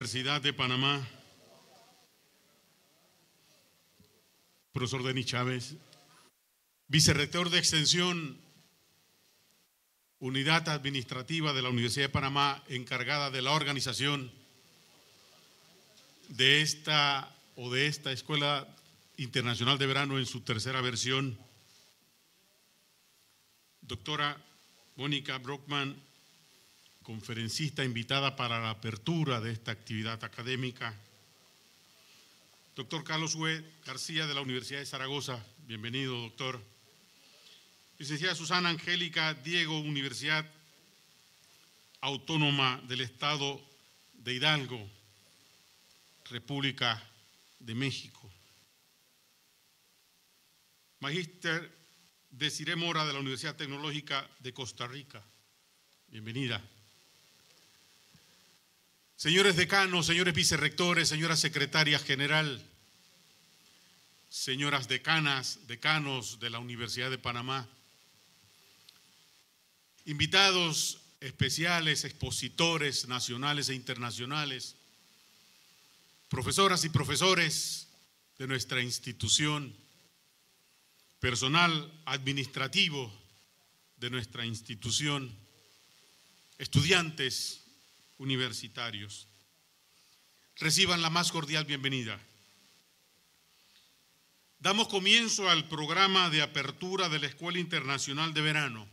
Universidad de Panamá, profesor Denis Chávez, vicerrector de Extensión, Unidad Administrativa de la Universidad de Panamá, encargada de la organización de esta o de esta Escuela Internacional de Verano en su tercera versión. Doctora Mónica Brockman, conferencista invitada para la apertura de esta actividad académica. Doctor Carlos Hue García de la Universidad de Zaragoza, bienvenido, doctor. Licenciada Susana Angélica Diego, Universidad Autónoma del Estado de Hidalgo, República de México. Magíster Desiree Mora de la Universidad Tecnológica de Costa Rica, bienvenida. Señores decanos, señores vicerrectores, señora secretaria general, señoras decanas, decanos de la Universidad de Panamá, invitados especiales, expositores nacionales e internacionales, profesoras y profesores de nuestra institución, personal administrativo de nuestra institución, estudiantes universitarios. Reciban la más cordial bienvenida. Damos comienzo al programa de apertura de la Escuela Internacional de Verano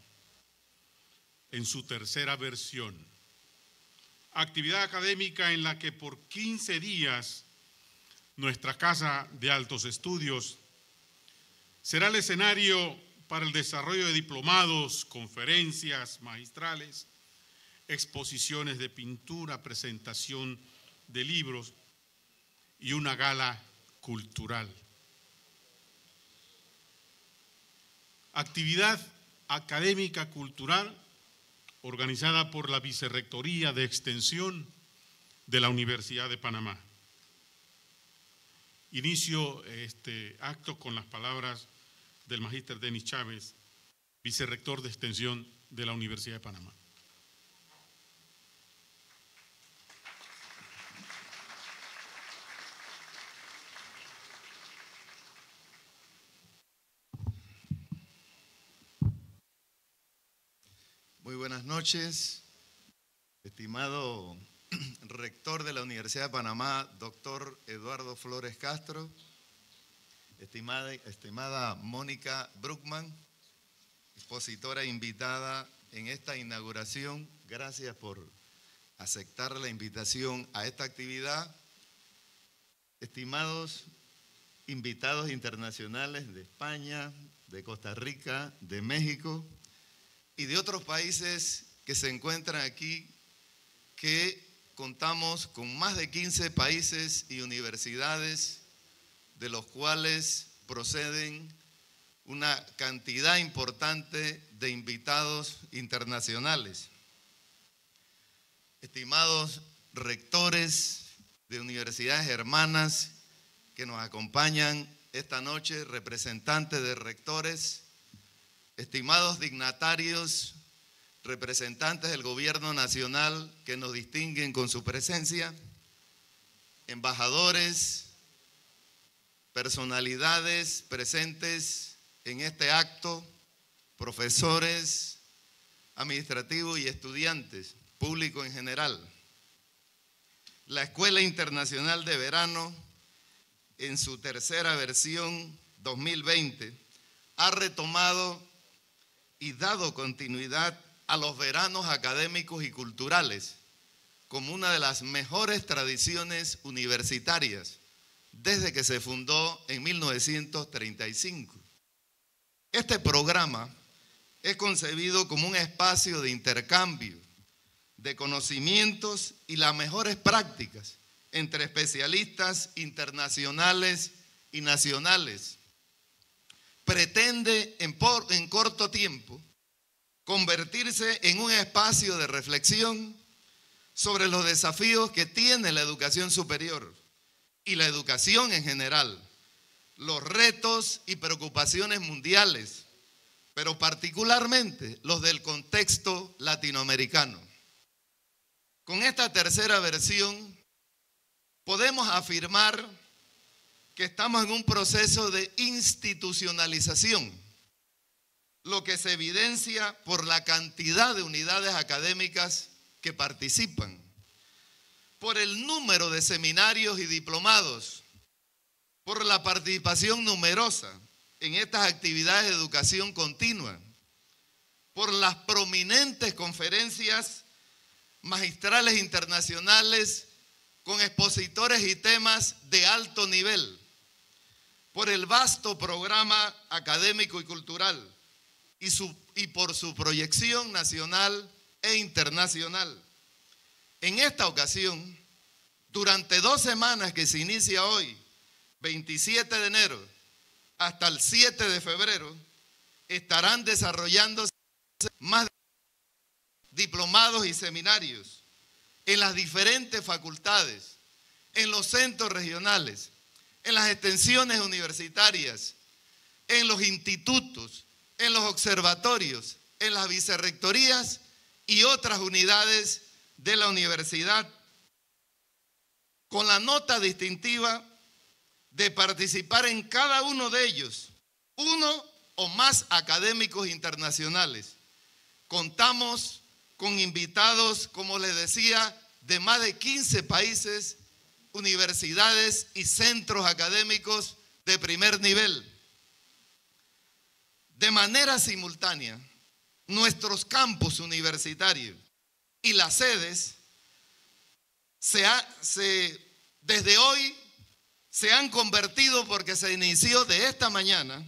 en su tercera versión. Actividad académica en la que por 15 días nuestra Casa de Altos Estudios será el escenario para el desarrollo de diplomados, conferencias magistrales, exposiciones de pintura, presentación de libros y una gala cultural. Actividad académica cultural organizada por la Vicerrectoría de Extensión de la Universidad de Panamá. Inicio este acto con las palabras del magíster Denis Chávez, vicerrector de Extensión de la Universidad de Panamá. Muy buenas noches, estimado rector de la Universidad de Panamá, doctor Eduardo Flores Castro, estimada, estimada Mónica Bruckman, expositora invitada en esta inauguración. Gracias por aceptar la invitación a esta actividad. Estimados invitados internacionales de España, de Costa Rica, de México, y de otros países que se encuentran aquí, que contamos con más de 15 países y universidades, de los cuales proceden una cantidad importante de invitados internacionales. Estimados rectores de universidades hermanas que nos acompañan esta noche, representantes de rectores, estimados dignatarios, representantes del gobierno nacional que nos distinguen con su presencia, embajadores, personalidades presentes en este acto, profesores, administrativos y estudiantes, público en general. La Escuela Internacional de Verano, en su tercera versión 2020, ha retomado y dado continuidad a los veranos académicos y culturales como una de las mejores tradiciones universitarias desde que se fundó en 1935. Este programa es concebido como un espacio de intercambio de conocimientos y las mejores prácticas entre especialistas internacionales y nacionales pretende en, en corto tiempo convertirse en un espacio de reflexión sobre los desafíos que tiene la educación superior y la educación en general, los retos y preocupaciones mundiales, pero particularmente los del contexto latinoamericano. Con esta tercera versión podemos afirmar que estamos en un proceso de institucionalización, lo que se evidencia por la cantidad de unidades académicas que participan, por el número de seminarios y diplomados, por la participación numerosa en estas actividades de educación continua, por las prominentes conferencias magistrales internacionales con expositores y temas de alto nivel, por el vasto programa académico y cultural y, por su proyección nacional e internacional. En esta ocasión, durante dos semanas que se inicia hoy, 27 de enero hasta el 7 de febrero, estarán desarrollándose más diplomados y seminarios en las diferentes facultades, en los centros regionales, en las extensiones universitarias, en los institutos, en los observatorios, en las vicerrectorías y otras unidades de la universidad, con la nota distintiva de participar en cada uno de ellos, uno o más académicos internacionales Contamos con invitados, como les decía, de más de 15 países, universidades y centros académicos de primer nivel. De manera simultánea, nuestros campus universitarios y las sedes desde hoy se han convertido, porque se inició de esta mañana,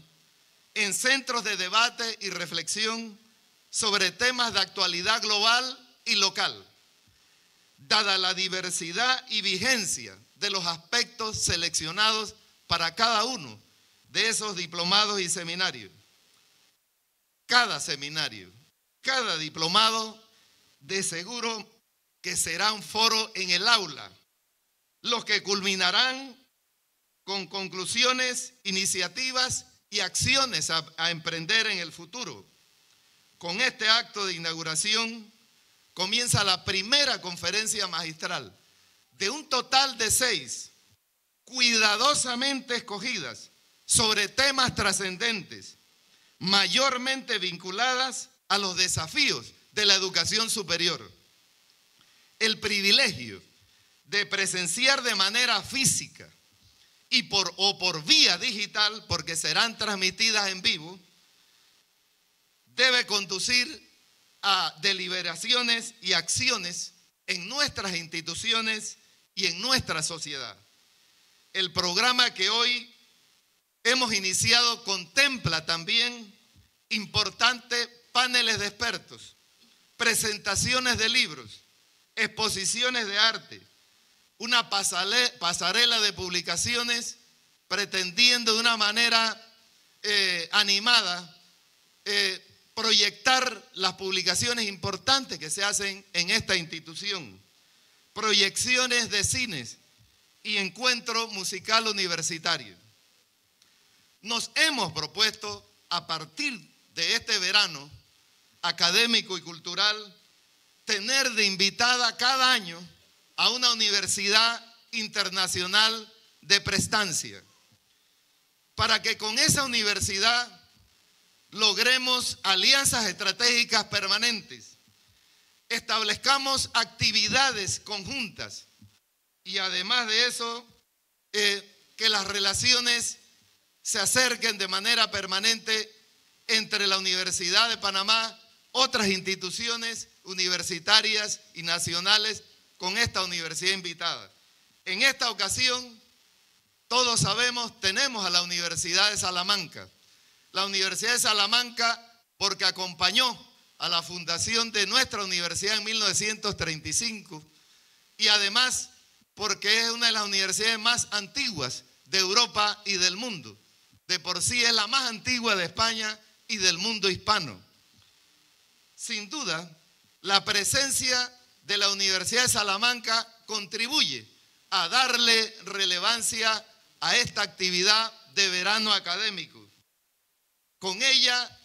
en centros de debate y reflexión sobre temas de actualidad global y local, dada la diversidad y vigencia de los aspectos seleccionados para cada uno de esos diplomados y seminarios. Cada seminario, cada diplomado, de seguro que será un foro en el aula, los que culminarán con conclusiones, iniciativas y acciones a, a emprender en el futuro. Con este acto de inauguración comienza la primera conferencia magistral de un total de seis, cuidadosamente escogidas sobre temas trascendentes, mayormente vinculadas a los desafíos de la educación superior. El privilegio de presenciar de manera física y por, o por vía digital, porque serán transmitidas en vivo, debe conducir a deliberaciones y acciones en nuestras instituciones y en nuestra sociedad. El programa que hoy hemos iniciado contempla también importantes paneles de expertos, presentaciones de libros, exposiciones de arte, una pasarela de publicaciones pretendiendo de una manera eh, animada eh, proyectar las publicaciones importantes que se hacen en esta institución, proyecciones de cines y encuentro musical universitario. Nos hemos propuesto a partir de este verano académico y cultural tener de invitada cada año a una universidad internacional de prestancia, para que con esa universidad logremos alianzas estratégicas permanentes, establezcamos actividades conjuntas y además de eso, eh, que las relaciones se acerquen de manera permanente entre la Universidad de Panamá, otras instituciones universitarias y nacionales con esta universidad invitada. En esta ocasión, todos sabemos, tenemos a la Universidad de Salamanca la Universidad de Salamanca porque acompañó a la fundación de nuestra universidad en 1935 y además porque es una de las universidades más antiguas de Europa y del mundo. De por sí es la más antigua de España y del mundo hispano. Sin duda, la presencia de la Universidad de Salamanca contribuye a darle relevancia a esta actividad de verano académico con ella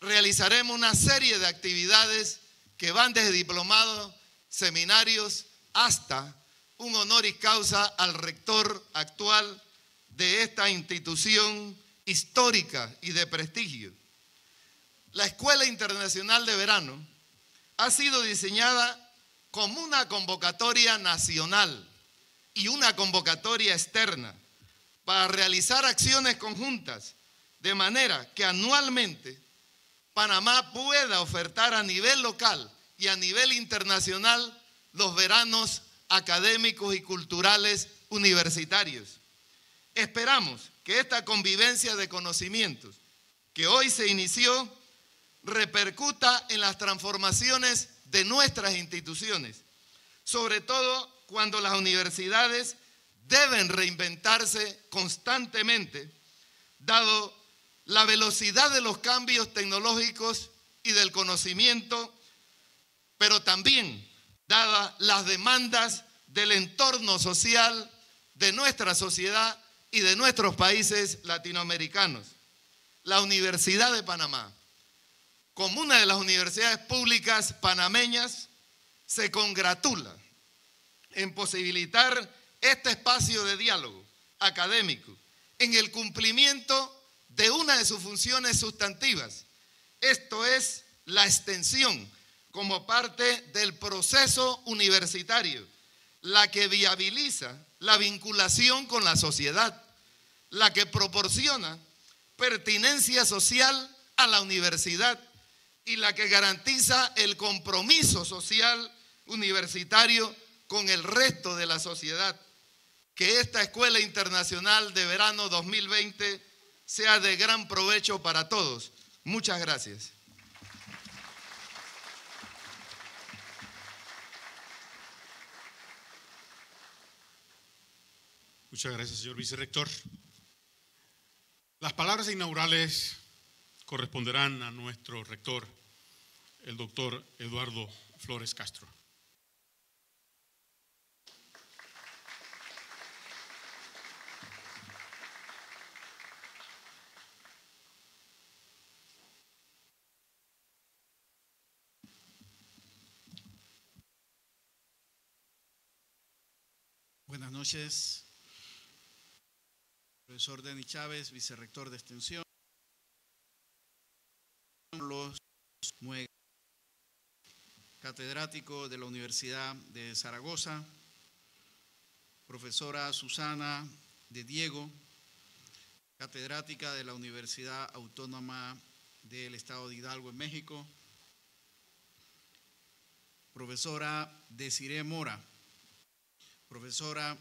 realizaremos una serie de actividades que van desde diplomados, seminarios, hasta un honoris causa al rector actual de esta institución histórica y de prestigio. La Escuela Internacional de Verano ha sido diseñada como una convocatoria nacional y una convocatoria externa para realizar acciones conjuntas, de manera que anualmente Panamá pueda ofertar a nivel local y a nivel internacional los veranos académicos y culturales universitarios. Esperamos que esta convivencia de conocimientos que hoy se inició repercuta en las transformaciones de nuestras instituciones, sobre todo cuando las universidades deben reinventarse constantemente, dado la velocidad de los cambios tecnológicos y del conocimiento, pero también dadas las demandas del entorno social de nuestra sociedad y de nuestros países latinoamericanos. La Universidad de Panamá, como una de las universidades públicas panameñas, se congratula en posibilitar este espacio de diálogo académico en el cumplimiento de una de sus funciones sustantivas. Esto es la extensión como parte del proceso universitario, la que viabiliza la vinculación con la sociedad, la que proporciona pertinencia social a la universidad y la que garantiza el compromiso social universitario con el resto de la sociedad. Que esta Escuela Internacional de Verano 2020 sea de gran provecho para todos. Muchas gracias. Muchas gracias, señor vicerrector. Las palabras inaugurales corresponderán a nuestro rector, el doctor Eduardo Flores Castro. Buenas noches, profesor Denis Chávez, vicerrector de extensión. Los catedrático de la Universidad de Zaragoza, profesora Susana de Diego, catedrática de la Universidad Autónoma del Estado de Hidalgo en México, profesora Desiree Mora, profesora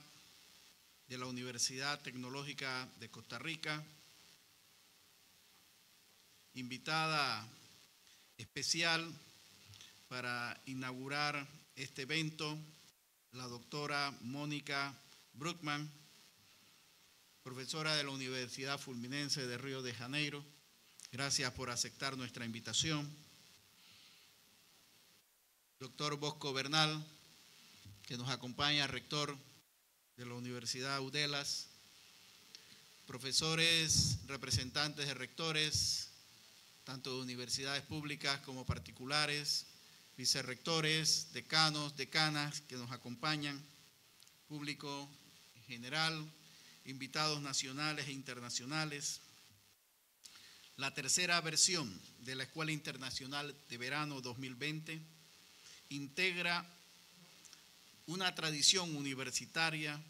de la Universidad Tecnológica de Costa Rica, invitada especial para inaugurar este evento, la doctora Mónica Bruckman, profesora de la Universidad Fulminense de Río de Janeiro. Gracias por aceptar nuestra invitación. Doctor Bosco Bernal, que nos acompaña, rector de la Universidad Udelas, profesores, representantes de rectores, tanto de universidades públicas como particulares, vicerrectores, decanos, decanas que nos acompañan, público en general, invitados nacionales e internacionales. La tercera versión de la Escuela Internacional de Verano 2020 integra una tradición universitaria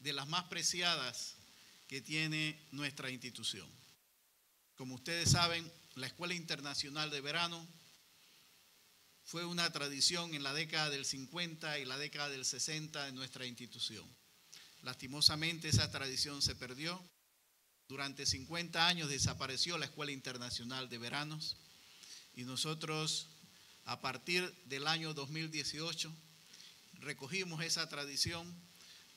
de las más preciadas que tiene nuestra institución. Como ustedes saben, la Escuela Internacional de Verano fue una tradición en la década del 50 y la década del 60 de nuestra institución. Lastimosamente esa tradición se perdió. Durante 50 años desapareció la Escuela Internacional de Veranos y nosotros a partir del año 2018 recogimos esa tradición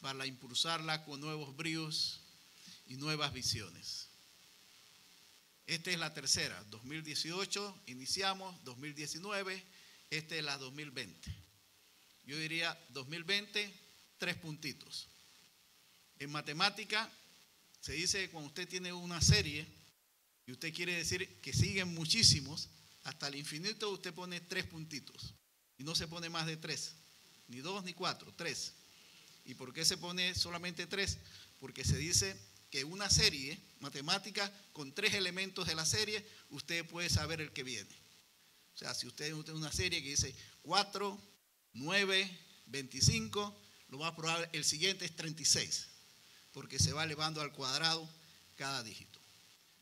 para impulsarla con nuevos bríos y nuevas visiones. Esta es la tercera, 2018 iniciamos, 2019, esta es la 2020. Yo diría 2020, tres puntitos. En matemática se dice que cuando usted tiene una serie y usted quiere decir que siguen muchísimos, hasta el infinito usted pone tres puntitos y no se pone más de tres ni dos ni cuatro, tres. ¿Y por qué se pone solamente tres? Porque se dice que una serie matemática con tres elementos de la serie, usted puede saber el que viene. O sea, si usted tiene una serie que dice 4, 9, 25, lo más probable, el siguiente es 36, porque se va elevando al cuadrado cada dígito.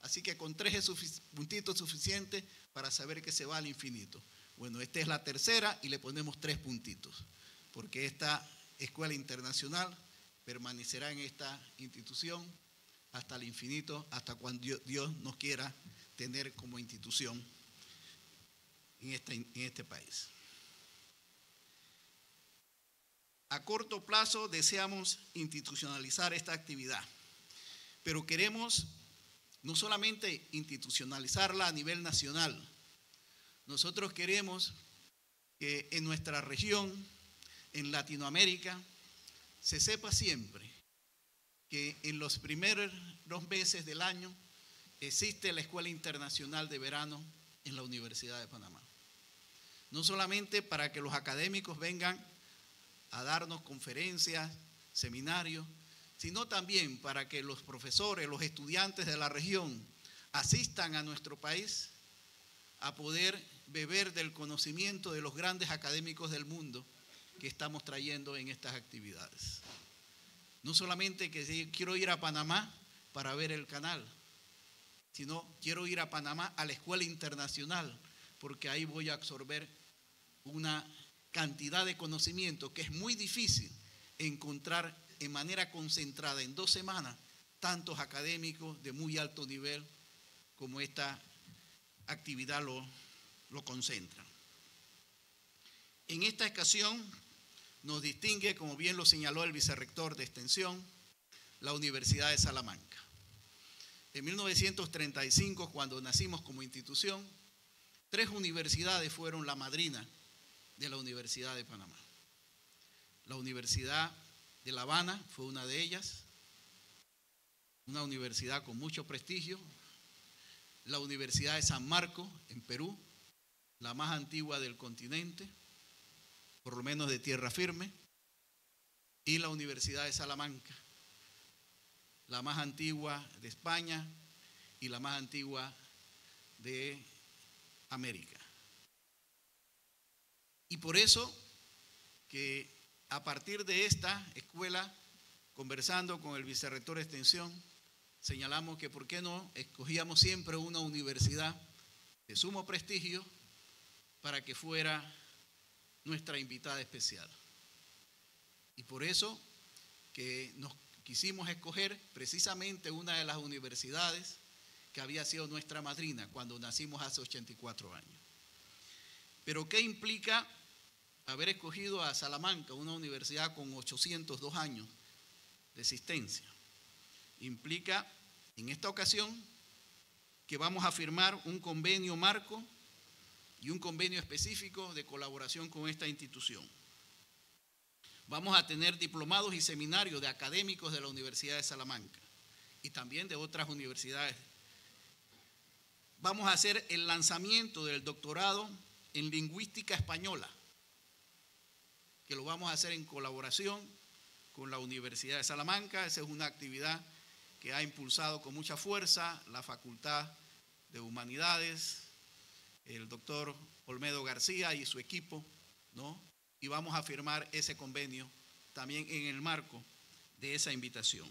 Así que con tres es puntitos suficiente para saber que se va al infinito. Bueno, esta es la tercera y le ponemos tres puntitos, porque esta escuela internacional permanecerá en esta institución hasta el infinito, hasta cuando Dios nos quiera tener como institución en este, en este país. A corto plazo deseamos institucionalizar esta actividad, pero queremos no solamente institucionalizarla a nivel nacional, nosotros queremos que en nuestra región, en Latinoamérica, se sepa siempre que en los primeros dos meses del año existe la Escuela Internacional de Verano en la Universidad de Panamá. No solamente para que los académicos vengan a darnos conferencias, seminarios, sino también para que los profesores, los estudiantes de la región asistan a nuestro país a poder beber del conocimiento de los grandes académicos del mundo que estamos trayendo en estas actividades. No solamente que quiero ir a Panamá para ver el canal, sino quiero ir a Panamá a la escuela internacional, porque ahí voy a absorber una cantidad de conocimiento que es muy difícil encontrar en manera concentrada en dos semanas tantos académicos de muy alto nivel como esta actividad lo, lo concentra. En esta ocasión nos distingue, como bien lo señaló el vicerrector de extensión, la Universidad de Salamanca. En 1935, cuando nacimos como institución, tres universidades fueron la madrina de la Universidad de Panamá. La Universidad de La Habana fue una de ellas, una universidad con mucho prestigio, la Universidad de San Marcos en Perú, la más antigua del continente, por lo menos de tierra firme, y la Universidad de Salamanca, la más antigua de España y la más antigua de América. Y por eso que a partir de esta escuela, conversando con el vicerrector de extensión, señalamos que por qué no escogíamos siempre una universidad de sumo prestigio para que fuera nuestra invitada especial. Y por eso que nos quisimos escoger precisamente una de las universidades que había sido nuestra madrina cuando nacimos hace 84 años. Pero ¿qué implica haber escogido a Salamanca, una universidad con 802 años de existencia. Implica en esta ocasión que vamos a firmar un convenio marco y un convenio específico de colaboración con esta institución. Vamos a tener diplomados y seminarios de académicos de la Universidad de Salamanca y también de otras universidades. Vamos a hacer el lanzamiento del doctorado en lingüística española que lo vamos a hacer en colaboración con la Universidad de Salamanca. Esa es una actividad que ha impulsado con mucha fuerza la Facultad de Humanidades, el doctor Olmedo García y su equipo, ¿no? Y vamos a firmar ese convenio también en el marco de esa invitación.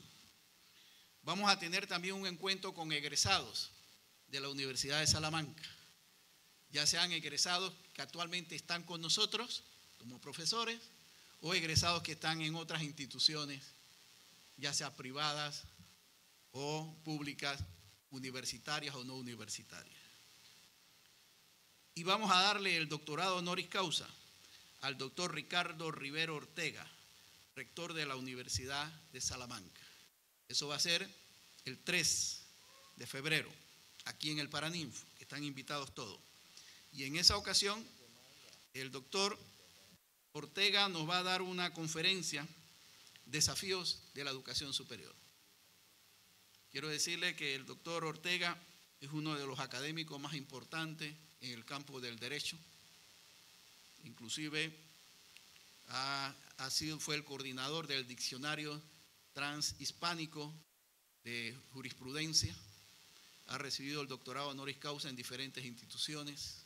Vamos a tener también un encuentro con egresados de la Universidad de Salamanca, ya sean egresados que actualmente están con nosotros como profesores o egresados que están en otras instituciones, ya sea privadas o públicas, universitarias o no universitarias. Y vamos a darle el doctorado honoris causa al doctor Ricardo Rivero Ortega, rector de la Universidad de Salamanca. Eso va a ser el 3 de febrero, aquí en el Paraninfo, que están invitados todos. Y en esa ocasión, el doctor Ortega nos va a dar una conferencia, Desafíos de la Educación Superior. Quiero decirle que el doctor Ortega es uno de los académicos más importantes en el campo del derecho. Inclusive ha, sido, fue el coordinador del diccionario transhispánico de jurisprudencia. Ha recibido el doctorado honoris causa en diferentes instituciones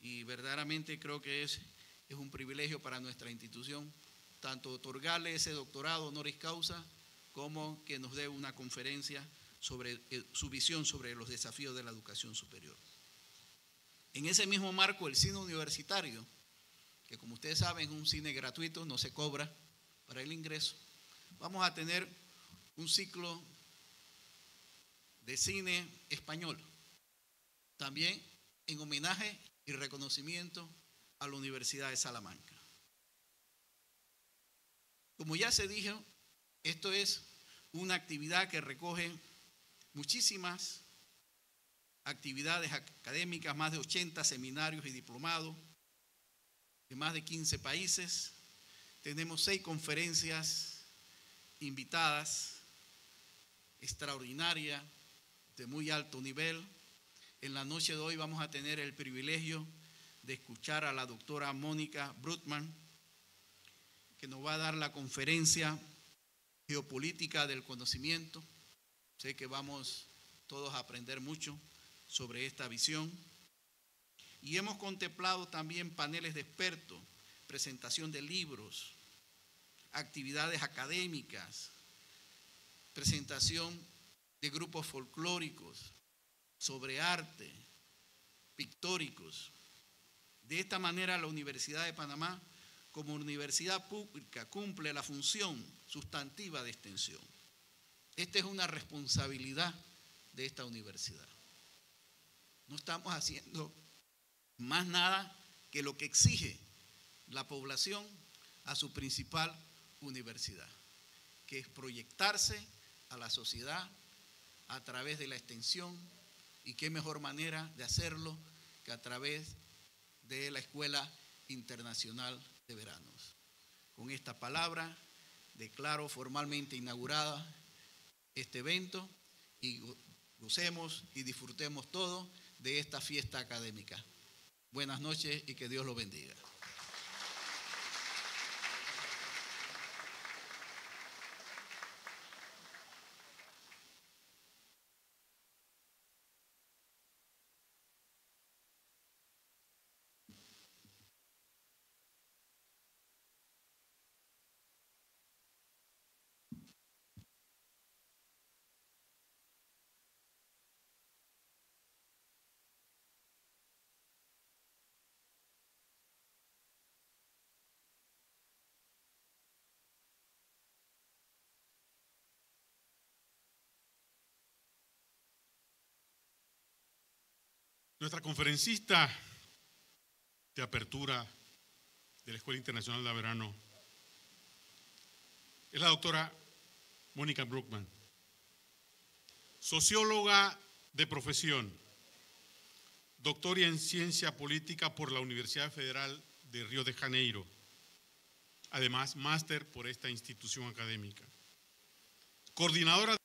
y verdaderamente creo que es, es un privilegio para nuestra institución tanto otorgarle ese doctorado honoris causa como que nos dé una conferencia sobre eh, su visión sobre los desafíos de la educación superior. En ese mismo marco, el cine universitario, que como ustedes saben es un cine gratuito, no se cobra para el ingreso, vamos a tener un ciclo de cine español, también en homenaje y reconocimiento a la Universidad de Salamanca. Como ya se dijo, esto es una actividad que recoge muchísimas actividades académicas, más de 80 seminarios y diplomados de más de 15 países. Tenemos seis conferencias invitadas, extraordinarias, de muy alto nivel. En la noche de hoy vamos a tener el privilegio de escuchar a la doctora Mónica Brutman, que nos va a dar la conferencia geopolítica del conocimiento. Sé que vamos todos a aprender mucho sobre esta visión. Y hemos contemplado también paneles de expertos, presentación de libros, actividades académicas, presentación de grupos folclóricos sobre arte, pictóricos. De esta manera la Universidad de Panamá como universidad pública cumple la función sustantiva de extensión. Esta es una responsabilidad de esta universidad. No estamos haciendo más nada que lo que exige la población a su principal universidad, que es proyectarse a la sociedad a través de la extensión y qué mejor manera de hacerlo que a través de la Escuela Internacional de veranos. Con esta palabra declaro formalmente inaugurada este evento y gocemos y disfrutemos todo de esta fiesta académica. Buenas noches y que Dios lo bendiga. Nuestra conferencista de apertura de la Escuela Internacional de Verano es la doctora Mónica Brookman, socióloga de profesión, doctora en ciencia política por la Universidad Federal de Río de Janeiro, además máster por esta institución académica, coordinadora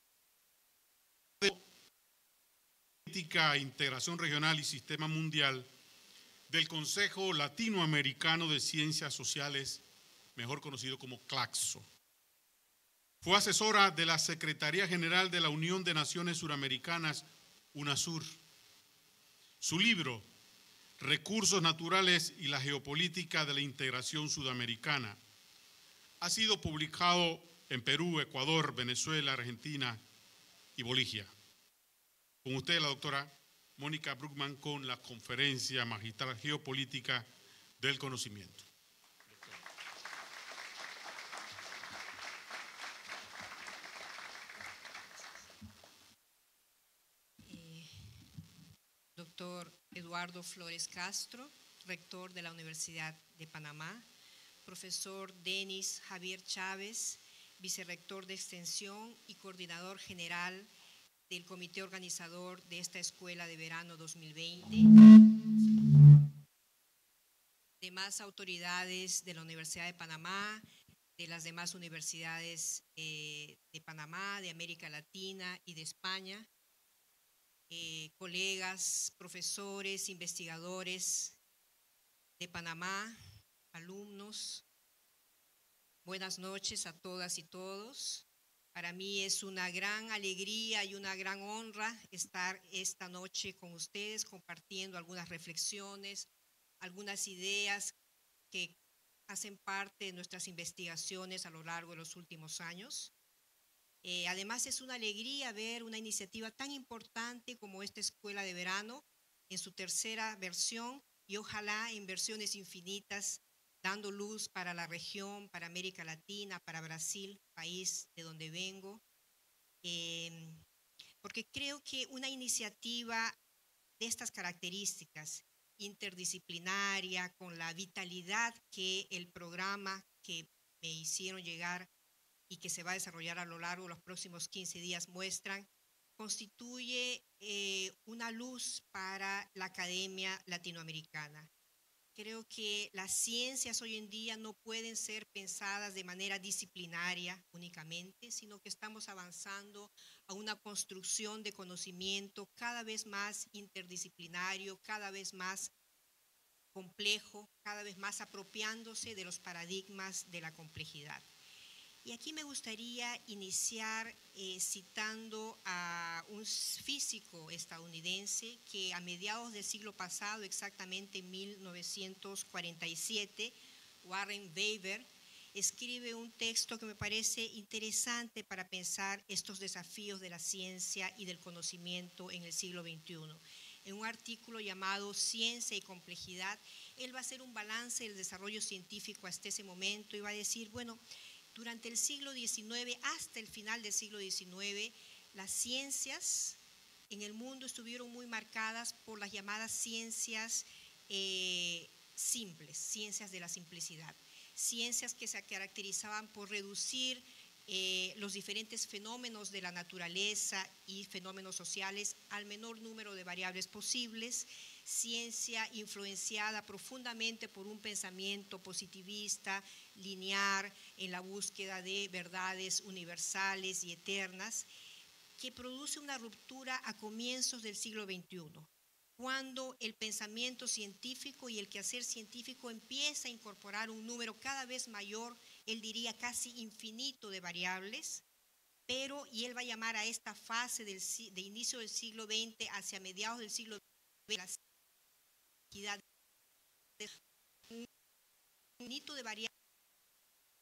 Integración Regional y Sistema Mundial del Consejo Latinoamericano de Ciencias Sociales, mejor conocido como CLACSO. Fue asesora de la Secretaría General de la Unión de Naciones Suramericanas, UNASUR. Su libro, Recursos Naturales y la Geopolítica de la Integración Sudamericana, ha sido publicado en Perú, Ecuador, Venezuela, Argentina y Bolivia. Con usted, la doctora Mónica Bruckman, con la conferencia magistral geopolítica del conocimiento. Eh, doctor Eduardo Flores Castro, rector de la Universidad de Panamá, profesor Denis Javier Chávez, vicerrector de extensión y coordinador general del comité organizador de esta escuela de verano 2020, demás autoridades de la Universidad de Panamá, de las demás universidades eh, de Panamá, de América Latina y de España, eh, colegas, profesores, investigadores de Panamá, alumnos, Buenas noches a todas y todos. Para mí es una gran alegría y una gran honra estar esta noche con ustedes compartiendo algunas reflexiones, algunas ideas que hacen parte de nuestras investigaciones a lo largo de los últimos años. Eh, además es una alegría ver una iniciativa tan importante como esta Escuela de Verano en su tercera versión y ojalá en versiones infinitas dando luz para la región, para América Latina, para Brasil, país de donde vengo, em, porque creo que una iniciativa de estas características, interdisciplinaria, con la vitalidad que el programa que me hicieron llegar y que se va a desarrollar a lo largo de los próximos 15 días muestran, constituye eh, una luz para la academia latinoamericana. Creo que las ciencias hoy en día no pueden ser pensadas de manera disciplinaria únicamente, sino que estamos avanzando a una construcción de conocimiento cada vez más interdisciplinario, cada vez más complejo, cada vez más apropiándose de los paradigmas de la complejidad. Y aquí me gustaría iniciar eh, citando a un físico estadounidense que a mediados del siglo pasado, exactamente en 1947, Warren Weber, escribe un texto que me parece interesante para pensar estos desafíos de la ciencia y del conocimiento en el siglo XXI. En un artículo llamado Ciencia y Complejidad, él va a hacer un balance del desarrollo científico hasta ese momento y va a decir, bueno, durante el siglo XIX hasta el final del siglo XIX, las ciencias en el mundo estuvieron muy marcadas por las llamadas ciencias eh, simples, ciencias de la simplicidad, ciencias que se caracterizaban por reducir eh, los diferentes fenómenos de la naturaleza y fenómenos sociales al menor número de variables posibles, ciencia influenciada profundamente por un pensamiento positivista, lineal, en la búsqueda de verdades universales y eternas, que produce una ruptura a comienzos del siglo XXI, cuando el pensamiento científico y el quehacer científico empieza a incorporar un número cada vez mayor, él diría casi infinito de variables, pero, y él va a llamar a esta fase del, de inicio del siglo XX hacia mediados del siglo XX, un infinito de variables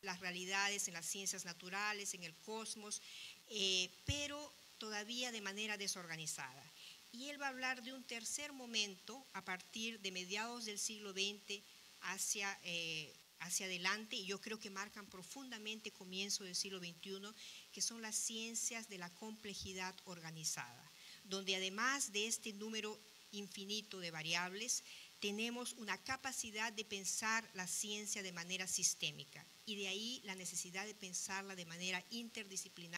las realidades en las ciencias naturales, en el cosmos, eh, pero todavía de manera desorganizada. Y él va a hablar de un tercer momento a partir de mediados del siglo XX hacia, eh, hacia adelante, y yo creo que marcan profundamente comienzo del siglo XXI, que son las ciencias de la complejidad organizada, donde además de este número infinito de variables, tenemos una capacidad de pensar la ciencia de manera sistémica y de ahí la necesidad de pensarla de manera interdisciplinaria,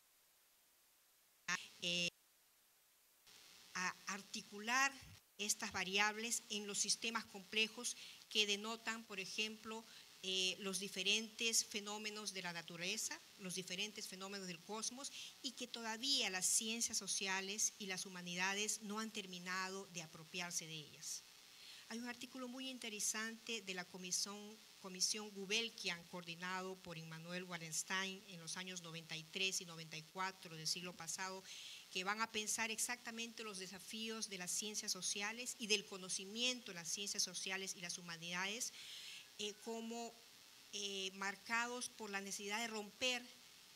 eh, a articular estas variables en los sistemas complejos que denotan, por ejemplo, eh, los diferentes fenómenos de la naturaleza, los diferentes fenómenos del cosmos y que todavía las ciencias sociales y las humanidades no han terminado de apropiarse de ellas. Hay un artículo muy interesante de la Comisión, Comisión Gubelkian, coordinado por Immanuel Wallenstein en los años 93 y 94 del siglo pasado, que van a pensar exactamente los desafíos de las ciencias sociales y del conocimiento de las ciencias sociales y las humanidades eh, como eh, marcados por la necesidad de romper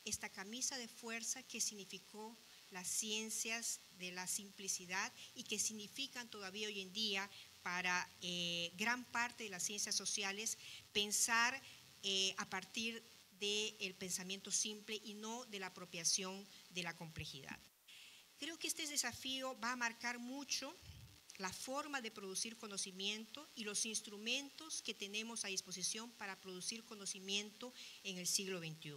esta camisa de fuerza que significó las ciencias de la simplicidad y que significan todavía hoy en día para eh, gran parte de las ciencias sociales pensar eh, a partir del pensamiento simple y no de la apropiación de la complejidad. Creo que este desafío va a marcar mucho la forma de producir conocimiento y los instrumentos que tenemos a disposición para producir conocimiento en el siglo XXI.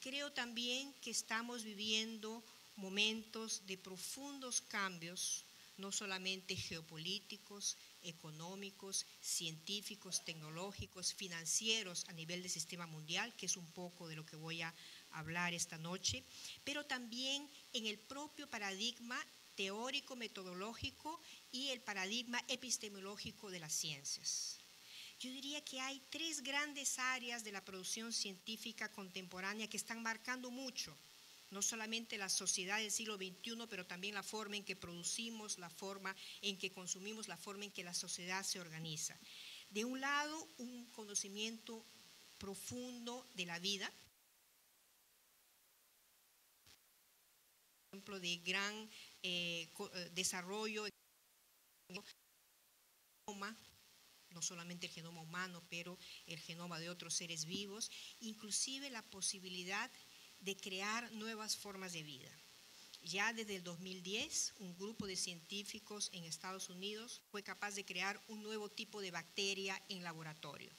Creo también que estamos viviendo momentos de profundos cambios no solamente geopolíticos, económicos, científicos, tecnológicos, financieros a nivel del sistema mundial, que es un poco de lo que voy a hablar esta noche, pero también en el propio paradigma teórico, metodológico y el paradigma epistemológico de las ciencias. Yo diría que hay tres grandes áreas de la producción científica contemporánea que están marcando mucho, no solamente la sociedad del siglo XXI, pero también la forma en que producimos, la forma en que consumimos, la forma en que la sociedad se organiza. De un lado, un conocimiento profundo de la vida, ejemplo de gran eh, eh, desarrollo no solamente el genoma humano, pero el genoma de otros seres vivos, inclusive la posibilidad de crear nuevas formas de vida. Ya desde el 2010, un grupo de científicos en Estados Unidos fue capaz de crear un nuevo tipo de bacteria en laboratorio.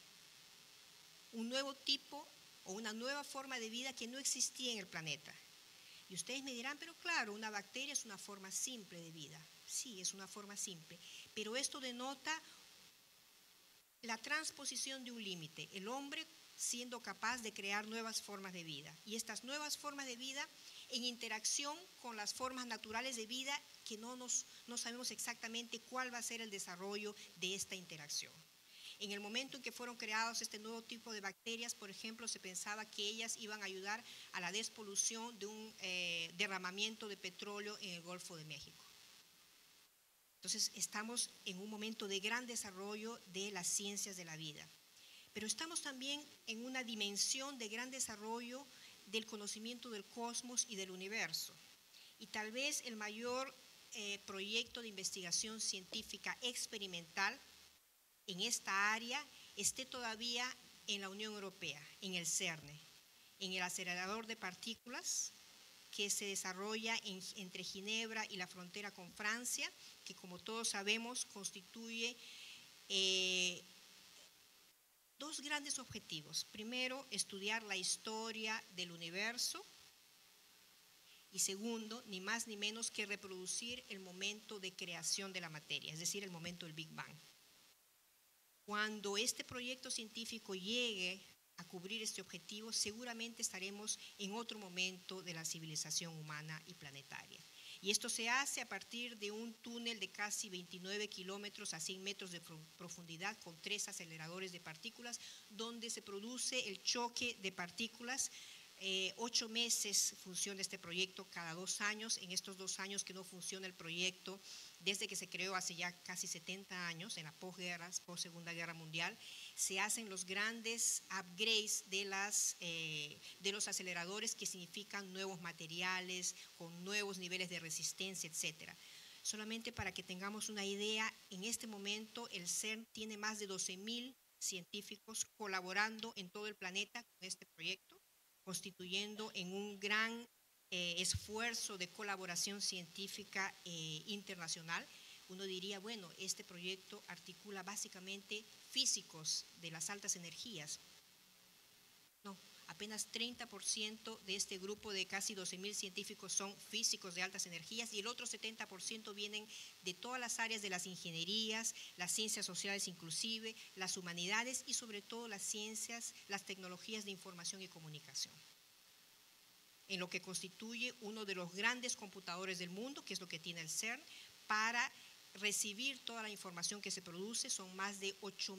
Un nuevo tipo o una nueva forma de vida que no existía en el planeta. Y ustedes me dirán, pero claro, una bacteria es una forma simple de vida. Sí, es una forma simple. Pero esto denota la transposición de un límite, el hombre siendo capaz de crear nuevas formas de vida. Y estas nuevas formas de vida en interacción con las formas naturales de vida que no, nos, no sabemos exactamente cuál va a ser el desarrollo de esta interacción. En el momento en que fueron creados este nuevo tipo de bacterias, por ejemplo, se pensaba que ellas iban a ayudar a la despolución de un eh, derramamiento de petróleo en el Golfo de México. Entonces, estamos en un momento de gran desarrollo de las ciencias de la vida. Pero estamos también en una dimensión de gran desarrollo del conocimiento del cosmos y del universo. Y tal vez el mayor eh, proyecto de investigación científica experimental en esta área esté todavía en la Unión Europea, en el CERN, en el acelerador de partículas que se desarrolla entre Ginebra y la frontera con Francia, que como todos sabemos constituye eh, dos grandes objetivos. Primero, estudiar la historia del universo y segundo, ni más ni menos que reproducir el momento de creación de la materia, es decir, el momento del Big Bang. Cuando este proyecto científico llegue a cubrir este objetivo, seguramente estaremos en otro momento de la civilización humana y planetaria. Y esto se hace a partir de un túnel de casi 29 kilómetros a 100 metros de profundidad con tres aceleradores de partículas, donde se produce el choque de partículas eh, ocho meses funciona este proyecto cada dos años. En estos dos años que no funciona el proyecto, desde que se creó hace ya casi 70 años, en la posguerra, post Segunda Guerra Mundial, se hacen los grandes upgrades de, las, eh, de los aceleradores que significan nuevos materiales, con nuevos niveles de resistencia, etc. Solamente para que tengamos una idea, en este momento el CERN tiene más de 12.000 científicos colaborando en todo el planeta con este proyecto constituyendo en un gran eh, esfuerzo de colaboración científica eh, internacional. Uno diría, bueno, este proyecto articula básicamente físicos de las altas energías. Apenas 30% de este grupo de casi 12.000 científicos son físicos de altas energías y el otro 70% vienen de todas las áreas de las ingenierías, las ciencias sociales inclusive, las humanidades y sobre todo las ciencias, las tecnologías de información y comunicación. En lo que constituye uno de los grandes computadores del mundo, que es lo que tiene el CERN, para recibir toda la información que se produce. Son más de 8,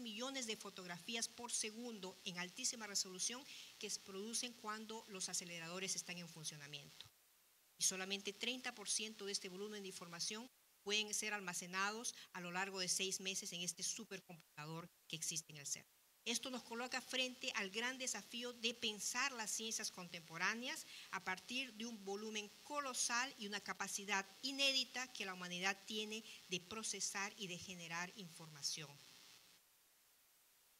millones de fotografías por segundo en altísima resolución que se producen cuando los aceleradores están en funcionamiento. Y solamente 30% de este volumen de información pueden ser almacenados a lo largo de seis meses en este supercomputador que existe en el CERN. Esto nos coloca frente al gran desafío de pensar las ciencias contemporáneas a partir de un volumen colosal y una capacidad inédita que la humanidad tiene de procesar y de generar información.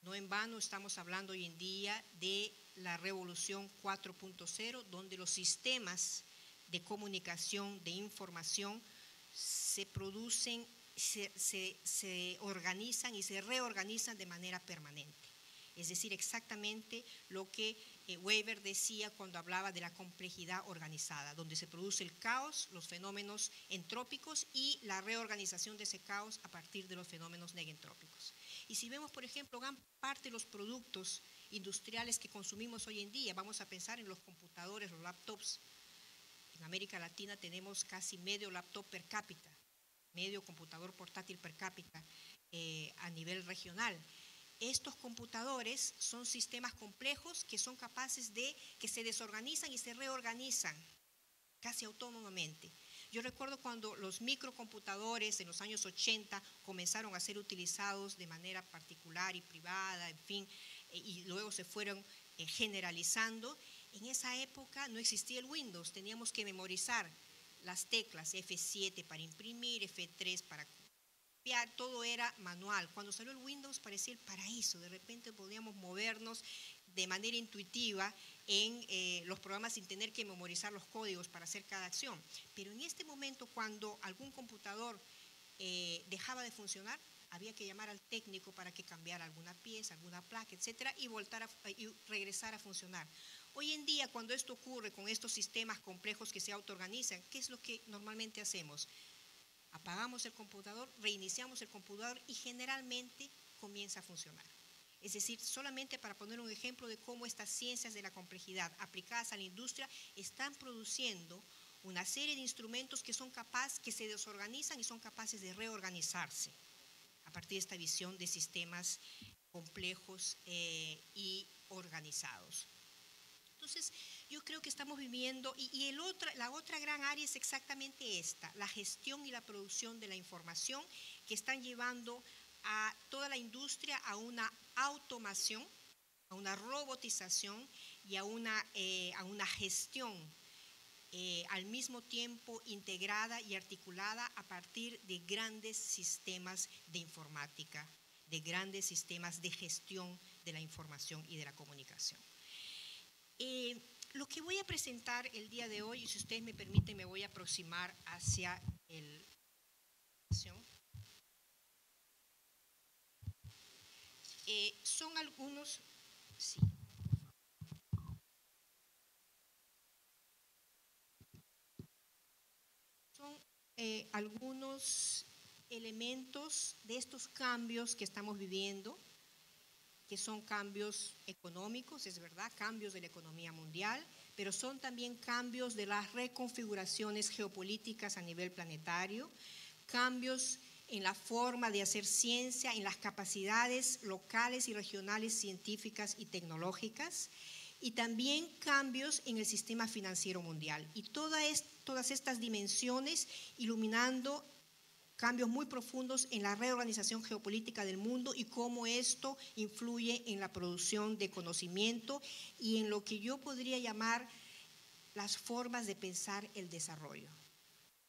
No en vano estamos hablando hoy en día de la revolución 4.0, donde los sistemas de comunicación, de información, se producen, se, organizan y se reorganizan de manera permanente es decir, exactamente lo que eh, Weber decía cuando hablaba de la complejidad organizada, donde se produce el caos, los fenómenos entrópicos y la reorganización de ese caos a partir de los fenómenos negentrópicos. Y si vemos, por ejemplo, gran parte de los productos industriales que consumimos hoy en día, vamos a pensar en los computadores, los laptops. En América Latina tenemos casi medio laptop per cápita, medio computador portátil per cápita eh, a nivel regional. Estos computadores son sistemas complejos que son capaces de, que se desorganizan y se reorganizan casi autónomamente. Yo recuerdo cuando los microcomputadores en los años 80 comenzaron a ser utilizados de manera particular y privada, en fin, eh, y luego se fueron eh, generalizando. En esa época no existía el Windows, teníamos que memorizar las teclas F7 para imprimir, F3 para todo era manual. Cuando salió el Windows parecía el paraíso, de repente podíamos movernos de manera intuitiva en eh, los programas sin tener que memorizar los códigos para hacer cada acción. Pero en este momento, cuando algún computador eh, dejaba de funcionar, había que llamar al técnico para que cambiara alguna pieza, alguna placa, etcétera, y, voltar y regresar a funcionar. Hoy en día, cuando esto ocurre con estos sistemas complejos que se autoorganizan, ¿qué es lo que normalmente hacemos? Apagamos el computador, reiniciamos el computador y generalmente comienza a funcionar. Es decir, solamente para poner un ejemplo de cómo estas ciencias de la complejidad aplicadas a la industria están produciendo una serie de instrumentos que son capaces, que se desorganizan y son capaces de reorganizarse a partir de esta visión de sistemas complejos eh, y organizados. Entonces, yo creo que estamos viviendo, y, el la otra gran área es exactamente esta, la gestión y la producción de la información que están llevando a toda la industria a una automación, a una robotización y a una, eh, a una gestión eh, al mismo tiempo integrada y articulada a partir de grandes sistemas de informática, de grandes sistemas de gestión de la información y de la comunicación. Eh, lo que voy a presentar el día de hoy, y si ustedes me permiten, me voy a aproximar hacia el... Eh, son algunos, sí. Son eh, algunos elementos de estos cambios que estamos viviendo, que son cambios económicos, es verdad, cambios de la economía mundial, pero son también cambios de las reconfiguraciones geopolíticas a nivel planetario, cambios en la forma de hacer ciencia, en las capacidades locales y regionales científicas y tecnológicas, y también cambios en el sistema financiero mundial. Y todas estas dimensiones iluminando cambios muy profundos en la reorganización geopolítica del mundo y cómo esto influye en la producción de conocimiento y en lo que yo podría llamar las formas de pensar el desarrollo.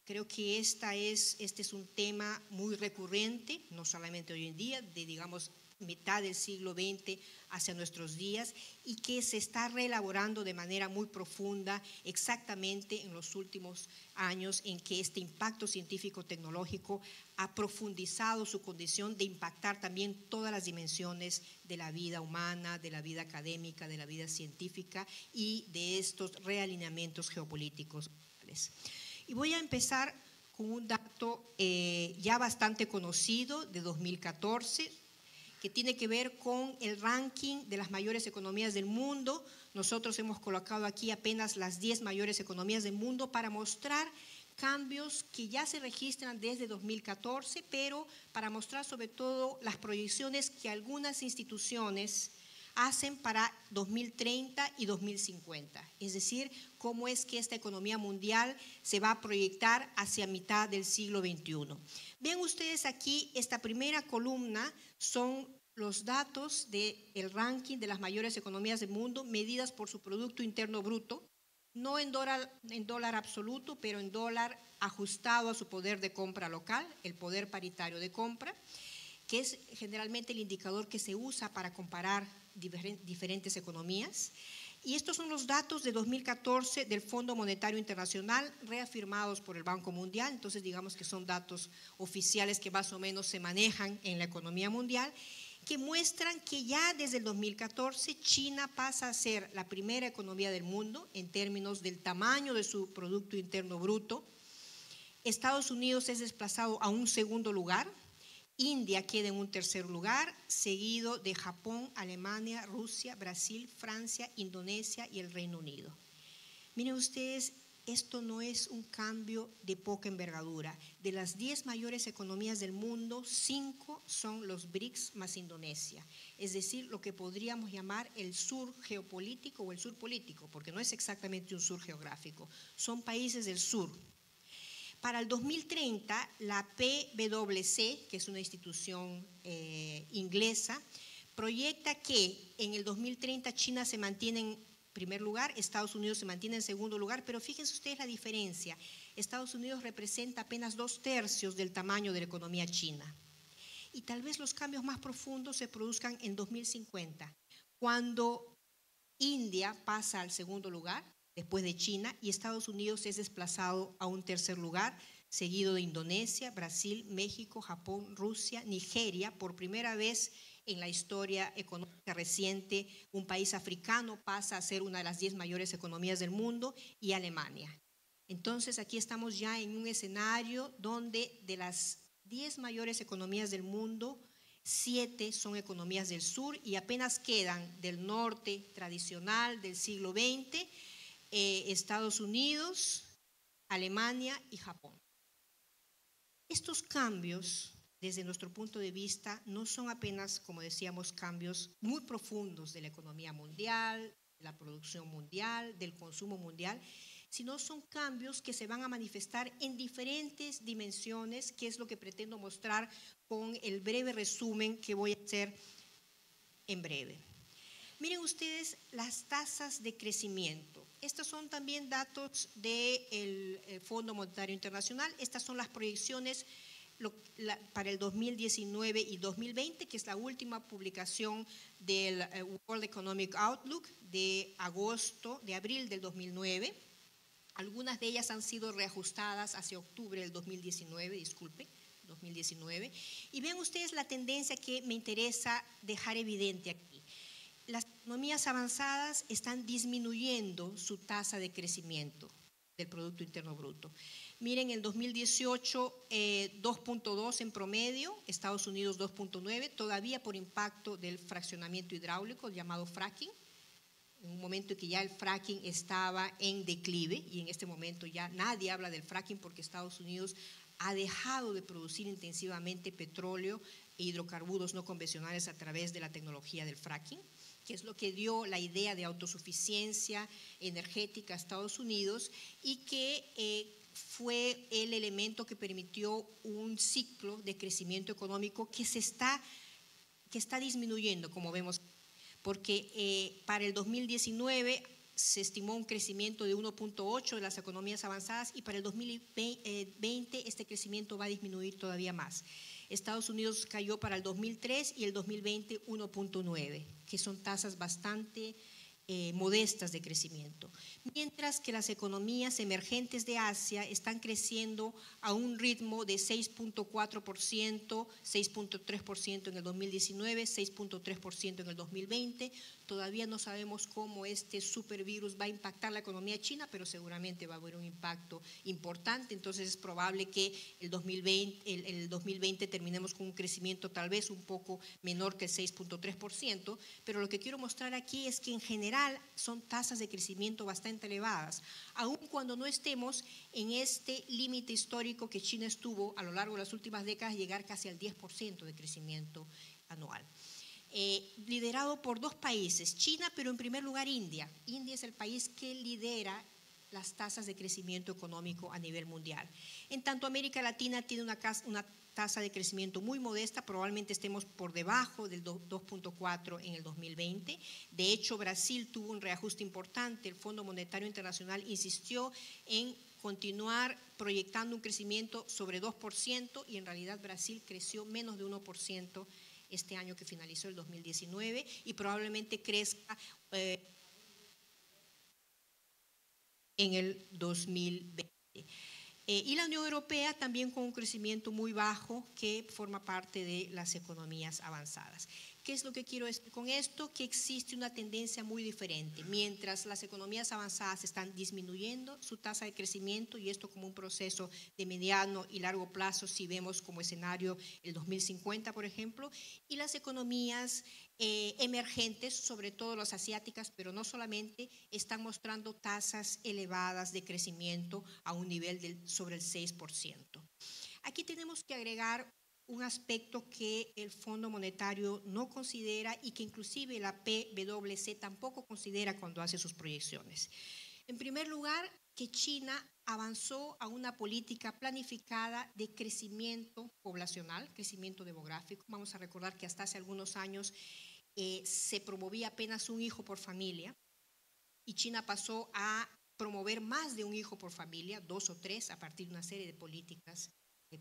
Creo que esta es, este es un tema muy recurrente, no solamente hoy en día, de digamos mitad del siglo XX hacia nuestros días y que se está reelaborando de manera muy profunda exactamente en los últimos años en que este impacto científico-tecnológico ha profundizado su condición de impactar también todas las dimensiones de la vida humana, de la vida académica, de la vida científica y de estos realineamientos geopolíticos. Y voy a empezar con un dato eh, ya bastante conocido de 2014, que tiene que ver con el ranking de las mayores economías del mundo. Nosotros hemos colocado aquí apenas las 10 mayores economías del mundo para mostrar cambios que ya se registran desde 2014, pero para mostrar sobre todo las proyecciones que algunas instituciones hacen para 2030 y 2050. Es decir, cómo es que esta economía mundial se va a proyectar hacia mitad del siglo XXI. Ven ustedes aquí, esta primera columna son los datos del ranking de las mayores economías del mundo medidas por su Producto Interno Bruto, no en dólar, en dólar absoluto, pero en dólar ajustado a su poder de compra local, el poder paritario de compra, que es generalmente el indicador que se usa para comparar diferentes economías. Y estos son los datos de 2014 del Fondo Monetario Internacional reafirmados por el Banco Mundial. Entonces, digamos que son datos oficiales que más o menos se manejan en la economía mundial, que muestran que ya desde el 2014 China pasa a ser la primera economía del mundo en términos del tamaño de su Producto Interno Bruto. Estados Unidos es desplazado a un segundo lugar India queda en un tercer lugar, seguido de Japón, Alemania, Rusia, Brasil, Francia, Indonesia y el Reino Unido. Miren ustedes, esto no es un cambio de poca envergadura. De las 10 mayores economías del mundo, 5 son los BRICS más Indonesia, es decir, lo que podríamos llamar el sur geopolítico o el sur político, porque no es exactamente un sur geográfico, son países del sur. Para el 2030, la PwC, que es una institución eh, inglesa, proyecta que en el 2030 China se mantiene en primer lugar, Estados Unidos se mantiene en segundo lugar, pero fíjense ustedes la diferencia. Estados Unidos representa apenas dos tercios del tamaño de la economía china. Y tal vez los cambios más profundos se produzcan en 2050, cuando India pasa al segundo lugar, después de China, y Estados Unidos es desplazado a un tercer lugar, seguido de Indonesia, Brasil, México, Japón, Rusia, Nigeria, por primera vez en la historia económica reciente, un país africano pasa a ser una de las diez mayores economías del mundo y Alemania. Entonces aquí estamos ya en un escenario donde de las diez mayores economías del mundo, siete son economías del sur y apenas quedan del norte tradicional del siglo XX, eh, Estados Unidos, Alemania y Japón. Estos cambios desde nuestro punto de vista, no son apenas, como decíamos, cambios muy profundos de la economía mundial, de la producción mundial, del consumo mundial, sino son cambios que se van a manifestar en diferentes dimensiones, que es lo que pretendo mostrar con el breve resumen que voy a hacer en breve. Miren ustedes las tasas de crecimiento. Estos son también datos del eh, Fondo Monetario Internacional. Estas son las proyecciones para el 2019 y 2020, que es la última publicación del eh, World Economic Outlook de agosto, de abril del 2009. Algunas de ellas han sido reajustadas hacia octubre del 2019, disculpe, 2019. Y vean ustedes la tendencia que me interesa dejar evidente aquí. Economías avanzadas están disminuyendo su tasa de crecimiento del Producto Interno Bruto. Miren, en 2018 2.2 eh, en promedio, Estados Unidos 2.9, todavía por impacto del fraccionamiento hidráulico llamado fracking, en un momento en que ya el fracking estaba en declive y en este momento ya nadie habla del fracking porque Estados Unidos ha dejado de producir intensivamente petróleo e hidrocarburos no convencionales a través de la tecnología del fracking que es lo que dio la idea de autosuficiencia energética a Estados Unidos y que eh, fue el elemento que permitió un ciclo de crecimiento económico que se está, que está disminuyendo, como vemos, porque eh, para el 2019 se estimó un crecimiento de 1.8 de las economías avanzadas y para el 2020 este crecimiento va a disminuir todavía más. Estados Unidos cayó para el 2003 y el 2020 1.9, que son tasas bastante eh, modestas de crecimiento, mientras que las economías emergentes de Asia están creciendo a un ritmo de 6.4%, 6.3% en el 2019, 6.3% en el 2020. Todavía no sabemos cómo este supervirus va a impactar la economía china, pero seguramente va a haber un impacto importante. Entonces es probable que el 2020, el, el 2020 terminemos con un crecimiento tal vez un poco menor que el 6.3%, pero lo que quiero mostrar aquí es que en general son tasas de crecimiento bastante elevadas, aun cuando no estemos en este límite histórico que China estuvo a lo largo de las últimas décadas, llegar casi al 10% de crecimiento anual. Eh, liderado por dos países, China, pero en primer lugar India. India es el país que lidera las tasas de crecimiento económico a nivel mundial. En tanto, América Latina tiene una, una tasa de crecimiento muy modesta, probablemente estemos por debajo del 2.4 en el 2020. De hecho, Brasil tuvo un reajuste importante. El Fondo Monetario Internacional insistió en continuar proyectando un crecimiento sobre 2% y en realidad Brasil creció menos de 1% este año que finalizó el 2019 y probablemente crezca eh, en el 2020. Eh, y la Unión Europea también con un crecimiento muy bajo que forma parte de las economías avanzadas. ¿qué es lo que quiero decir con esto? Que existe una tendencia muy diferente. Mientras las economías avanzadas están disminuyendo su tasa de crecimiento y esto como un proceso de mediano y largo plazo, si vemos como escenario el 2050, por ejemplo, y las economías eh, emergentes, sobre todo las asiáticas, pero no solamente, están mostrando tasas elevadas de crecimiento a un nivel del, sobre el 6%. Aquí tenemos que agregar un aspecto que el Fondo Monetario no considera y que inclusive la PwC tampoco considera cuando hace sus proyecciones. En primer lugar, que China avanzó a una política planificada de crecimiento poblacional, crecimiento demográfico. Vamos a recordar que hasta hace algunos años eh, se promovía apenas un hijo por familia y China pasó a promover más de un hijo por familia, dos o tres, a partir de una serie de políticas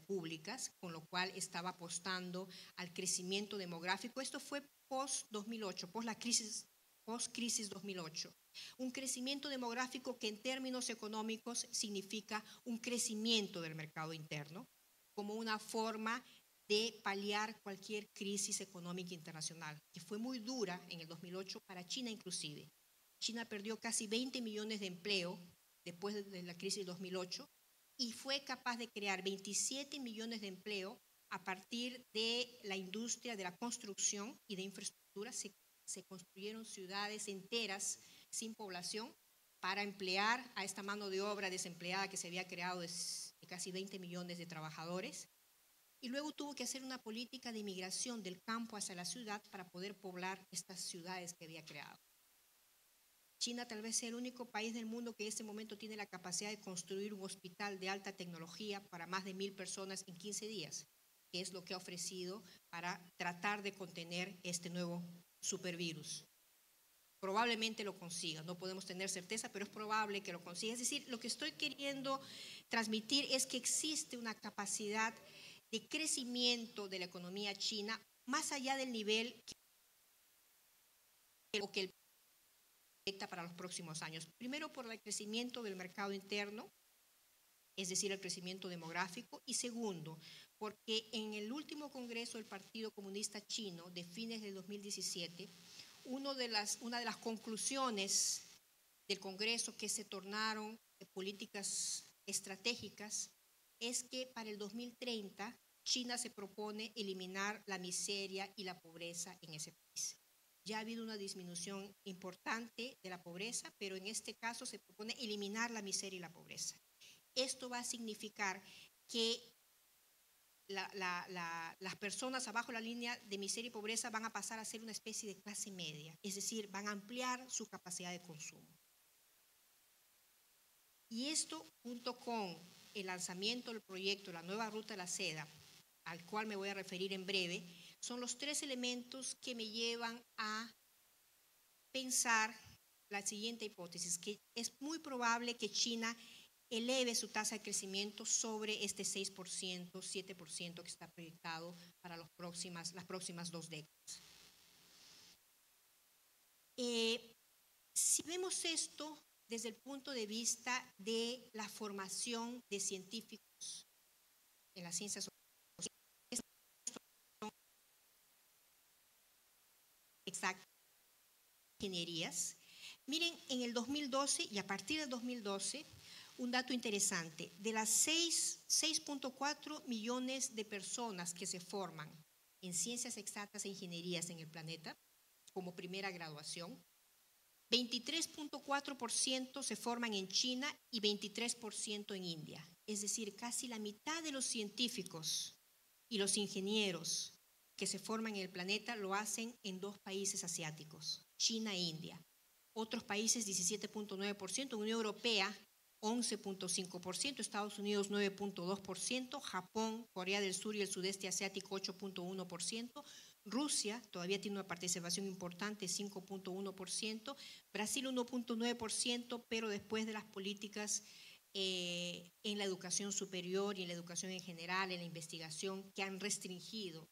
públicas, con lo cual estaba apostando al crecimiento demográfico. Esto fue post-2008, post la crisis, post-crisis 2008. Un crecimiento demográfico que en términos económicos significa un crecimiento del mercado interno, como una forma de paliar cualquier crisis económica internacional, que fue muy dura en el 2008 para China inclusive. China perdió casi 20 millones de empleo después de la crisis 2008 y fue capaz de crear 27 millones de empleo a partir de la industria de la construcción y de infraestructura. Se, construyeron ciudades enteras sin población para emplear a esta mano de obra desempleada que se había creado de, casi 20 millones de trabajadores. Y luego tuvo que hacer una política de inmigración del campo hacia la ciudad para poder poblar estas ciudades que había creado. China tal vez sea el único país del mundo que en este momento tiene la capacidad de construir un hospital de alta tecnología para más de mil personas en 15 días, que es lo que ha ofrecido para tratar de contener este nuevo supervirus. Probablemente lo consiga, no podemos tener certeza, pero es probable que lo consiga. Es decir, lo que estoy queriendo transmitir es que existe una capacidad de crecimiento de la economía china más allá del nivel que, que el para los próximos años. Primero, por el crecimiento del mercado interno, es decir, el crecimiento demográfico, y segundo, porque en el último Congreso del Partido Comunista Chino de fines de 2017, uno de las, una de las conclusiones del Congreso que se tornaron políticas estratégicas es que para el 2030 China se propone eliminar la miseria y la pobreza en ese país ya ha habido una disminución importante de la pobreza, pero en este caso se propone eliminar la miseria y la pobreza. Esto va a significar que las personas abajo la línea de miseria y pobreza van a pasar a ser una especie de clase media, es decir, van a ampliar su capacidad de consumo. Y esto, junto con el lanzamiento del proyecto La Nueva Ruta de la Seda, al cual me voy a referir en breve, son los tres elementos que me llevan a pensar la siguiente hipótesis, que es muy probable que China eleve su tasa de crecimiento sobre este 6%, 7% que está proyectado para las próximas, las próximas dos décadas. Eh, si vemos esto desde el punto de vista de la formación de científicos en las ciencias exacto ingenierías. Miren, en el 2012 y a partir del 2012, un dato interesante, de las 6.4 millones de personas que se forman en ciencias exactas e ingenierías en el planeta como primera graduación, 23.4% se forman en China y 23% en India. Es decir, casi la mitad de los científicos y los ingenieros que se forman en el planeta lo hacen en dos países asiáticos, China e India. Otros países 17.9%, Unión Europea 11.5%, Estados Unidos 9.2%, Japón, Corea del Sur y el sudeste asiático 8.1%, Rusia todavía tiene una participación importante, 5.1%, Brasil 1.9%, pero después de las políticas eh, en la educación superior y en la educación en general, en la investigación, que han restringido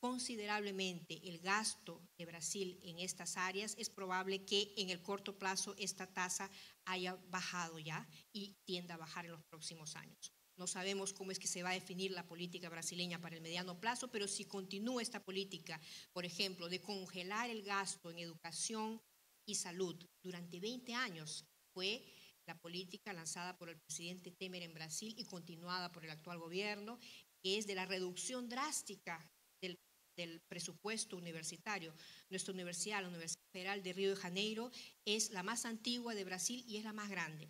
considerablemente el gasto de Brasil en estas áreas, es probable que en el corto plazo esta tasa haya bajado ya y tienda a bajar en los próximos años. No sabemos cómo es que se va a definir la política brasileña para el mediano plazo, pero si continúa esta política, por ejemplo, de congelar el gasto en educación y salud durante 20 años, fue la política lanzada por el presidente Temer en Brasil y continuada por el actual gobierno, que es de la reducción drástica del, presupuesto universitario. Nuestra universidad, la Universidad Federal de Río de Janeiro, es la más antigua de Brasil y es la más grande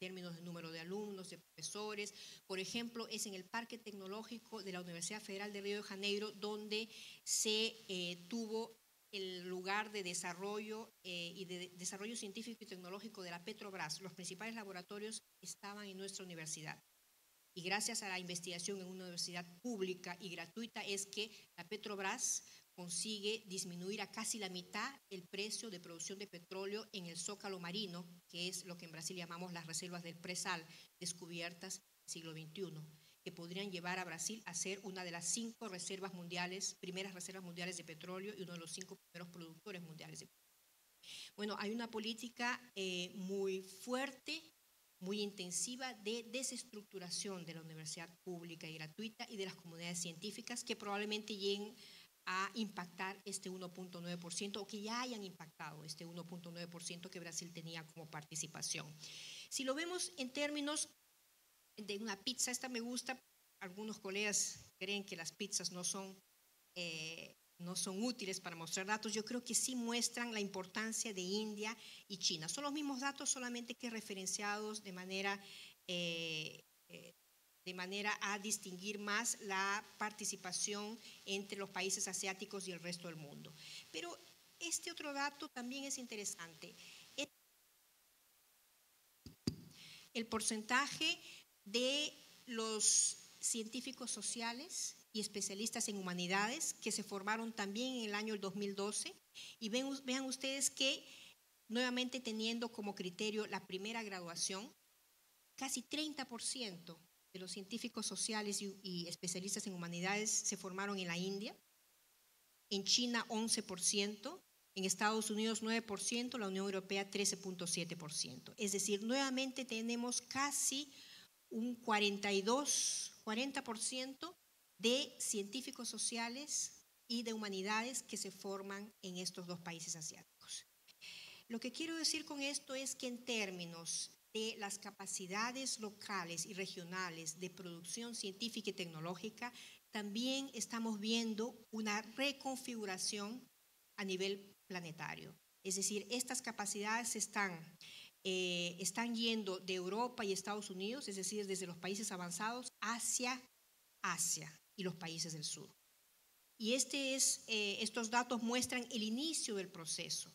términos de número de alumnos, de profesores. Por ejemplo, es en el Parque Tecnológico de la Universidad Federal de Río de Janeiro donde se eh, tuvo el lugar de desarrollo eh, y de desarrollo científico y tecnológico de la Petrobras. Los principales laboratorios estaban en nuestra universidad. Y gracias a la investigación en una universidad pública y gratuita es que la Petrobras consigue disminuir a casi la mitad el precio de producción de petróleo en el zócalo marino, que es lo que en Brasil llamamos las reservas del presal, descubiertas en el siglo XXI, que podrían llevar a Brasil a ser una de las cinco reservas mundiales, primeras reservas mundiales de petróleo y uno de los cinco primeros productores mundiales de petróleo. Bueno, hay una política eh, muy fuerte, muy intensiva de desestructuración de la universidad pública y gratuita y de las comunidades científicas que probablemente lleguen a impactar este 1.9% o que ya hayan impactado este 1.9% que Brasil tenía como participación. Si lo vemos en términos de una pizza, esta me gusta, algunos colegas creen que las pizzas no son, eh, no son útiles para mostrar datos, yo creo que sí muestran la importancia de India y China. Son los mismos datos, solamente que referenciados de manera eh, eh, de manera a distinguir más la participación entre los países asiáticos y el resto del mundo. Pero este otro dato también es interesante. El porcentaje de los científicos sociales y especialistas en humanidades que se formaron también en el año 2012 y vean ustedes que nuevamente teniendo como criterio la primera graduación, casi 30% de los científicos sociales y, especialistas en humanidades se formaron en la India, en China 11%, en Estados Unidos 9%, la Unión Europea 13.7%. Es decir, nuevamente tenemos casi un 42, 40% de científicos sociales y de humanidades que se forman en estos dos países asiáticos. Lo que quiero decir con esto es que en términos de las capacidades locales y regionales de producción científica y tecnológica, también estamos viendo una reconfiguración a nivel planetario. Es decir, estas capacidades están, eh, están yendo de Europa y Estados Unidos, es decir, desde los países avanzados, hacia Asia y los países del sur. Y este es, eh, estos datos muestran el inicio del proceso,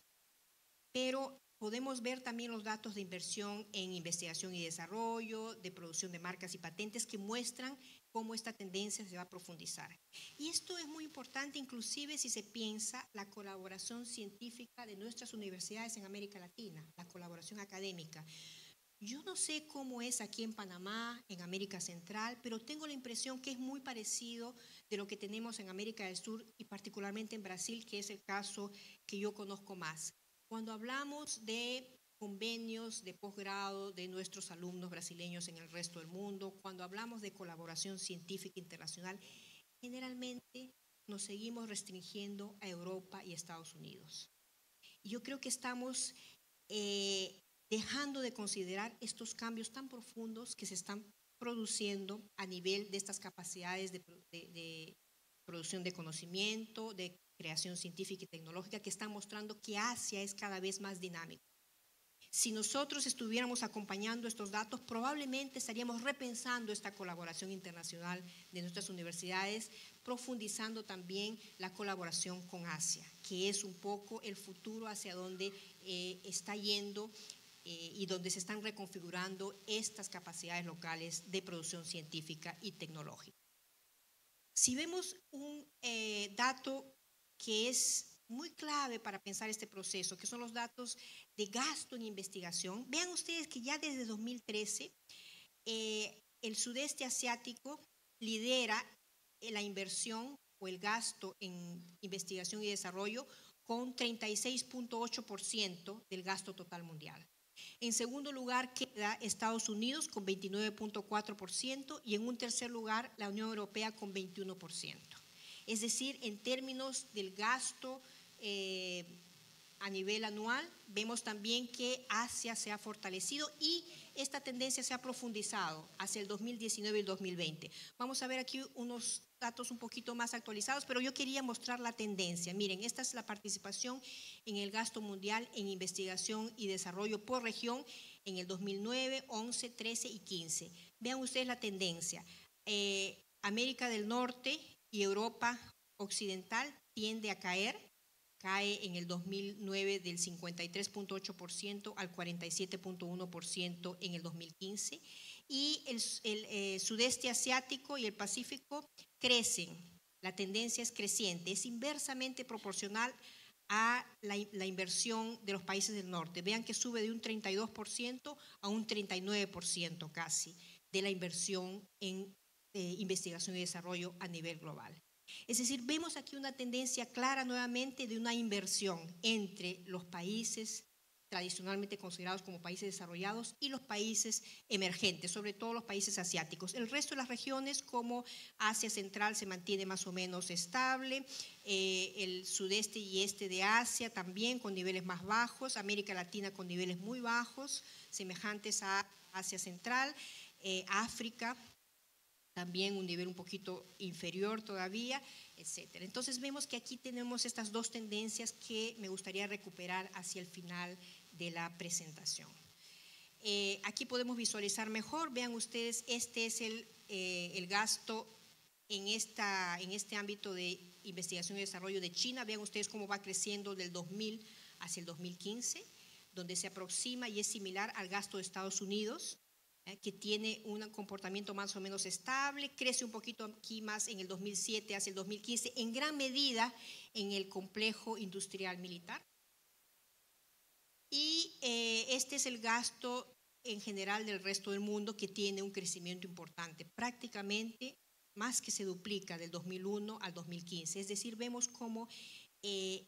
pero podemos ver también los datos de inversión en investigación y desarrollo, de producción de marcas y patentes que muestran cómo esta tendencia se va a profundizar. Y esto es muy importante inclusive si se piensa la colaboración científica de nuestras universidades en América Latina, la colaboración académica. Yo no sé cómo es aquí en Panamá, en América Central, pero tengo la impresión que es muy parecido de lo que tenemos en América del Sur y particularmente en Brasil, que es el caso que yo conozco más. Cuando hablamos de convenios de posgrado de nuestros alumnos brasileños en el resto del mundo, cuando hablamos de colaboración científica internacional, generalmente nos seguimos restringiendo a Europa y Estados Unidos. Yo creo que estamos eh, dejando de considerar estos cambios tan profundos que se están produciendo a nivel de estas capacidades de, de producción de conocimiento, de creación científica y tecnológica que están mostrando que Asia es cada vez más dinámico. Si nosotros estuviéramos acompañando estos datos, probablemente estaríamos repensando esta colaboración internacional de nuestras universidades, profundizando también la colaboración con Asia, que es un poco el futuro hacia donde eh, está yendo eh, y donde se están reconfigurando estas capacidades locales de producción científica y tecnológica. Si vemos un eh, dato que es muy clave para pensar este proceso, que son los datos de gasto en investigación. Vean ustedes que ya desde 2013 eh, el sudeste asiático lidera la inversión o el gasto en investigación y desarrollo con 36.8% del gasto total mundial. En segundo lugar queda Estados Unidos con 29.4% y en un tercer lugar la Unión Europea con 21%. Es decir, en términos del gasto eh, a nivel anual, vemos también que Asia se ha fortalecido y esta tendencia se ha profundizado hacia el 2019 y el 2020. Vamos a ver aquí unos datos un poquito más actualizados, pero yo quería mostrar la tendencia. Miren, esta es la participación en el gasto mundial en investigación y desarrollo por región en el 2009, 11, 13 y 15. Vean ustedes la tendencia. Eh, América del Norte y Europa Occidental tiende a caer, cae en el 2009 del 53.8% al 47.1% en el 2015 y el, eh, sudeste asiático y el Pacífico crecen. La tendencia es creciente, es inversamente proporcional a la, la, inversión de los países del norte. Vean que sube de un 32% a un 39% casi de la inversión en eh, investigación y desarrollo a nivel global. Es decir, vemos aquí una tendencia clara nuevamente de una inversión entre los países tradicionalmente considerados como países desarrollados y los países emergentes, sobre todo los países asiáticos. El resto de las regiones, como Asia Central, se mantiene más o menos estable, eh, el sudeste y este de Asia también con niveles más bajos, América Latina con niveles muy bajos, semejantes a Asia Central, eh, África también un nivel un poquito inferior todavía, etcétera. Entonces vemos que aquí tenemos estas dos tendencias que me gustaría recuperar hacia el final de la presentación. Eh, aquí podemos visualizar mejor, vean ustedes, este es el, eh, el gasto en, esta, en este ámbito de investigación y desarrollo de China, vean ustedes cómo va creciendo del 2000 hacia el 2015, donde se aproxima y es similar al gasto de Estados Unidos, ¿eh? que tiene un comportamiento más o menos estable, crece un poquito aquí más en el 2007 hacia el 2015, en gran medida en el complejo industrial militar. Y eh, este es el gasto en general del resto del mundo que tiene un crecimiento importante, prácticamente más que se duplica del 2001 al 2015. Es decir, vemos cómo eh,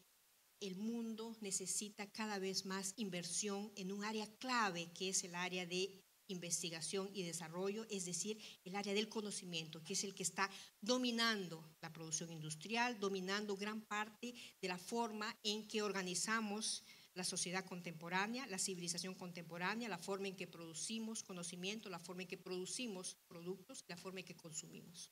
el mundo necesita cada vez más inversión en un área clave, que es el área de investigación y desarrollo, es decir, el área del conocimiento, que es el que está dominando la producción industrial, dominando gran parte de la forma en que organizamos la sociedad contemporánea, la civilización contemporánea, la forma en que producimos conocimiento, la forma en que producimos productos, la forma en que consumimos.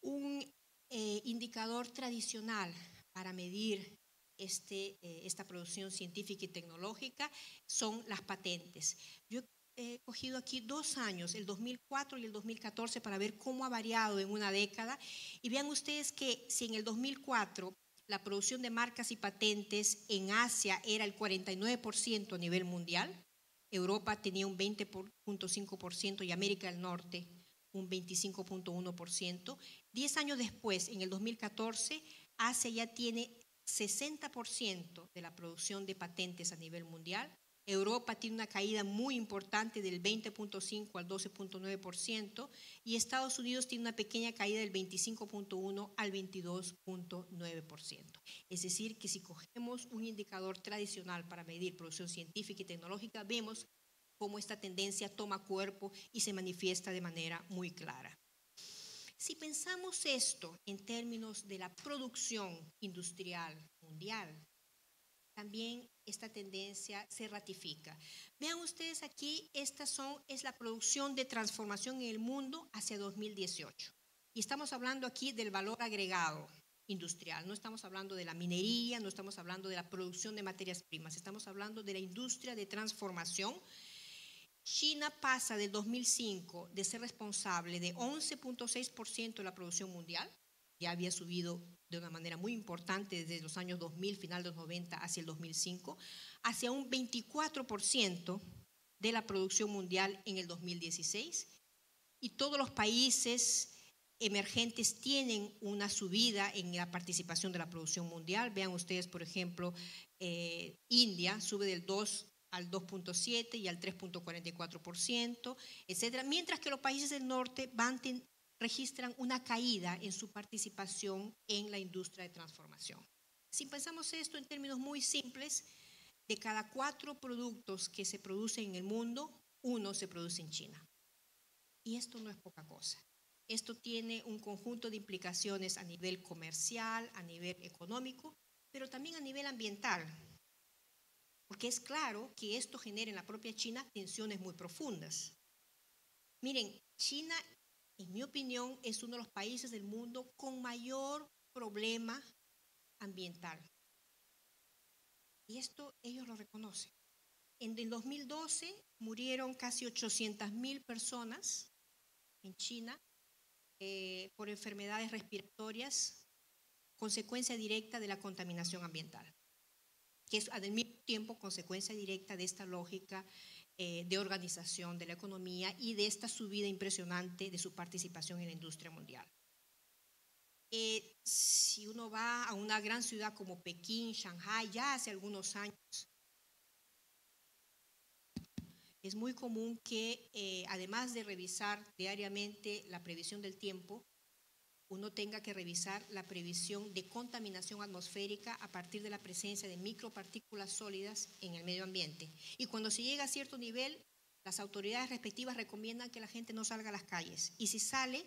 Un eh, indicador tradicional para medir este, eh, esta producción científica y tecnológica son las patentes. Yo he cogido aquí dos años, el 2004 y el 2014, para ver cómo ha variado en una década. Y vean ustedes que si en el 2004 la producción de marcas y patentes en Asia era el 49% a nivel mundial, Europa tenía un 20.5% y América del Norte un 25.1%. Diez años después, en el 2014, Asia ya tiene 60% de la producción de patentes a nivel mundial. Europa tiene una caída muy importante del 20.5 al 12.9% y Estados Unidos tiene una pequeña caída del 25.1 al 22.9%. Es decir, que si cogemos un indicador tradicional para medir producción científica y tecnológica, vemos cómo esta tendencia toma cuerpo y se manifiesta de manera muy clara. Si pensamos esto en términos de la producción industrial mundial, también esta tendencia se ratifica. Vean ustedes aquí, esta son, es la producción de transformación en el mundo hacia 2018. Y estamos hablando aquí del valor agregado industrial, no estamos hablando de la minería, no estamos hablando de la producción de materias primas, estamos hablando de la industria de transformación China pasa del 2005 de ser responsable de 11.6% de la producción mundial, ya había subido de una manera muy importante desde los años 2000, final de los 90 hacia el 2005, hacia un 24% de la producción mundial en el 2016. Y todos los países emergentes tienen una subida en la participación de la producción mundial. Vean ustedes, por ejemplo, eh, India sube del 2 al 2.7 y al 3.44%, etcétera, mientras que los países del norte registran una caída en su participación en la industria de transformación. Si pensamos esto en términos muy simples, de cada cuatro productos que se producen en el mundo, uno se produce en China. Y esto no es poca cosa. Esto tiene un conjunto de implicaciones a nivel comercial, a nivel económico, pero también a nivel ambiental. Porque es claro que esto genera en la propia China tensiones muy profundas. Miren, China, en mi opinión, es uno de los países del mundo con mayor problema ambiental. Y esto ellos lo reconocen. En el 2012 murieron casi 800 mil personas en China eh, por enfermedades respiratorias, consecuencia directa de la contaminación ambiental, que es mismo tiempo consecuencia directa de esta lógica eh, de organización de la economía y de esta subida impresionante de su participación en la industria mundial. Eh, si uno va a una gran ciudad como Pekín, Shanghai, ya hace algunos años, es muy común que eh, además de revisar diariamente la previsión del tiempo, uno tenga que revisar la previsión de contaminación atmosférica a partir de la presencia de micropartículas sólidas en el medio ambiente. Y cuando se llega a cierto nivel, las autoridades respectivas recomiendan que la gente no salga a las calles. Y si sale,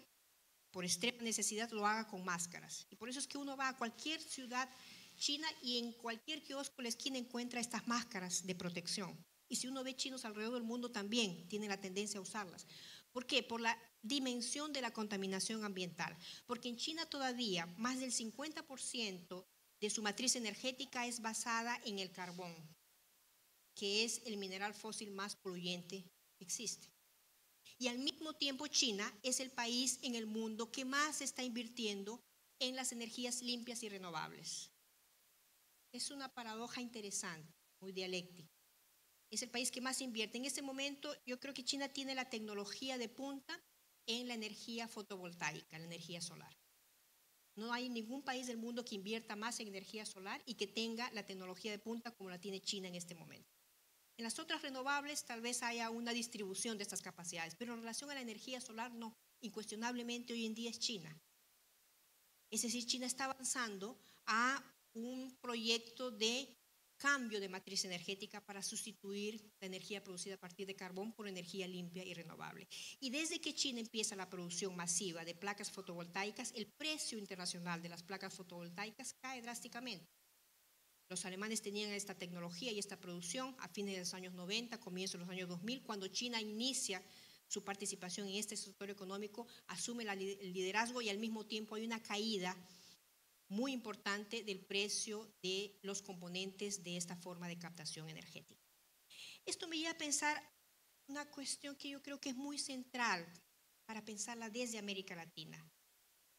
por extrema necesidad, lo haga con máscaras. Y por eso es que uno va a cualquier ciudad china y en cualquier kiosco la esquina encuentra estas máscaras de protección. Y si uno ve chinos alrededor del mundo también tienen la tendencia a usarlas. ¿Por qué? Por la dimensión de la contaminación ambiental. Porque en China todavía más del 50% de su matriz energética es basada en el carbón, que es el mineral fósil más poluyente que existe. Y al mismo tiempo China es el país en el mundo que más está invirtiendo en las energías limpias y renovables. Es una paradoja interesante, muy dialéctica es el país que más invierte. En este momento yo creo que China tiene la tecnología de punta en la energía fotovoltaica, la energía solar. No hay ningún país del mundo que invierta más en energía solar y que tenga la tecnología de punta como la tiene China en este momento. En las otras renovables tal vez haya una distribución de estas capacidades, pero en relación a la energía solar no. Incuestionablemente hoy en día es China. Es decir, China está avanzando a un proyecto de cambio de matriz energética para sustituir la energía producida a partir de carbón por energía limpia y renovable. Y desde que China empieza la producción masiva de placas fotovoltaicas, el precio internacional de las placas fotovoltaicas cae drásticamente. Los alemanes tenían esta tecnología y esta producción a fines de los años 90, comienzos de los años 2000, cuando China inicia su participación en este sector económico, asume el liderazgo y al mismo tiempo hay una caída muy importante del precio de los componentes de esta forma de captación energética. Esto me lleva a pensar una cuestión que yo creo que es muy central para pensarla desde América Latina,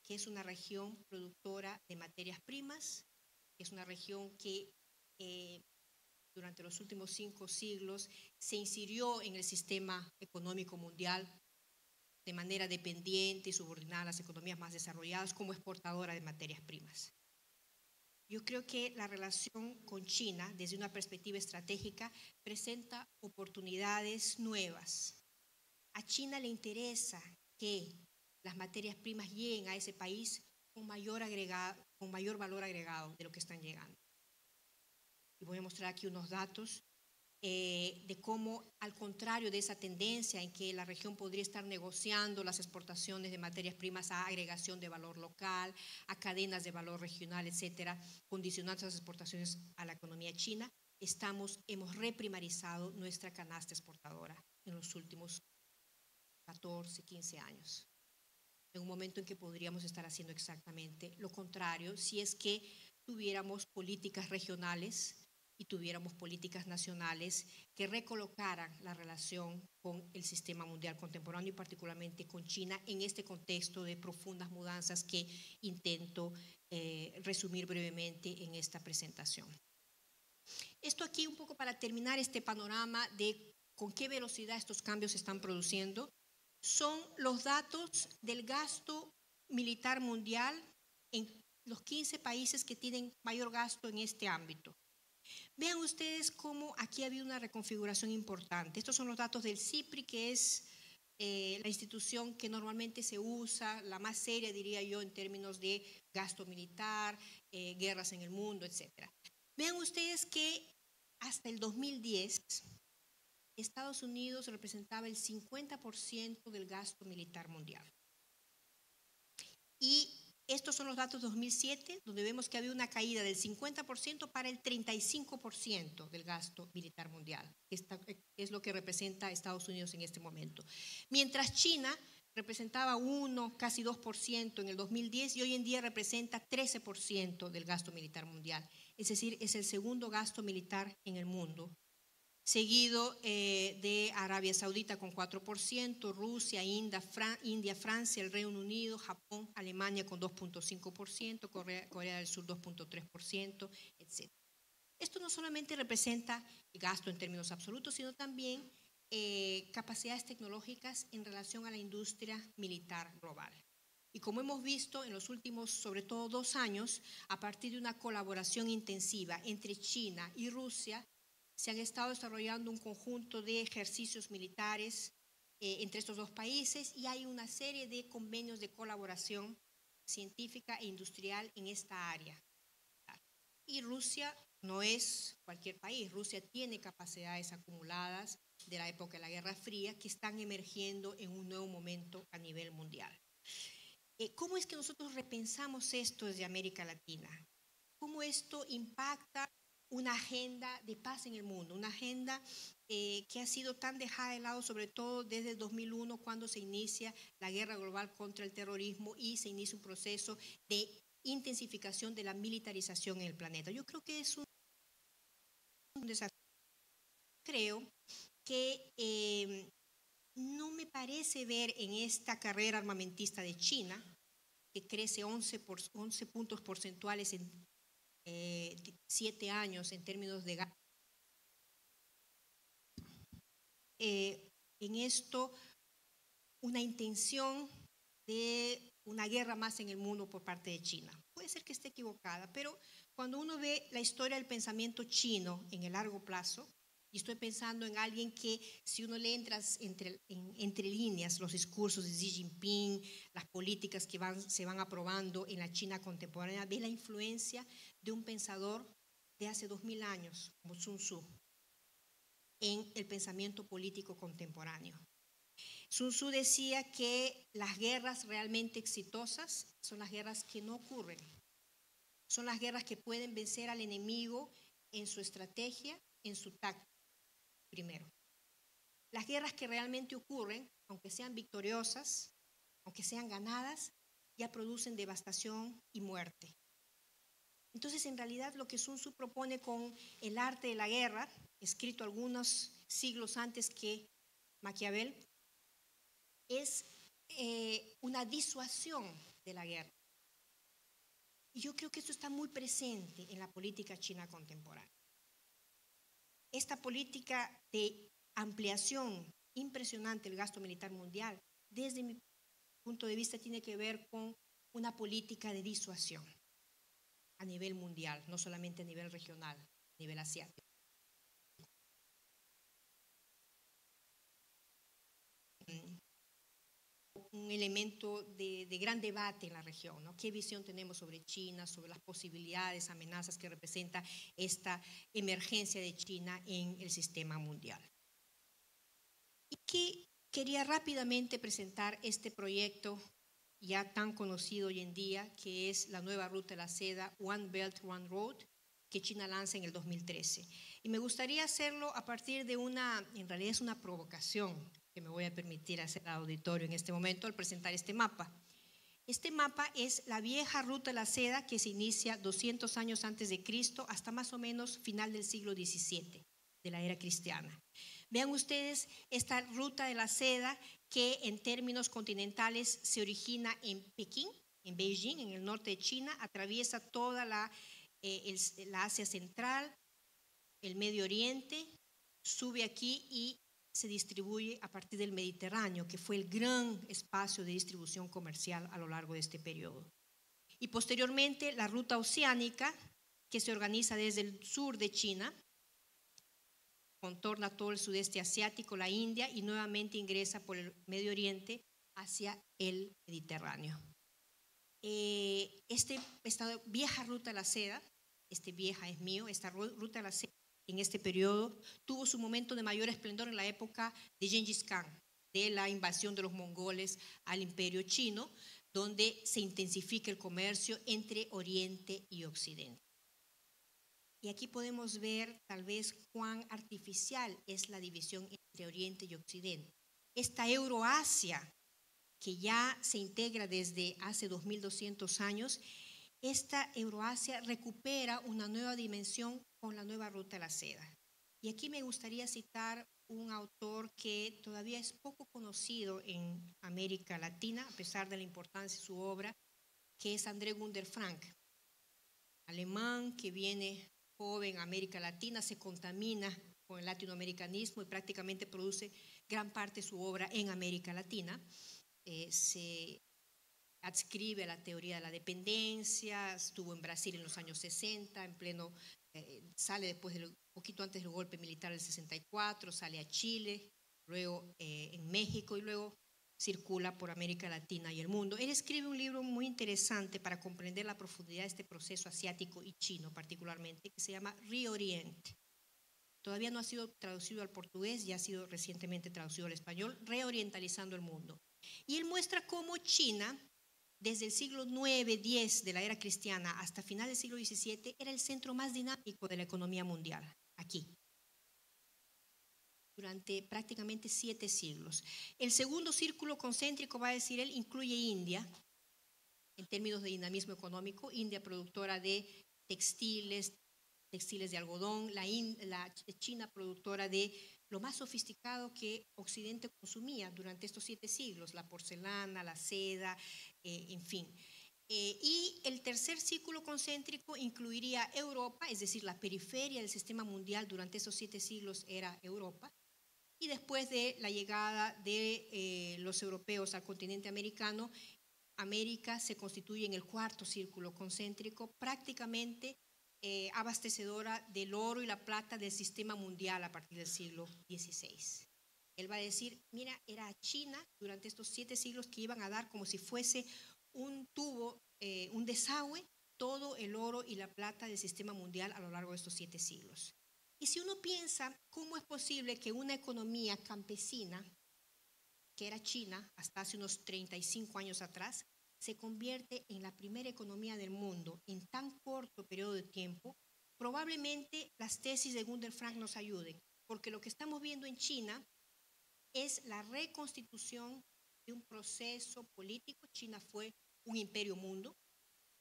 que es una región productora de materias primas, que es una región que eh, durante los últimos cinco siglos se insirió en el sistema económico mundial de manera dependiente y subordinada a las economías más desarrolladas como exportadora de materias primas. Yo creo que la relación con China, desde una perspectiva estratégica, presenta oportunidades nuevas. A China le interesa que las materias primas lleguen a ese país con mayor, agregado, con mayor valor agregado de lo que están llegando. Y voy a mostrar aquí unos datos eh, de cómo, al contrario de esa tendencia en que la región podría estar negociando las exportaciones de materias primas a agregación de valor local, a cadenas de valor regional, etcétera, condicionando esas exportaciones a la economía china, estamos, hemos reprimarizado nuestra canasta exportadora en los últimos 14, 15 años. En un momento en que podríamos estar haciendo exactamente lo contrario si es que tuviéramos políticas regionales y tuviéramos políticas nacionales que recolocaran la relación con el sistema mundial contemporáneo y particularmente con China en este contexto de profundas mudanzas que intento eh, resumir brevemente en esta presentación. Esto aquí un poco para terminar este panorama de con qué velocidad estos cambios se están produciendo, son los datos del gasto militar mundial en los 15 países que tienen mayor gasto en este ámbito. Vean ustedes cómo aquí había una reconfiguración importante. Estos son los datos del CIPRI, que es eh, la institución que normalmente se usa, la más seria, diría yo, en términos de gasto militar, eh, guerras en el mundo, etc. Vean ustedes que hasta el 2010, Estados Unidos representaba el 50% del gasto militar mundial. Y estos son los datos de 2007, donde vemos que había una caída del 50% para el 35% del gasto militar mundial, que es lo que representa Estados Unidos en este momento. Mientras China representaba 1, casi 2% en el 2010 y hoy en día representa 13% del gasto militar mundial. Es decir, es el segundo gasto militar en el mundo seguido eh, de Arabia Saudita con 4%, Rusia, India, India, Francia, el Reino Unido, Japón, Alemania con 2.5%, Corea, Corea, del Sur 2.3%, etc. Esto no solamente representa gasto en términos absolutos, sino también eh, capacidades tecnológicas en relación a la industria militar global. Y como hemos visto en los últimos, sobre todo dos años, a partir de una colaboración intensiva entre China y Rusia, se han estado desarrollando un conjunto de ejercicios militares eh, entre estos dos países y hay una serie de convenios de colaboración científica e industrial en esta área. Y Rusia no es cualquier país, Rusia tiene capacidades acumuladas de la época de la Guerra Fría que están emergiendo en un nuevo momento a nivel mundial. Eh, ¿Cómo es que nosotros repensamos esto desde América Latina? ¿Cómo esto impacta una agenda de paz en el mundo, una agenda eh, que ha sido tan dejada de lado, sobre todo desde el 2001, cuando se inicia la guerra global contra el terrorismo y se inicia un proceso de intensificación de la militarización en el planeta. Yo creo que es un, desafío. Creo que eh, no me parece ver en esta carrera armamentista de China, que crece 11, por, 11 puntos porcentuales en eh, siete años en términos de gasto. Eh, en esto, una intención de una guerra más en el mundo por parte de China. Puede ser que esté equivocada, pero cuando uno ve la historia del pensamiento chino en el largo plazo, y estoy pensando en alguien que, si uno le entras entre, líneas los discursos de Xi Jinping, las políticas que se van aprobando en la China contemporánea, ve la influencia de un pensador de hace dos mil años, como Sun Tzu, en el pensamiento político contemporáneo. Sun Tzu decía que las guerras realmente exitosas son las guerras que no ocurren, son las guerras que pueden vencer al enemigo en su estrategia, en su táctica primero. Las guerras que realmente ocurren, aunque sean victoriosas, aunque sean ganadas, ya producen devastación y muerte. Entonces, en realidad, lo que Sun Tzu propone con el arte de la guerra, escrito algunos siglos antes que Maquiavel, es eh, una disuasión de la guerra. Y yo creo que eso está muy presente en la política china contemporánea esta política de ampliación impresionante del gasto militar mundial, desde mi punto de vista, tiene que ver con una política de disuasión a nivel mundial, no solamente a nivel regional, a nivel asiático. Un elemento de, gran debate en la región. ¿no? ¿Qué visión tenemos sobre China, sobre las posibilidades, amenazas que representa esta emergencia de China en el sistema mundial? Y que quería rápidamente presentar este proyecto ya tan conocido hoy en día, que es la nueva ruta de la seda One Belt, One Road, que China lanza en el 2013. Y me gustaría hacerlo a partir de una, en realidad es una provocación que me voy a permitir hacer al auditorio en este momento al presentar este mapa. Este mapa es la vieja ruta de la seda que se inicia 200 años antes de Cristo hasta más o menos final del siglo XVII de la era cristiana. Vean ustedes esta ruta de la seda que en términos continentales se origina en Pekín, en Beijing, en el norte de China, atraviesa toda la, eh, la Asia Central, el Medio Oriente, sube aquí y se distribuye a partir del Mediterráneo, que fue el gran espacio de distribución comercial a lo largo de este periodo. Y posteriormente la ruta oceánica, que se organiza desde el sur de China, contorna todo el sudeste asiático, la India, y nuevamente ingresa por el Medio Oriente hacia el Mediterráneo. Eh, este, esta vieja ruta de la seda, este vieja es mío, esta ruta de la seda en este periodo, tuvo su momento de mayor esplendor en la época de Gengis Khan, de la invasión de los mongoles al imperio chino, donde se intensifica el comercio entre Oriente y Occidente. Y aquí podemos ver tal vez cuán artificial es la división entre Oriente y Occidente. Esta Euroasia, que ya se integra desde hace 2200 años, esta Euroasia recupera una nueva dimensión con la nueva ruta de la seda. Y aquí me gustaría citar un autor que todavía es poco conocido en América Latina, a pesar de la importancia de su obra, que es André Gunder Frank, alemán que viene joven a América Latina, se contamina con el latinoamericanismo y prácticamente produce gran parte de su obra en América Latina. Eh, se adscribe a la teoría de la dependencia, estuvo en Brasil en los años 60, en pleno, eh, sale después del poquito antes del golpe militar del 64, sale a Chile, luego eh, en México y luego circula por América Latina y el mundo. Él escribe un libro muy interesante para comprender la profundidad de este proceso asiático y chino particularmente, que se llama Reorient. Todavía no ha sido traducido al portugués, ya ha sido recientemente traducido al español, reorientalizando el mundo. Y él muestra cómo China, desde el siglo IX, X de la era cristiana hasta final del siglo XVII, era el centro más dinámico de la economía mundial aquí, durante prácticamente siete siglos. El segundo círculo concéntrico, va a decir él, incluye India, en términos de dinamismo económico, India productora de textiles, textiles de algodón, la, China productora de lo más sofisticado que Occidente consumía durante estos siete siglos, la porcelana, la seda, eh, en fin. Eh, y el tercer círculo concéntrico incluiría Europa, es decir, la periferia del sistema mundial durante esos siete siglos era Europa. Y después de la llegada de eh, los europeos al continente americano, América se constituye en el cuarto círculo concéntrico, prácticamente abastecedora del oro y la plata del sistema mundial a partir del siglo XVI. Él va a decir, mira, era China durante estos siete siglos que iban a dar como si fuese un tubo, eh, un desagüe, todo el oro y la plata del sistema mundial a lo largo de estos siete siglos. Y si uno piensa cómo es posible que una economía campesina, que era China hasta hace unos 35 años atrás, se convierte en la primera economía del mundo en tan corto periodo de tiempo, probablemente las tesis de Gunder Frank nos ayuden, porque lo que estamos viendo en China es la reconstitución de un proceso político. China fue un imperio mundo,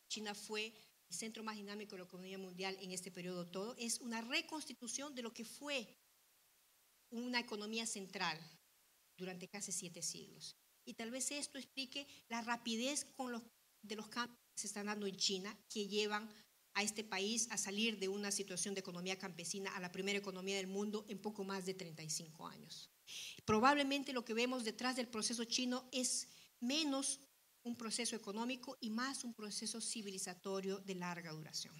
China fue el centro más dinámico de la economía mundial en este periodo todo, es una reconstitución de lo que fue una economía central durante casi siete siglos. Y tal vez esto explique la rapidez con los, de los cambios que se están dando en China, que llevan a este país a salir de una situación de economía campesina a la primera economía del mundo en poco más de 35 años. Probablemente lo que vemos detrás del proceso chino es menos un proceso económico y más un proceso civilizatorio de larga duración.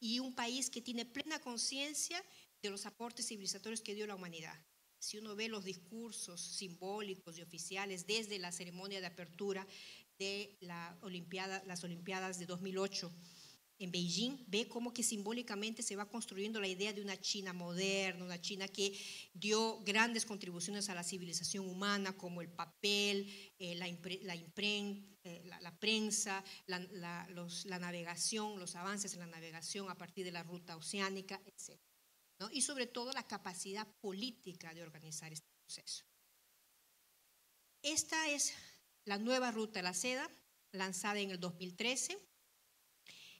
Y un país que tiene plena conciencia de los aportes civilizatorios que dio la humanidad. Si uno ve los discursos simbólicos y oficiales desde la ceremonia de apertura de las Olimpiadas de 2008, en Beijing, ve cómo que simbólicamente se va construyendo la idea de una China moderna, una China que dio grandes contribuciones a la civilización humana, como el papel, eh, la, eh, la, prensa, la, la, navegación, los avances en la navegación a partir de la ruta oceánica, etc. Y sobre todo la capacidad política de organizar este proceso. Esta es la nueva ruta de la seda, lanzada en el 2013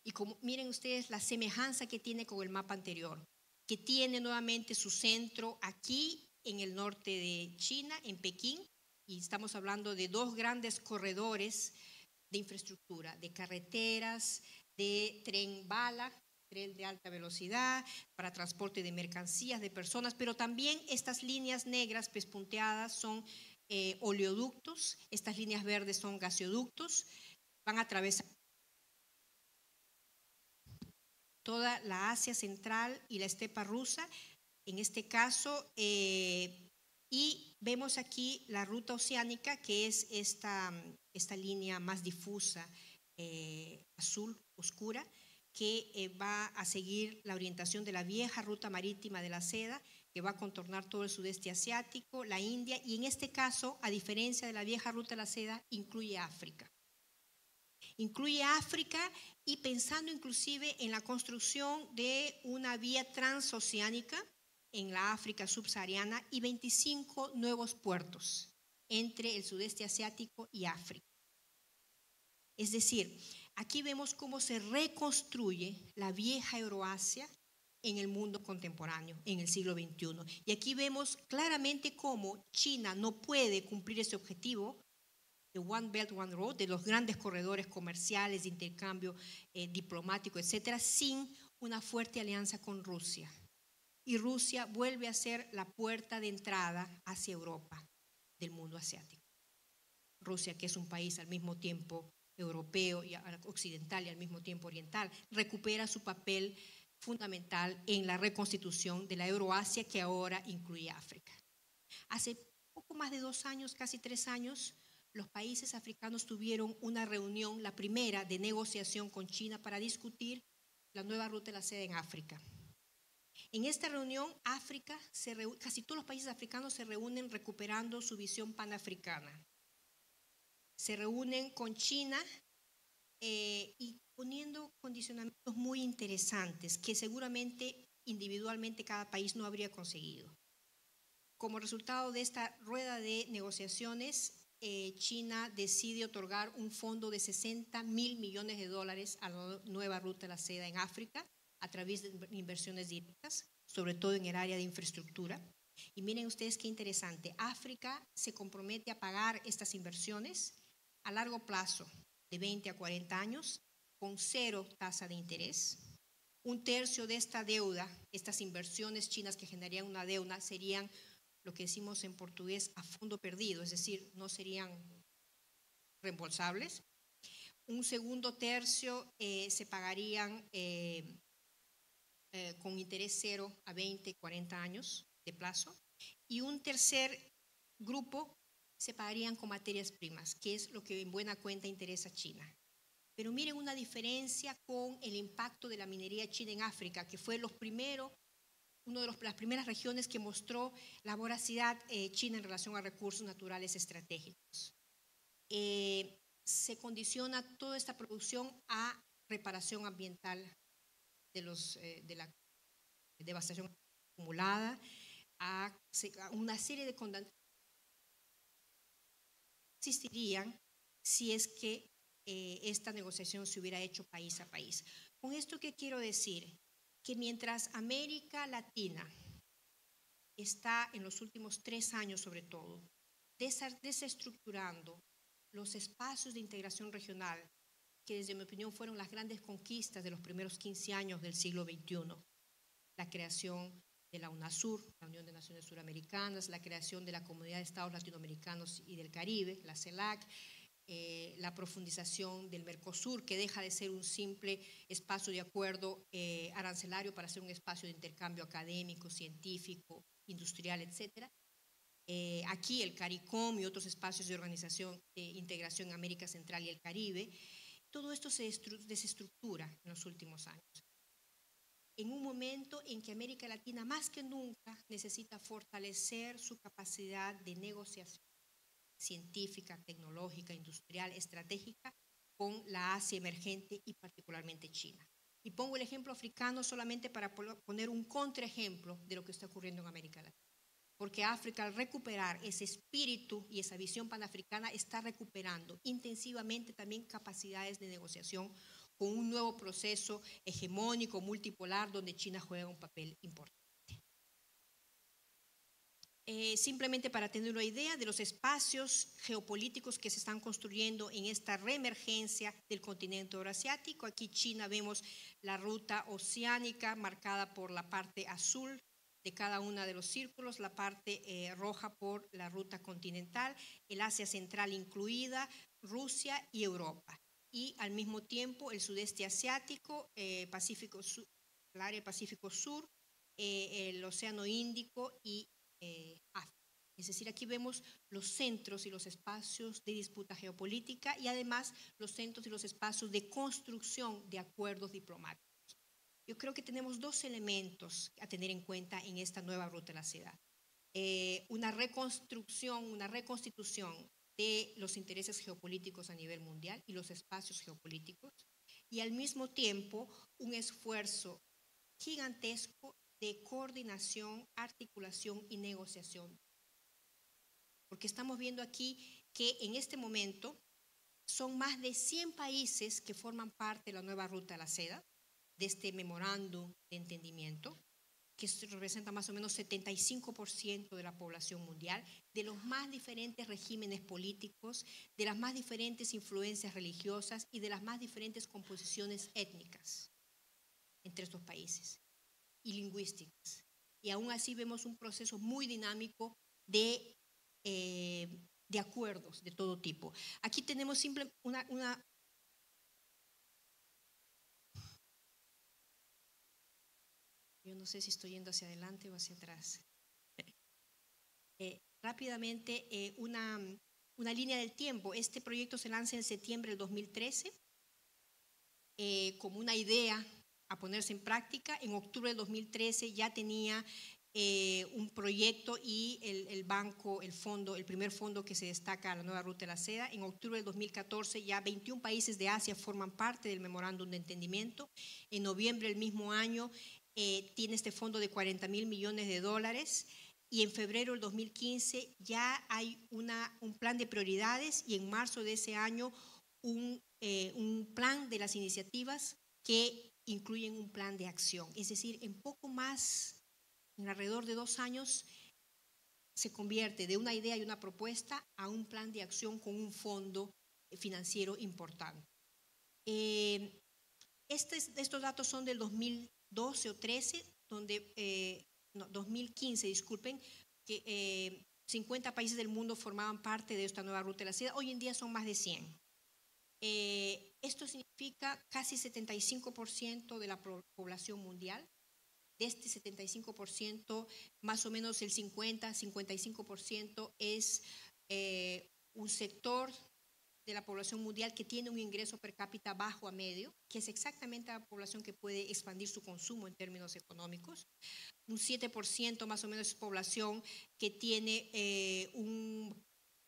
y como miren ustedes la semejanza que tiene con el mapa anterior, que tiene nuevamente su centro aquí en el norte de China, en Pekín, y estamos hablando de dos grandes corredores de infraestructura, de carreteras, de tren bala, tren de alta velocidad, para transporte de mercancías, de personas, pero también estas líneas negras pespunteadas son eh, oleoductos, estas líneas verdes son gasoductos, van a atravesar toda la Asia Central y la estepa rusa, en este caso, eh, y vemos aquí la ruta oceánica, que es esta, esta línea más difusa, eh, azul oscura, que eh, va a seguir la orientación de la vieja ruta marítima de la seda, que va a contornar todo el sudeste asiático, la India, y en este caso, a diferencia de la vieja ruta de la seda, incluye África. Incluye África y pensando inclusive en la construcción de una vía transoceánica en la África subsahariana y 25 nuevos puertos entre el sudeste asiático y África. Es decir, aquí vemos cómo se reconstruye la vieja Euroasia en el mundo contemporáneo, en el siglo XXI. Y aquí vemos claramente cómo China no puede cumplir ese objetivo de One Belt, One Road, de los grandes corredores comerciales, de intercambio eh, diplomático, etcétera, sin una fuerte alianza con Rusia. Y Rusia vuelve a ser la puerta de entrada hacia Europa del mundo asiático. Rusia, que es un país al mismo tiempo europeo y occidental y al mismo tiempo oriental, recupera su papel fundamental en la reconstitución de la Euroasia que ahora incluye África. Hace poco más de dos años, casi tres años, los países africanos tuvieron una reunión, la primera de negociación con China para discutir la nueva ruta de la seda en África. En esta reunión, África, casi todos los países africanos se reúnen recuperando su visión panafricana. Se reúnen con China eh, y poniendo condicionamientos muy interesantes que seguramente individualmente cada país no habría conseguido. Como resultado de esta rueda de negociaciones, eh, China decide otorgar un fondo de 60 mil millones de dólares a la nueva ruta de la seda en África a través de inversiones directas, sobre todo en el área de infraestructura. Y miren ustedes qué interesante, África se compromete a pagar estas inversiones a largo plazo, de 20 a 40 años, con cero tasa de interés. Un tercio de esta deuda, estas inversiones chinas que generarían una deuda, serían lo que decimos en portugués a fondo perdido, es decir, no serían reembolsables. Un segundo tercio eh, se pagarían eh, eh, con interés cero a 20, 40 años de plazo. Y un tercer grupo se pagarían con materias primas, que es lo que en buena cuenta interesa a China. Pero miren una diferencia con el impacto de la minería china en África, que fue los primeros, una de las primeras regiones que mostró la voracidad eh, china en relación a recursos naturales estratégicos. Eh, se condiciona toda esta producción a reparación ambiental de, los, eh, de la devastación acumulada, a, una serie de condenas existirían si es que eh, esta negociación se hubiera hecho país a país. Con esto qué quiero decir que mientras América Latina está en los últimos tres años sobre todo desestructurando los espacios de integración regional que desde mi opinión fueron las grandes conquistas de los primeros 15 años del siglo XXI. La creación de la UNASUR, la Unión de Naciones Suramericanas, la creación de la Comunidad de Estados Latinoamericanos y del Caribe, la CELAC, eh, la profundización del Mercosur, que deja de ser un simple espacio de acuerdo eh, arancelario para ser un espacio de intercambio académico, científico, industrial, etc. Eh, aquí el CARICOM y otros espacios de organización de integración en América Central y el Caribe todo esto se desestructura en los últimos años. En un momento en que América Latina más que nunca necesita fortalecer su capacidad de negociación científica, tecnológica, industrial, estratégica con la Asia emergente y particularmente China. Y pongo el ejemplo africano solamente para poner un contraejemplo de lo que está ocurriendo en América Latina porque África al recuperar ese espíritu y esa visión panafricana está recuperando intensivamente también capacidades de negociación con un nuevo proceso hegemónico, multipolar, donde China juega un papel importante. Eh, simplemente para tener una idea de los espacios geopolíticos que se están construyendo en esta reemergencia del continente euroasiático. Aquí China vemos la ruta oceánica marcada por la parte azul de cada uno de los círculos, la parte eh, roja por la ruta continental, el Asia Central incluida, Rusia y Europa. Y al mismo tiempo el sudeste asiático, eh, Pacífico el área Pacífico Sur, eh, el Océano Índico África. Es decir, aquí vemos los centros y los espacios de disputa geopolítica y además los centros y los espacios de construcción de acuerdos diplomáticos. Yo creo que tenemos dos elementos a tener en cuenta en esta nueva ruta de la seda. Eh, una reconstrucción, una reconstitución de los intereses geopolíticos a nivel mundial y los espacios geopolíticos, y al mismo tiempo un esfuerzo gigantesco de coordinación, articulación y negociación. Porque estamos viendo aquí que en este momento son más de 100 países que forman parte de la nueva ruta de la seda, de este memorándum de entendimiento, que representa más o menos 75% de la población mundial, de los más diferentes regímenes políticos, de las más diferentes influencias religiosas y de las más diferentes composiciones étnicas entre estos países y lingüísticas. Y aún así vemos un proceso muy dinámico de, eh, de acuerdos de todo tipo. Aquí tenemos simple, una, una Yo no sé si estoy yendo hacia adelante o hacia atrás. Eh, rápidamente, eh, una, una, línea del tiempo. Este proyecto se lanza en septiembre del 2013 eh, como una idea a ponerse en práctica. En octubre del 2013 ya tenía un proyecto y el, banco, el fondo, el primer fondo que se destaca, la nueva ruta de la seda. En octubre del 2014 ya 21 países de Asia forman parte del memorándum de entendimiento. En noviembre del mismo año eh, tiene este fondo de 40 mil millones de dólares y en febrero del 2015 ya hay una, un plan de prioridades y en marzo de ese año un, eh, un plan de las iniciativas que incluyen un plan de acción. Es decir, en poco más, en alrededor de dos años, se convierte de una idea y una propuesta a un plan de acción con un fondo financiero importante. Eh, estos datos son del 2000, 12 o 13, donde, eh, no, 2015, disculpen, que 50 eh, países del mundo formaban parte de esta nueva ruta de la seda. Hoy en día son más de 100. Eh, esto significa casi 75% de la población mundial. De este 75%, más o menos el 50-55% es un sector de la población mundial que tiene un ingreso per cápita bajo a medio, que es exactamente la población que puede expandir su consumo en términos económicos. Un 7% más o menos es población que tiene eh, un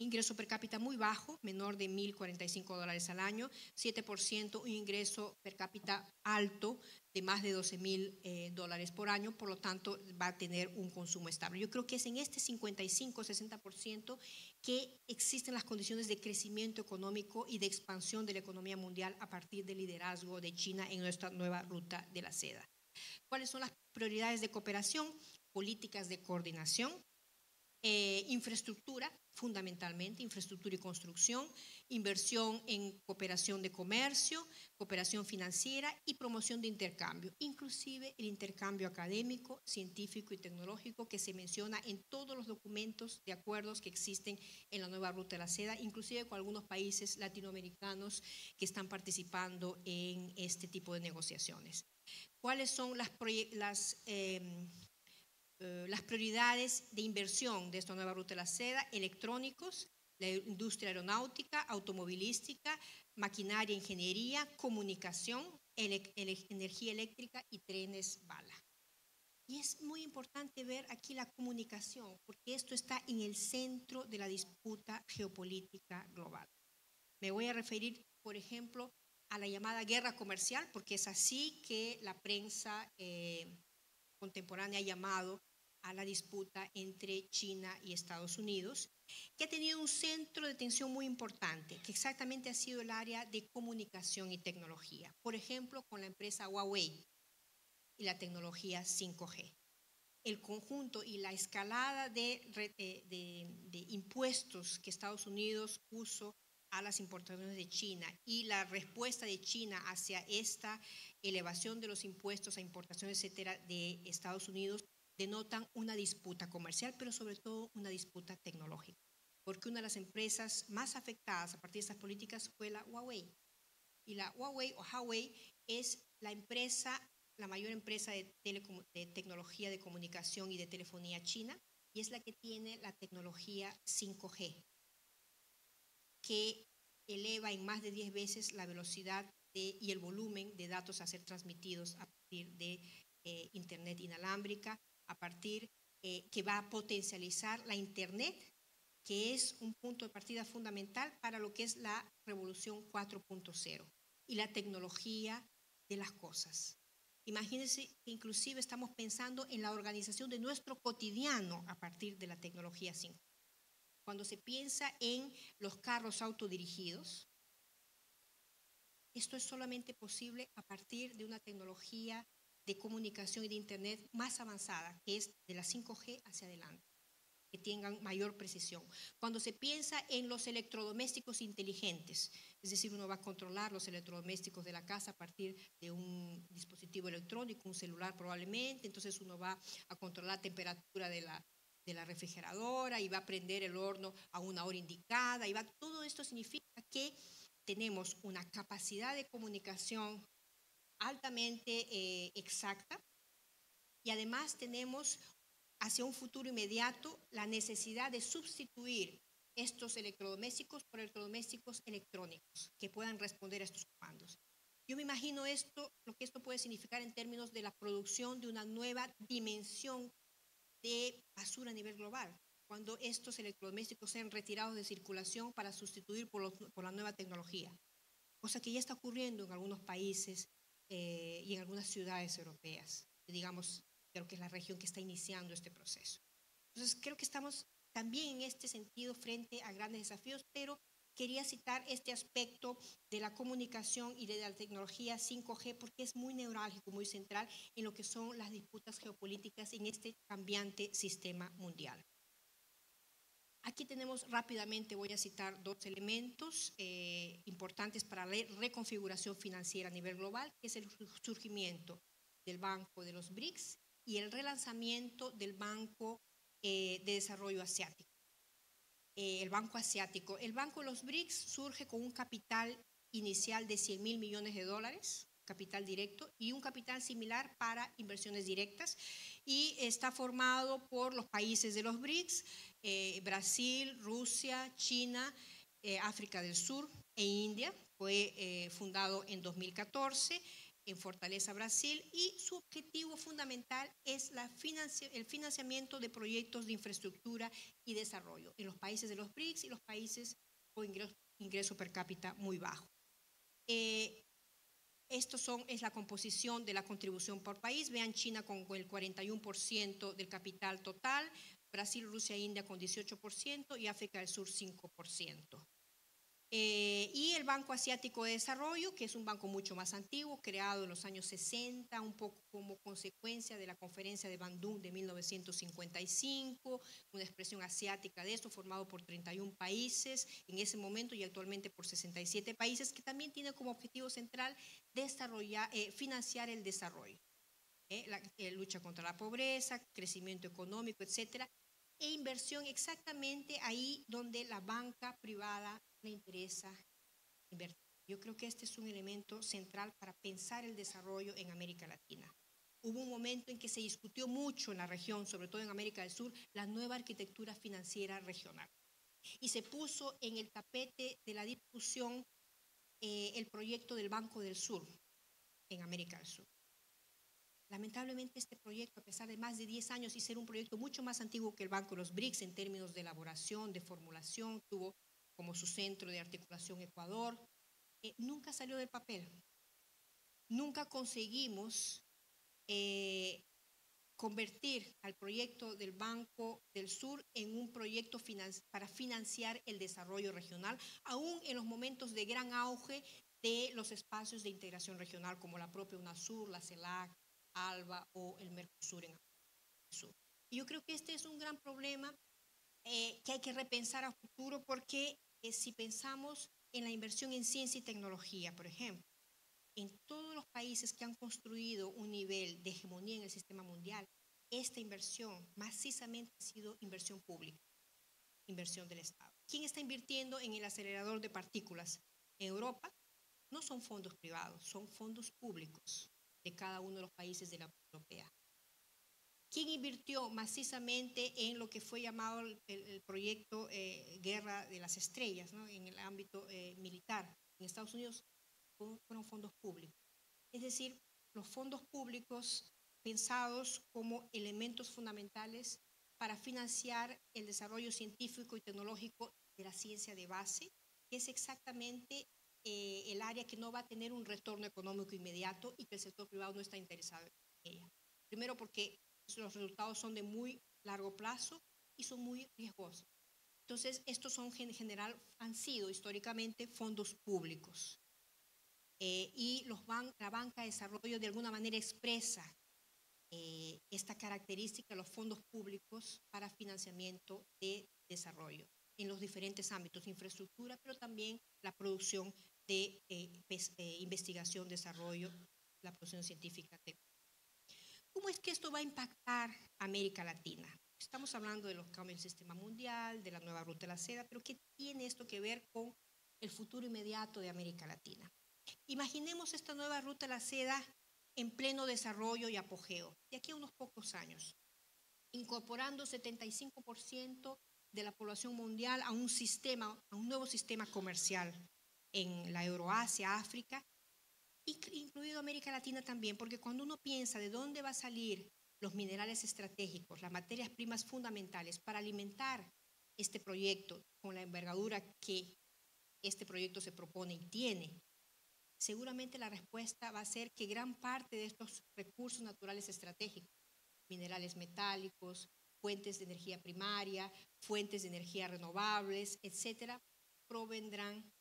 ingreso per cápita muy bajo, menor de 1.045 dólares al año, 7% un ingreso per cápita alto de más de 12.000 eh, dólares por año, por lo tanto va a tener un consumo estable. Yo creo que es en este 55-60% que existen las condiciones de crecimiento económico y de expansión de la economía mundial a partir del liderazgo de China en nuestra nueva ruta de la seda. ¿Cuáles son las prioridades de cooperación? Políticas de coordinación, eh, infraestructura, fundamentalmente, infraestructura y construcción, inversión en cooperación de comercio, cooperación financiera y promoción de intercambio, inclusive el intercambio académico, científico y tecnológico que se menciona en todos los documentos de acuerdos que existen en la nueva ruta de la seda, inclusive con algunos países latinoamericanos que están participando en este tipo de negociaciones. ¿Cuáles son las, em, eh, las prioridades de inversión de esta nueva ruta de la seda, electrónicos, la industria aeronáutica, automovilística, maquinaria, ingeniería, comunicación, energía eléctrica y trenes bala. Y es muy importante ver aquí la comunicación, porque esto está en el centro de la disputa geopolítica global. Me voy a referir, por ejemplo, a la llamada guerra comercial, porque es así que la prensa eh, contemporánea llamado a la disputa entre China y Estados Unidos, que ha tenido un centro de tensión muy importante, que exactamente ha sido el área de comunicación y tecnología. Por ejemplo, con la empresa Huawei y la tecnología 5G. El conjunto y la escalada de, de, de impuestos que Estados Unidos puso a las importaciones de China y la respuesta de China hacia esta elevación de los impuestos a importaciones, etcétera, de Estados Unidos denotan una disputa comercial, pero sobre todo una disputa tecnológica, porque una de las empresas más afectadas a partir de estas políticas fue la Huawei. Y la Huawei o Huawei es la empresa, la mayor empresa de, de tecnología de comunicación y de telefonía china, y es la que tiene la tecnología 5G, que eleva en más de 10 veces la velocidad y el volumen de datos a ser transmitidos a partir de eh, Internet inalámbrica, a partir eh, que va a potencializar la Internet, que es un punto de partida fundamental para lo que es la revolución 4.0 y la tecnología de las cosas. Imagínense que inclusive estamos pensando en la organización de nuestro cotidiano a partir de la tecnología 5. Cuando se piensa en los carros autodirigidos, esto es solamente posible a partir de una tecnología de comunicación y de Internet más avanzada, que es de la 5G hacia adelante, que tengan mayor precisión. Cuando se piensa en los electrodomésticos inteligentes, es decir, uno va a controlar los electrodomésticos de la casa a partir de un dispositivo electrónico, un celular probablemente, entonces uno va a controlar la temperatura de la, de la refrigeradora y va a prender el horno a una hora indicada, y va, todo esto significa que tenemos una capacidad de comunicación altamente eh, exacta y además tenemos hacia un futuro inmediato la necesidad de sustituir estos electrodomésticos por electrodomésticos electrónicos que puedan responder a estos comandos. Yo me imagino esto, lo que esto puede significar en términos de la producción de una nueva dimensión de basura a nivel global cuando estos electrodomésticos sean retirados de circulación para sustituir por, la nueva tecnología, cosa que ya está ocurriendo en algunos países eh, y en algunas ciudades europeas, digamos, creo que es la región que está iniciando este proceso. Entonces, creo que estamos también en este sentido frente a grandes desafíos, pero quería citar este aspecto de la comunicación y de la tecnología 5G porque es muy neurálgico, muy central en lo que son las disputas geopolíticas en este cambiante sistema mundial. Aquí tenemos rápidamente, voy a citar dos elementos eh, importantes para la reconfiguración financiera a nivel global, que es el surgimiento del Banco de los BRICS y el relanzamiento del Banco eh, de Desarrollo Asiático. Eh, el Banco Asiático. El Banco de los BRICS surge con un capital inicial de 100 mil millones de dólares, capital directo, y un capital similar para inversiones directas, y está formado por los países de los BRICS, eh, Brasil, Rusia, China, eh, África del Sur e India. Fue fundado en 2014 en Fortaleza, Brasil, y su objetivo fundamental es el financiamiento de proyectos de infraestructura y desarrollo en los países de los BRICS y los países con ingreso, per cápita muy bajo. Esto son, es la composición de la contribución por país. Vean China con el 41% del capital total, Brasil, Rusia e India con 18% y África del Sur 5%. Eh, y el Banco Asiático de Desarrollo, que es un banco mucho más antiguo, creado en los años 60, un poco como consecuencia de la conferencia de Bandung de 1955, una expresión asiática de esto, formado por 31 países en ese momento y actualmente por 67 países, que también tiene como objetivo central desarrollar, eh, financiar el desarrollo. Eh, la lucha contra la pobreza, crecimiento económico, etcétera, e inversión exactamente ahí donde la banca privada le interesa invertir. Yo creo que este es un elemento central para pensar el desarrollo en América Latina. Hubo un momento en que se discutió mucho en la región, sobre todo en América del Sur, la nueva arquitectura financiera regional. Y se puso en el tapete de la discusión eh, el proyecto del Banco del Sur en América del Sur. Lamentablemente este proyecto, a pesar de más de 10 años y ser un proyecto mucho más antiguo que el Banco de los BRICS en términos de elaboración, de formulación, tuvo como su centro de articulación Ecuador, eh, nunca salió del papel. Nunca conseguimos eh, convertir al proyecto del Banco del Sur en un proyecto para financiar el desarrollo regional, aún en los momentos de gran auge de los espacios de integración regional como la propia UNASUR, la CELAC, ALBA o el Mercosur en. Y yo creo que este es un gran problema eh, que hay que repensar a futuro porque eh, si pensamos en la inversión en ciencia y tecnología, por ejemplo, en todos los países que han construido un nivel de hegemonía en el sistema mundial, esta inversión macizamente ha sido inversión pública, inversión del Estado. ¿Quién está invirtiendo en el acelerador de partículas? En Europa no son fondos privados, son fondos públicos de cada uno de los países de la Unión Europea. ¿Quién invirtió macizamente en lo que fue llamado el, el proyecto eh, Guerra de las Estrellas, ¿no? en el ámbito eh, militar? En Estados Unidos fueron fondos públicos. Es decir, los fondos públicos pensados como elementos fundamentales para financiar el desarrollo científico y tecnológico de la ciencia de base, que es exactamente eh, el área que no va a tener un retorno económico inmediato y que el sector privado no está interesado en ella. Primero porque los resultados son de muy largo plazo y son muy riesgosos. Entonces, estos son en general, han sido históricamente fondos públicos. Eh, y los la banca de desarrollo de alguna manera expresa eh, esta característica de los fondos públicos para financiamiento de desarrollo en los diferentes ámbitos, infraestructura, pero también la producción de eh, investigación, desarrollo, la producción científica. ¿Cómo es que esto va a impactar a América Latina? Estamos hablando de los cambios del sistema mundial, de la nueva ruta de la seda, pero ¿qué tiene esto que ver con el futuro inmediato de América Latina? Imaginemos esta nueva ruta de la seda en pleno desarrollo y apogeo, de aquí a unos pocos años, incorporando 75% de la población mundial a un sistema, a un nuevo sistema comercial en la Euroasia, África, incluido América Latina también, porque cuando uno piensa de dónde va a salir los minerales estratégicos, las materias primas fundamentales para alimentar este proyecto con la envergadura que este proyecto se propone y tiene, seguramente la respuesta va a ser que gran parte de estos recursos naturales estratégicos, minerales metálicos, fuentes de energía primaria, fuentes de energía renovables, etcétera, provendrán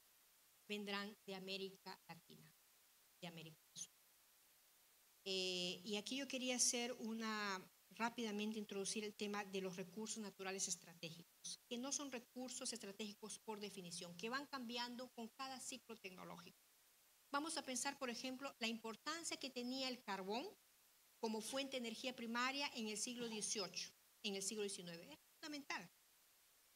vendrán de América Latina, de América del Sur. Eh, y aquí yo quería hacer una, rápidamente introducir el tema de los recursos naturales estratégicos, que no son recursos estratégicos por definición, que van cambiando con cada ciclo tecnológico. Vamos a pensar, por ejemplo, la importancia que tenía el carbón como fuente de energía primaria en el siglo XVIII, en el siglo XIX. Es fundamental.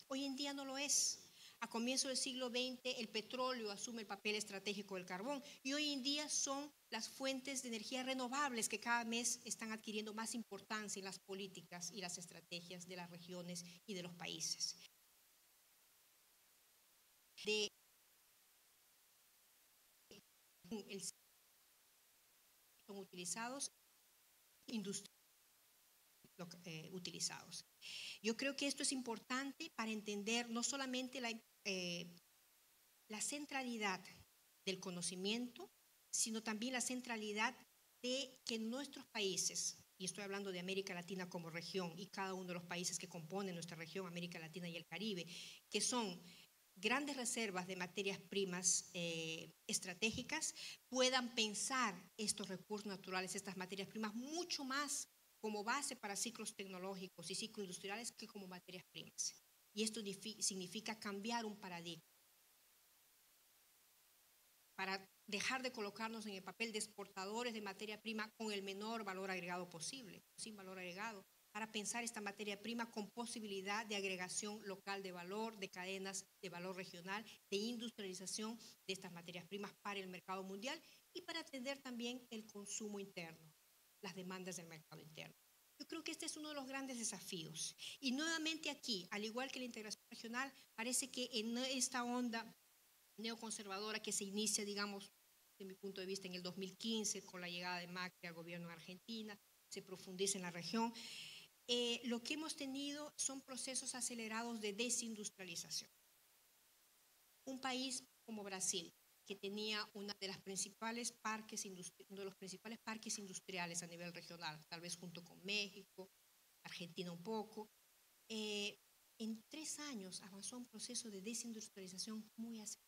Hoy en día no lo es. A comienzos del siglo XX el petróleo asume el papel estratégico del carbón y hoy en día son las fuentes de energía renovables que cada mes están adquiriendo más importancia en las políticas y las estrategias de las regiones y de los países. Son utilizados eh, utilizados. Yo creo que esto es importante para entender no solamente la, eh, la centralidad del conocimiento, sino también la centralidad de que nuestros países, y estoy hablando de América Latina como región y cada uno de los países que componen nuestra región, América Latina y el Caribe, que son grandes reservas de materias primas eh, estratégicas puedan pensar estos recursos naturales, estas materias primas, mucho más como base para ciclos tecnológicos y ciclos industriales que como materias primas. Y esto significa cambiar un paradigma para dejar de colocarnos en el papel de exportadores de materia prima con el menor valor agregado posible, sin valor agregado, para pensar esta materia prima con posibilidad de agregación local de valor, de cadenas de valor regional, de industrialización de estas materias primas para el mercado mundial y para atender también el consumo interno, las demandas del mercado interno. Yo creo que este es uno de los grandes desafíos. Y nuevamente aquí, al igual que la integración regional, parece que en esta onda neoconservadora que se inicia, digamos, de mi punto de vista, en el 2015 con la llegada de Macri al gobierno de Argentina, se profundiza en la región. Eh, lo que hemos tenido son procesos acelerados de desindustrialización. Un país como Brasil, que tenía una de principales parques uno de los principales parques industriales a nivel regional, tal vez junto con México, Argentina un poco, eh, en tres años avanzó un proceso de desindustrialización muy acelerado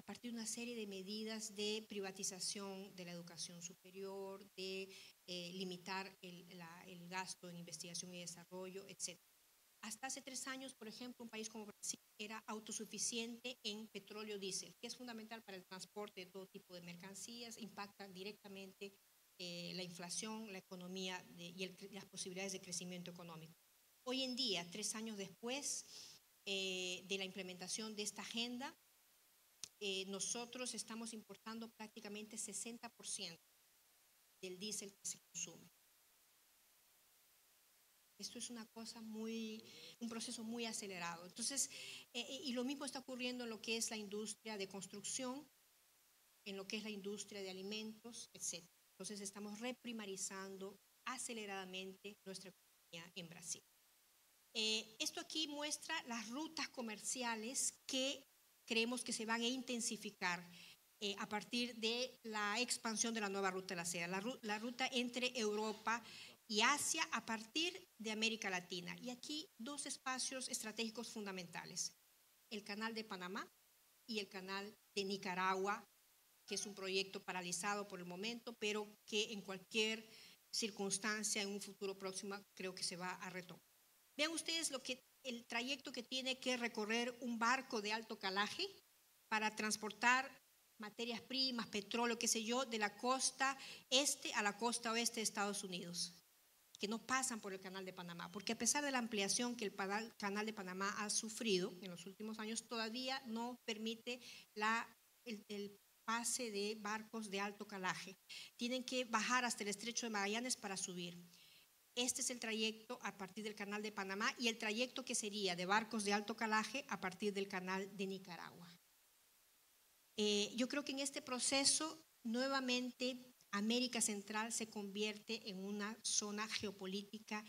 a partir de una serie de medidas de privatización de la educación superior, de eh, limitar el, gasto en investigación y desarrollo, etc. Hasta hace tres años, por ejemplo, un país como Brasil era autosuficiente en petróleo diésel, que es fundamental para el transporte de todo tipo de mercancías, impacta directamente eh, la inflación, la economía y las posibilidades de crecimiento económico. Hoy en día, tres años después eh, de la implementación de esta agenda, eh, nosotros estamos importando prácticamente 60% del diésel que se consume. Esto es una cosa muy, un proceso muy acelerado. Entonces, eh, eh, y lo mismo está ocurriendo en lo que es la industria de construcción, en lo que es la industria de alimentos, etc. Entonces, estamos reprimarizando aceleradamente nuestra economía en Brasil. Eh, esto aquí muestra las rutas comerciales que creemos que se van a intensificar eh, a partir de la expansión de la nueva ruta de la seda, la, ruta entre Europa y Asia a partir de América Latina. Y aquí dos espacios estratégicos fundamentales, el canal de Panamá y el canal de Nicaragua, que es un proyecto paralizado por el momento, pero que en cualquier circunstancia en un futuro próximo creo que se va a retomar. Vean ustedes lo que el trayecto que tiene que recorrer un barco de alto calaje para transportar materias primas, petróleo, qué sé yo, de la costa este a la costa oeste de Estados Unidos, que no pasan por el canal de Panamá, porque a pesar de la ampliación que el canal de Panamá ha sufrido en los últimos años, todavía no permite la, el, el pase de barcos de alto calaje. Tienen que bajar hasta el estrecho de Magallanes para subir. Este es el trayecto a partir del canal de Panamá y el trayecto que sería de barcos de alto calaje a partir del canal de Nicaragua. Eh, yo creo que en este proceso nuevamente América Central se convierte en una zona geopolítica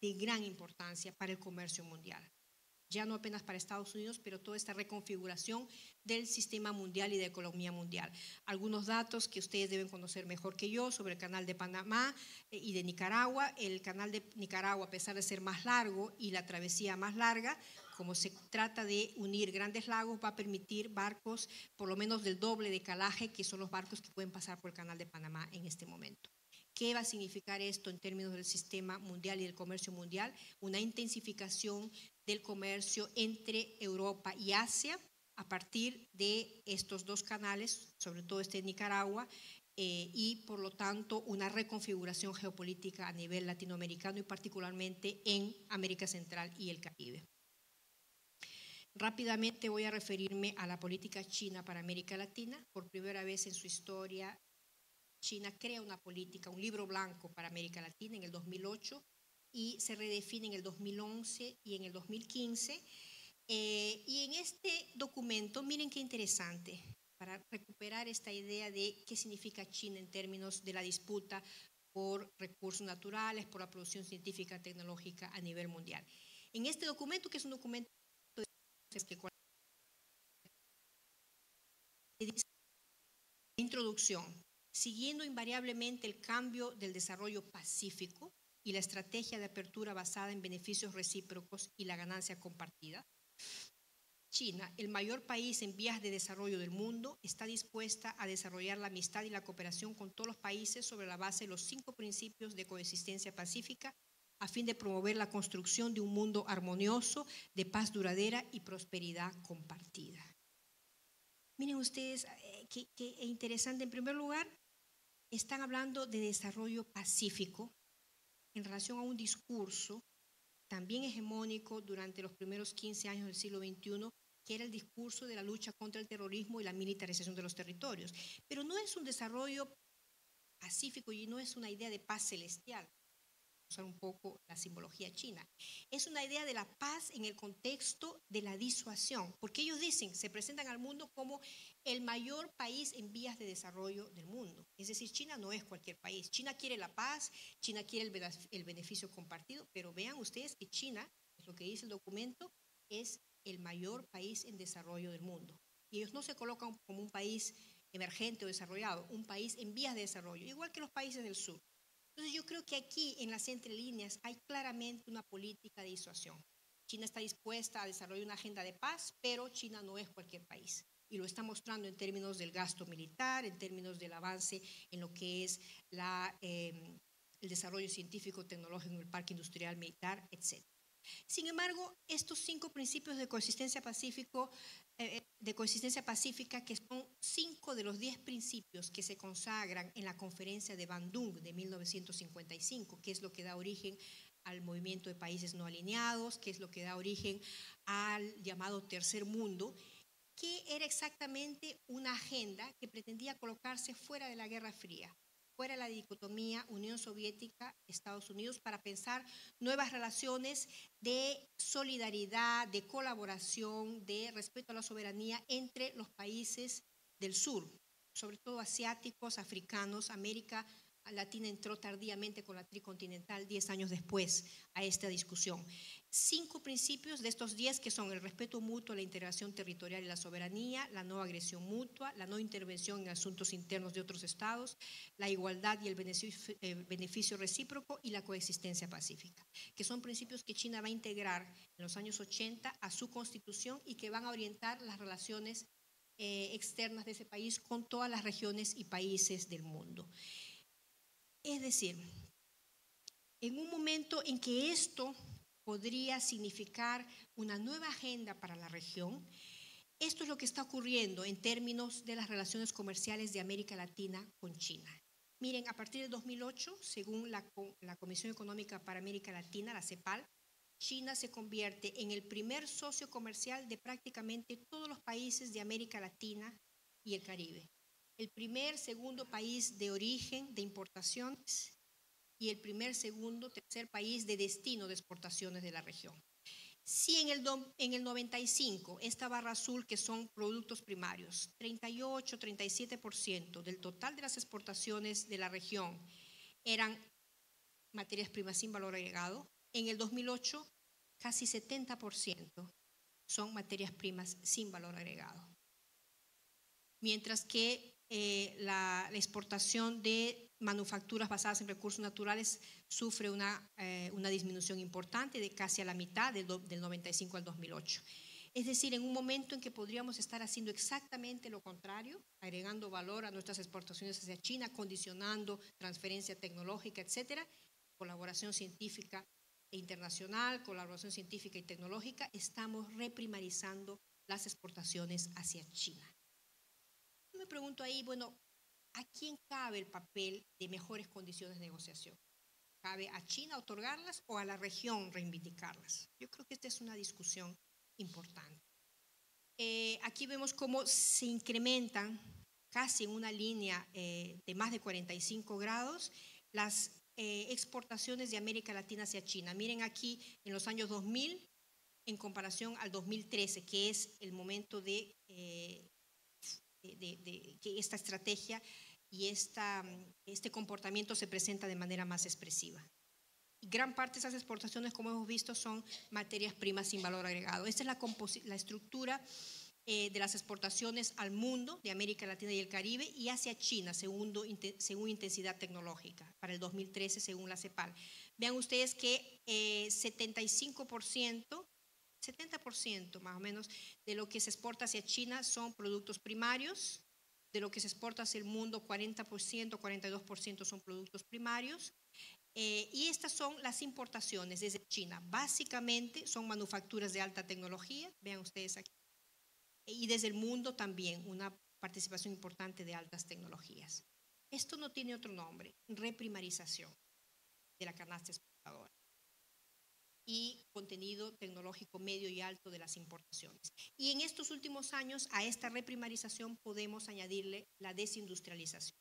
de gran importancia para el comercio mundial ya no apenas para Estados Unidos, pero toda esta reconfiguración del sistema mundial y de economía mundial. Algunos datos que ustedes deben conocer mejor que yo sobre el canal de Panamá eh, y de Nicaragua. El canal de Nicaragua, a pesar de ser más largo y la travesía más larga, como se trata de unir grandes lagos, va a permitir barcos por lo menos del doble de calaje, que son los barcos que pueden pasar por el canal de Panamá en este momento. ¿Qué va a significar esto en términos del sistema mundial y del comercio mundial? Una intensificación del comercio entre Europa y Asia a partir de estos dos canales, sobre todo este de Nicaragua, eh, y por lo tanto una reconfiguración geopolítica a nivel latinoamericano y particularmente en América Central y el Caribe. Rápidamente voy a referirme a la política china para América Latina. Por primera vez en su historia, China crea una política, un libro blanco para América Latina en el 2008 y se redefine en el 2011 y en el 2015. Eh, y en este documento, miren qué interesante, para recuperar esta idea de qué significa China en términos de la disputa por recursos naturales, por la producción científica tecnológica a nivel mundial. En este documento, que es un documento que introducción, siguiendo invariablemente el cambio del desarrollo pacífico y la estrategia de apertura basada en beneficios recíprocos y la ganancia compartida. China, el mayor país en vías de desarrollo del mundo, está dispuesta a desarrollar la amistad y la cooperación con todos los países sobre la base de los cinco principios de coexistencia pacífica a fin de promover la construcción de un mundo armonioso, de paz duradera y prosperidad compartida. Miren ustedes, eh, qué, interesante. En primer lugar, están hablando de desarrollo pacífico en relación a un discurso también hegemónico durante los primeros 15 años del siglo XXI, que era el discurso de la lucha contra el terrorismo y la militarización de los territorios. Pero no es un desarrollo pacífico y no es una idea de paz celestial usar un poco la simbología china. Es una idea de la paz en el contexto de la disuasión, porque ellos dicen, se presentan al mundo como el mayor país en vías de desarrollo del mundo. Es decir, China no es cualquier país. China quiere la paz, China quiere el beneficio compartido, pero vean ustedes que China, es lo que dice el documento, es el mayor país en desarrollo del mundo. Y ellos no se colocan como un país emergente o desarrollado, un país en vías de desarrollo, igual que los países del sur. Entonces yo creo que aquí en las entrelíneas hay claramente una política de disuasión. China está dispuesta a desarrollar una agenda de paz, pero China no es cualquier país. Y lo está mostrando en términos del gasto militar, en términos del avance en lo que es la, em, el desarrollo científico, tecnológico el parque industrial militar, etc. Sin embargo, estos cinco principios de coexistencia pacífico eh, de coexistencia pacífica, que son cinco de los diez principios que se consagran en la conferencia de Bandung de 1955, que es lo que da origen al movimiento de países no alineados, que es lo que da origen al llamado tercer mundo, que era exactamente una agenda que pretendía colocarse fuera de la Guerra Fría, fuera la dicotomía Unión Soviética-Estados Unidos para pensar nuevas relaciones de solidaridad, de colaboración, de respeto a la soberanía entre los países del sur, sobre todo asiáticos, africanos, América Latina entró tardíamente con la tricontinental, 10 años después, a esta discusión. Cinco principios de estos diez que son el respeto mutuo, la integración territorial y la soberanía, la no agresión mutua, la no intervención en asuntos internos de otros estados, la igualdad y el beneficio, eh, recíproco y la coexistencia pacífica, que son principios que China va a integrar en los años 80 a su constitución y que van a orientar las relaciones eh, externas de ese país con todas las regiones y países del mundo. Es decir, en un momento en que esto podría significar una nueva agenda para la región, esto es lo que está ocurriendo en términos de las relaciones comerciales de América Latina con China. Miren, a partir de 2008, según la, Comisión Económica para América Latina, la CEPAL, China se convierte en el primer socio comercial de prácticamente todos los países de América Latina y el Caribe el primer, segundo país de origen de importaciones y el primer, segundo, tercer país de destino de exportaciones de la región. Si en el, en el 95 esta barra azul, que son productos primarios, 38, 37% del total de las exportaciones de la región eran materias primas sin valor agregado, en el 2008 casi 70% son materias primas sin valor agregado. Mientras que eh, la, exportación de manufacturas basadas en recursos naturales sufre una, eh, disminución importante de casi a la mitad del, del 95 al 2008. Es decir, en un momento en que podríamos estar haciendo exactamente lo contrario, agregando valor a nuestras exportaciones hacia China, condicionando transferencia tecnológica, etcétera, colaboración científica e internacional, colaboración científica y tecnológica, estamos reprimarizando las exportaciones hacia China pregunto ahí, bueno, ¿a quién cabe el papel de mejores condiciones de negociación? ¿Cabe a China otorgarlas o a la región reivindicarlas? Yo creo que esta es una discusión importante. Eh, aquí vemos cómo se incrementan casi en una línea eh, de más de 45 grados las eh, exportaciones de América Latina hacia China. Miren aquí en los años 2000 en comparación al 2013, que es el momento de de, que esta estrategia y esta, este comportamiento se presenta de manera más expresiva. gran parte de esas exportaciones, como hemos visto, son materias primas sin valor agregado. Esta es la, la estructura eh, de las exportaciones al mundo, de América Latina y el Caribe, y hacia China, según, según intensidad tecnológica, para el 2013, según la CEPAL. Vean ustedes que eh, 75% 70% más o menos de lo que se exporta hacia China son productos primarios, de lo que se exporta hacia el mundo 40%, 42% son productos primarios. Eh, y estas son las importaciones desde China. Básicamente son manufacturas de alta tecnología, vean ustedes aquí. Y desde el mundo también una participación importante de altas tecnologías. Esto no tiene otro nombre, reprimarización de la canasta exportadora y contenido tecnológico medio y alto de las importaciones. Y en estos últimos años a esta reprimarización podemos añadirle la desindustrialización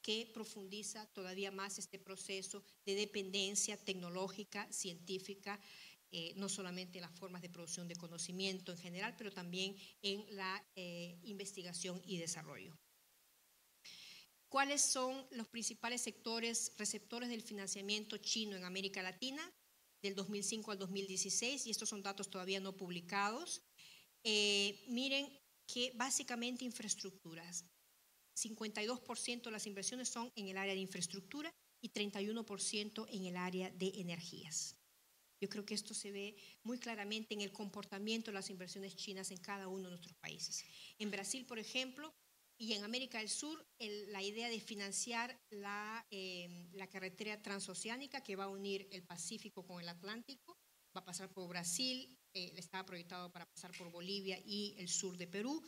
que profundiza todavía más este proceso de dependencia tecnológica, científica, eh, no solamente en las formas de producción de conocimiento en general, pero también en la eh, investigación y desarrollo. ¿Cuáles son los principales sectores receptores del financiamiento chino en América Latina? Del 2005 al 2016, y estos son datos todavía no publicados. Eh, miren que básicamente infraestructuras. 52% de las inversiones son en el área de infraestructura y 31% en el área de energías. Yo creo que esto se ve muy claramente en el comportamiento de las inversiones chinas en cada uno de nuestros países. En Brasil, por ejemplo, y en América del Sur, la idea de financiar la, em, la, carretera transoceánica que va a unir el Pacífico con el Atlántico, va a pasar por Brasil, eh, estaba proyectado para pasar por Bolivia y el sur de Perú,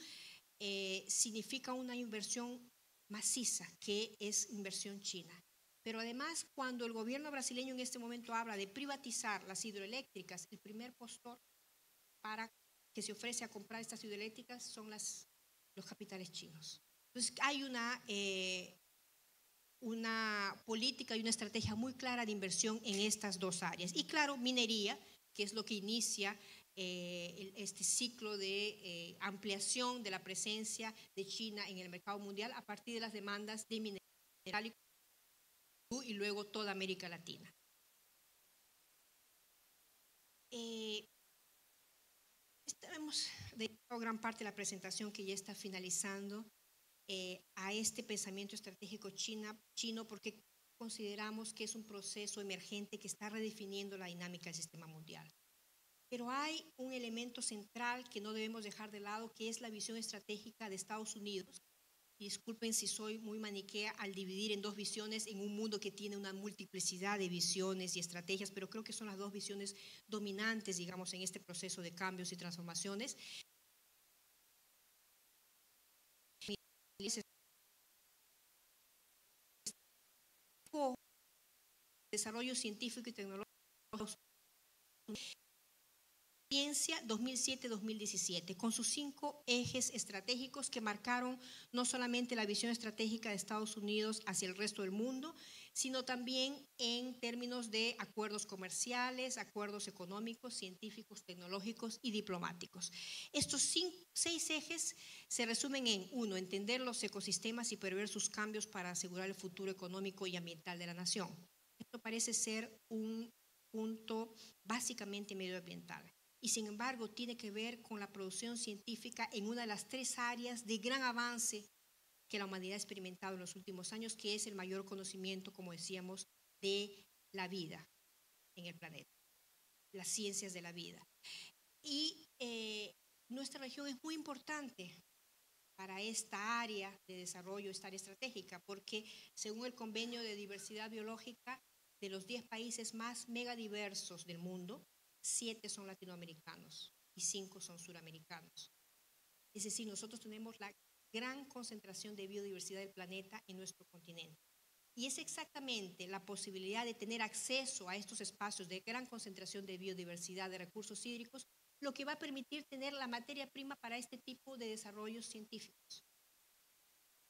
eh, significa una inversión maciza, que es inversión china. Pero además, cuando el gobierno brasileño en este momento habla de privatizar las hidroeléctricas, el primer postor para que se ofrece a comprar estas hidroeléctricas son las, los capitales chinos. Entonces hay una, eh, una política y una estrategia muy clara de inversión en estas dos áreas. Y claro, minería, que es lo que inicia eh, este ciclo de eh, ampliación de la presencia de China en el mercado mundial a partir de las demandas de mineral y luego toda América Latina. Eh, hemos dedicado gran parte de la presentación que ya está finalizando eh, a este pensamiento estratégico china, chino porque consideramos que es un proceso emergente que está redefiniendo la dinámica del sistema mundial. Pero hay un elemento central que no debemos dejar de lado, que es la visión estratégica de Estados Unidos. disculpen si soy muy maniquea al dividir en dos visiones en un mundo que tiene una multiplicidad de visiones y estrategias, pero creo que son las dos visiones dominantes, digamos, en este proceso de cambios y transformaciones. Desarrollo científico y tecnológico. 2007-2017, con sus cinco ejes estratégicos que marcaron no solamente la visión estratégica de Estados Unidos hacia el resto del mundo, sino también en términos de acuerdos comerciales, acuerdos económicos, científicos, tecnológicos y diplomáticos. Estos seis ejes se resumen en, uno, entender los ecosistemas y prever sus cambios para asegurar el futuro económico y ambiental de la nación. Esto parece ser un punto básicamente medioambiental y sin embargo tiene que ver con la producción científica en una de las tres áreas de gran avance que la humanidad ha experimentado en los últimos años, que es el mayor conocimiento, como decíamos, de la vida en el planeta, las ciencias de la vida. Y eh, nuestra región es muy importante para esta área de desarrollo, esta área estratégica, porque según el convenio de diversidad biológica, de los 10 países más megadiversos del mundo, siete son latinoamericanos y cinco son suramericanos. Es decir, nosotros tenemos la gran concentración de biodiversidad del planeta en nuestro continente. Y es exactamente la posibilidad de tener acceso a estos espacios de gran concentración de biodiversidad de recursos hídricos lo que va a permitir tener la materia prima para este tipo de desarrollos científicos.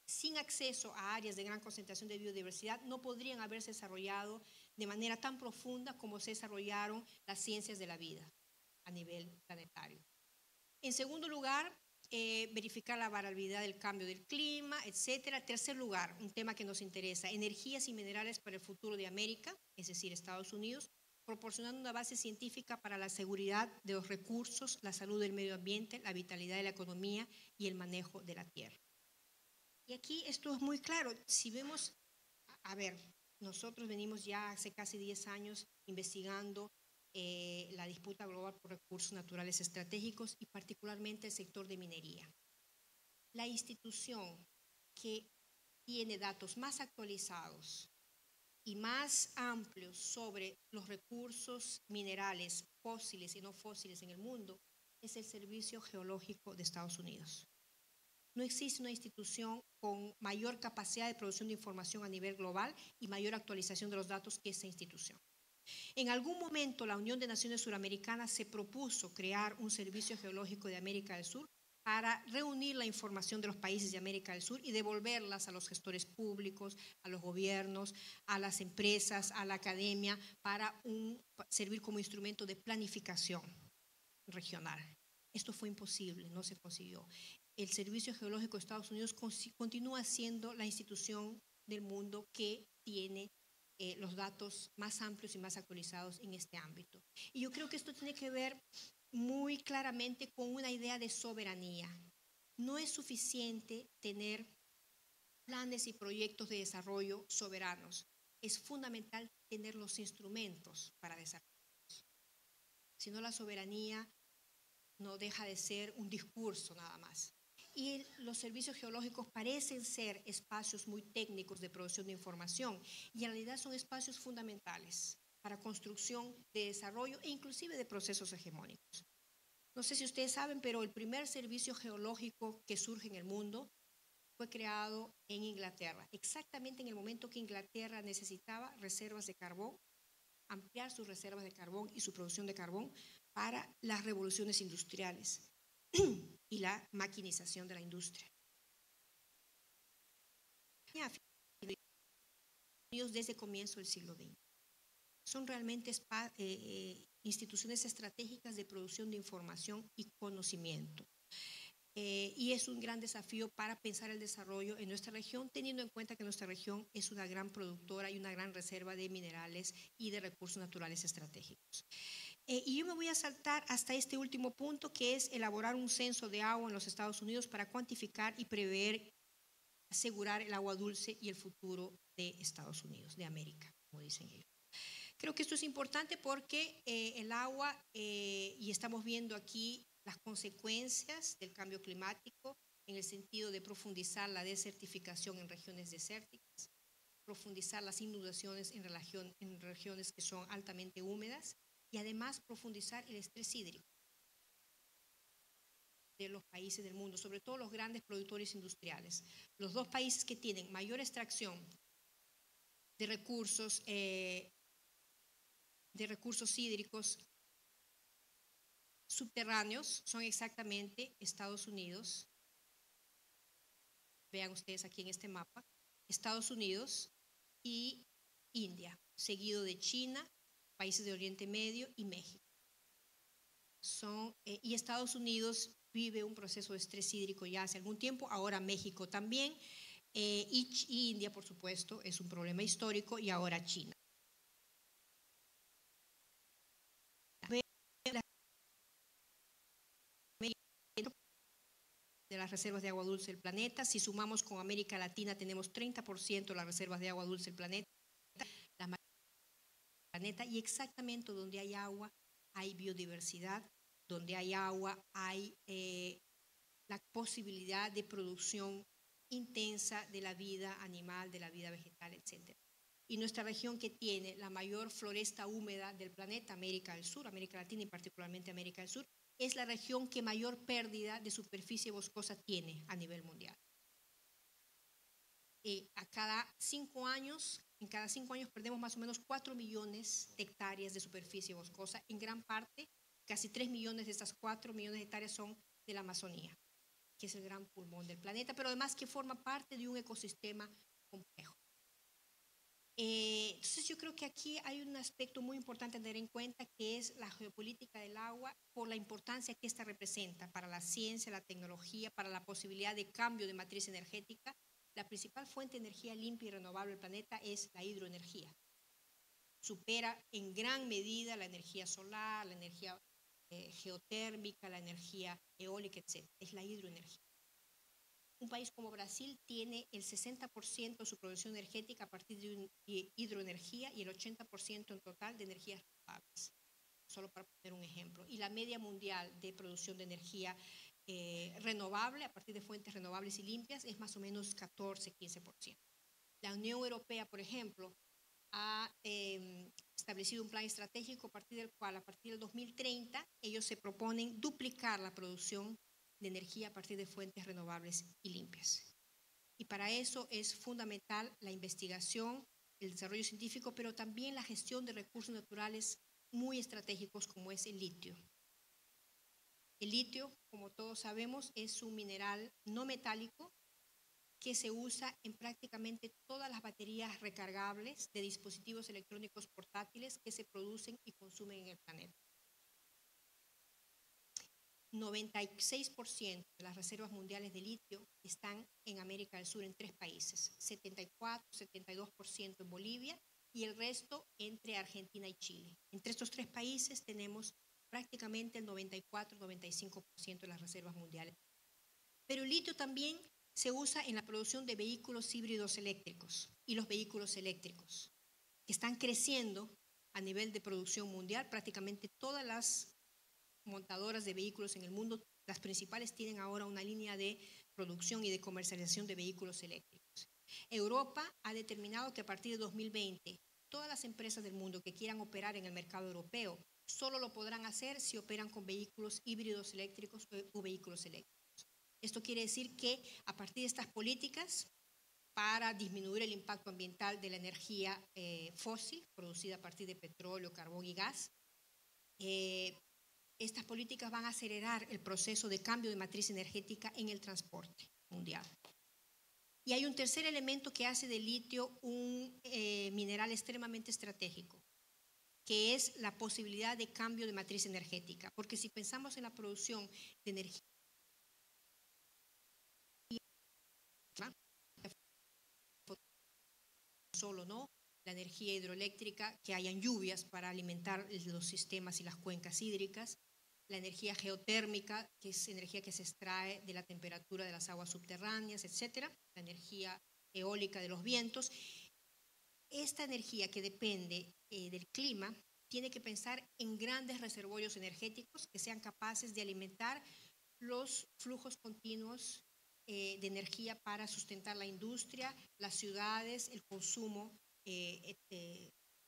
Sin acceso a áreas de gran concentración de biodiversidad no podrían haberse desarrollado de manera tan profunda como se desarrollaron las ciencias de la vida a nivel planetario. En segundo lugar, eh, verificar la variabilidad del cambio del clima, etcétera. Tercer lugar, un tema que nos interesa, energías y minerales para el futuro de América, es decir, Estados Unidos, proporcionando una base científica para la seguridad de los recursos, la salud del medio ambiente, la vitalidad de la economía y el manejo de la tierra. Y aquí esto es muy claro. Si vemos, a ver, nosotros venimos ya hace casi 10 años investigando eh, la disputa global por recursos naturales estratégicos y particularmente el sector de minería. La institución que tiene datos más actualizados y más amplios sobre los recursos minerales fósiles y no fósiles en el mundo es el Servicio Geológico de Estados Unidos. No existe una institución con mayor capacidad de producción de información a nivel global y mayor actualización de los datos que esa institución. En algún momento la Unión de Naciones Suramericanas se propuso crear un servicio geológico de América del Sur para reunir la información de los países de América del Sur y devolverlas a los gestores públicos, a los gobiernos, a las empresas, a la academia, para servir como instrumento de planificación regional. Esto fue imposible, no se consiguió el Servicio Geológico de Estados Unidos continúa siendo la institución del mundo que tiene eh, los datos más amplios y más actualizados en este ámbito. Y yo creo que esto tiene que ver muy claramente con una idea de soberanía. No es suficiente tener planes y proyectos de desarrollo soberanos. Es fundamental tener los instrumentos para desarrollarlos. Si no, la soberanía no deja de ser un discurso nada más y los servicios geológicos parecen ser espacios muy técnicos de producción de información y en realidad son espacios fundamentales para construcción de desarrollo e inclusive de procesos hegemónicos. No sé si ustedes saben, pero el primer servicio geológico que surge en el mundo fue creado en Inglaterra, exactamente en el momento que Inglaterra necesitaba reservas de carbón, ampliar sus reservas de carbón y su producción de carbón para las revoluciones industriales. y la maquinización de la industria. Desde el comienzo del siglo XX. Son realmente eh, eh, instituciones estratégicas de producción de información y conocimiento. Eh, y es un gran desafío para pensar el desarrollo en nuestra región, teniendo en cuenta que nuestra región es una gran productora y una gran reserva de minerales y de recursos naturales estratégicos. Eh, y yo me voy a saltar hasta este último punto, que es elaborar un censo de agua en los Estados Unidos para cuantificar y prever, asegurar el agua dulce y el futuro de Estados Unidos, de América, como dicen ellos. Creo que esto es importante porque eh, el agua, y estamos viendo aquí las consecuencias del cambio climático en el sentido de profundizar la desertificación en regiones desérticas, profundizar las inundaciones en, en regiones que son altamente húmedas y además profundizar el estrés hídrico de los países del mundo, sobre todo los grandes productores industriales. Los dos países que tienen mayor extracción de recursos, eh, de recursos hídricos subterráneos son exactamente Estados Unidos, vean ustedes aquí en este mapa, Estados Unidos y India, seguido de China, países de Oriente Medio y México. Son, eh, y Estados Unidos vive un proceso de estrés hídrico ya hace algún tiempo, ahora México también, eh, y India, por supuesto, es un problema histórico, y ahora China. de las reservas de agua dulce del planeta. Si sumamos con América Latina, tenemos 30% de las reservas de agua dulce del planeta. Y exactamente donde hay agua hay biodiversidad, donde hay agua hay eh, la posibilidad de producción intensa de la vida animal, de la vida vegetal, etc. Y nuestra región que tiene la mayor floresta húmeda del planeta, América del Sur, América Latina y particularmente América del Sur, es la región que mayor pérdida de superficie boscosa tiene a nivel mundial. Eh, a cada cinco años, en cada cinco años perdemos más o menos cuatro millones de hectáreas de superficie boscosa. En gran parte, casi tres millones de estas cuatro millones de hectáreas son de la Amazonía, que es el gran pulmón del planeta, pero además que forma parte de un ecosistema complejo. Eh, entonces yo creo que aquí hay un aspecto muy importante a tener en cuenta que es la geopolítica del agua por la importancia que esta representa para la ciencia, la tecnología, para la posibilidad de cambio de matriz energética. La principal fuente de energía limpia y renovable del planeta es la hidroenergía. Supera en gran medida la energía solar, la energía eh, geotérmica, la energía eólica, etc. Es la hidroenergía. Un país como Brasil tiene el 60% de su producción energética a partir de hidroenergía y el 80% en total de energías renovables, solo para poner un ejemplo. Y la media mundial de producción de energía eh, renovable a partir de fuentes renovables y limpias es más o menos 14-15%. La Unión Europea, por ejemplo, ha em, establecido un plan estratégico a partir del cual, a partir del 2030, ellos se proponen duplicar la producción de energía a partir de fuentes renovables y limpias. Y para eso es fundamental la investigación, el desarrollo científico, pero también la gestión de recursos naturales muy estratégicos como es el litio. El litio, como todos sabemos, es un mineral no metálico que se usa en prácticamente todas las baterías recargables de dispositivos electrónicos portátiles que se producen y consumen en el planeta. 96% de las reservas mundiales de litio están en América del Sur en tres países, 74, 72% en Bolivia y el resto entre Argentina y Chile. Entre estos tres países tenemos prácticamente el 94-95% de las reservas mundiales. Pero el litio también se usa en la producción de vehículos híbridos eléctricos y los vehículos eléctricos, que están creciendo a nivel de producción mundial. Prácticamente todas las montadoras de vehículos en el mundo, las principales tienen ahora una línea de producción y de comercialización de vehículos eléctricos. Europa ha determinado que a partir de 2020 todas las empresas del mundo que quieran operar en el mercado europeo solo lo podrán hacer si operan con vehículos híbridos eléctricos o vehículos eléctricos. Esto quiere decir que a partir de estas políticas para disminuir el impacto ambiental de la energía eh, fósil producida a partir de petróleo, carbón y gas, eh, estas políticas van a acelerar el proceso de cambio de matriz energética en el transporte mundial. Y hay un tercer elemento que hace del litio un eh, mineral extremadamente estratégico, que es la posibilidad de cambio de matriz energética. Porque si pensamos en la producción de energía, solo no, la energía hidroeléctrica, que hayan lluvias para alimentar los sistemas y las cuencas hídricas, la energía geotérmica, que es energía que se extrae de la temperatura de las aguas subterráneas, etcétera, la energía eólica de los vientos. Esta energía que depende eh, del clima tiene que pensar en grandes reservorios energéticos que sean capaces de alimentar los flujos continuos eh, de energía para sustentar la industria, las ciudades, el consumo eh,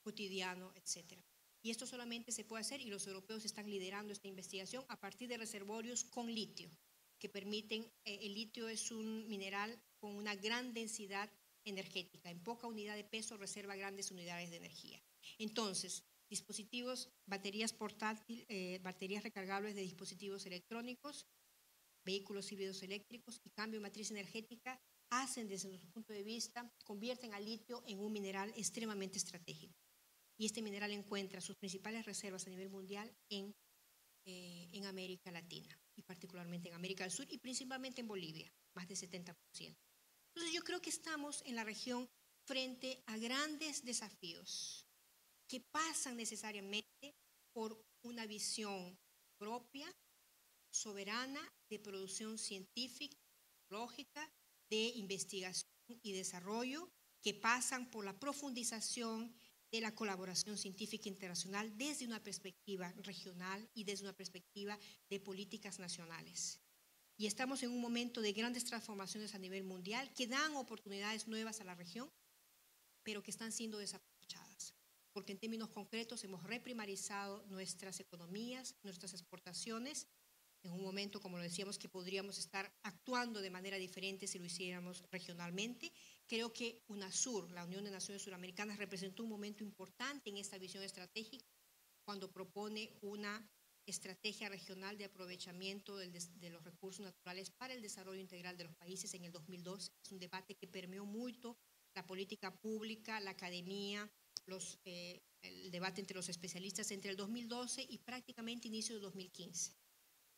cotidiano, etcétera. Y esto solamente se puede hacer, y los europeos están liderando esta investigación, a partir de reservorios con litio, que permiten, eh, el litio es un mineral con una gran densidad energética, en poca unidad de peso reserva grandes unidades de energía. Entonces, dispositivos, baterías portátiles, eh, baterías recargables de dispositivos electrónicos, vehículos híbridos eléctricos y cambio de matriz energética hacen desde nuestro punto de vista, convierten al litio en un mineral extremadamente estratégico y este mineral encuentra sus principales reservas a nivel mundial en, eh, en América Latina y particularmente en América del Sur y principalmente en Bolivia, más del 70%. Entonces yo creo que estamos en la región frente a grandes desafíos que pasan necesariamente por una visión propia, soberana, de producción científica, lógica, de investigación y desarrollo, que pasan por la profundización de la colaboración científica internacional desde una perspectiva regional y desde una perspectiva de políticas nacionales. Y estamos en un momento de grandes transformaciones a nivel mundial que dan oportunidades nuevas a la región, pero que están siendo desaprovechadas. Porque en términos concretos hemos reprimarizado nuestras economías, nuestras exportaciones, en un momento, como lo decíamos, que podríamos estar actuando de manera diferente si lo hiciéramos regionalmente Creo que UNASUR, la Unión de Naciones Suramericanas, representó un momento importante en esta visión estratégica cuando propone una estrategia regional de aprovechamiento de los recursos naturales para el desarrollo integral de los países en el 2002. Es un debate que permeó mucho la política pública, la academia, los, eh, el debate entre los especialistas entre el 2012 y prácticamente inicio de 2015.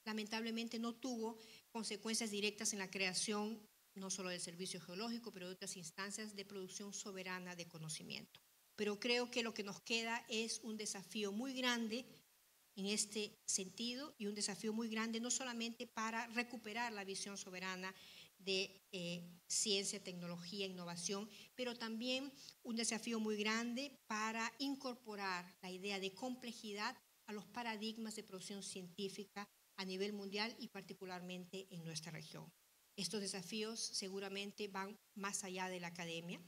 Lamentablemente no tuvo consecuencias directas en la creación no solo del servicio geológico, pero de otras instancias de producción soberana de conocimiento. Pero creo que lo que nos queda es un desafío muy grande en este sentido y un desafío muy grande no solamente para recuperar la visión soberana de eh, ciencia, tecnología, innovación, pero también un desafío muy grande para incorporar la idea de complejidad a los paradigmas de producción científica a nivel mundial y particularmente en nuestra región. Estos desafíos seguramente van más allá de la academia,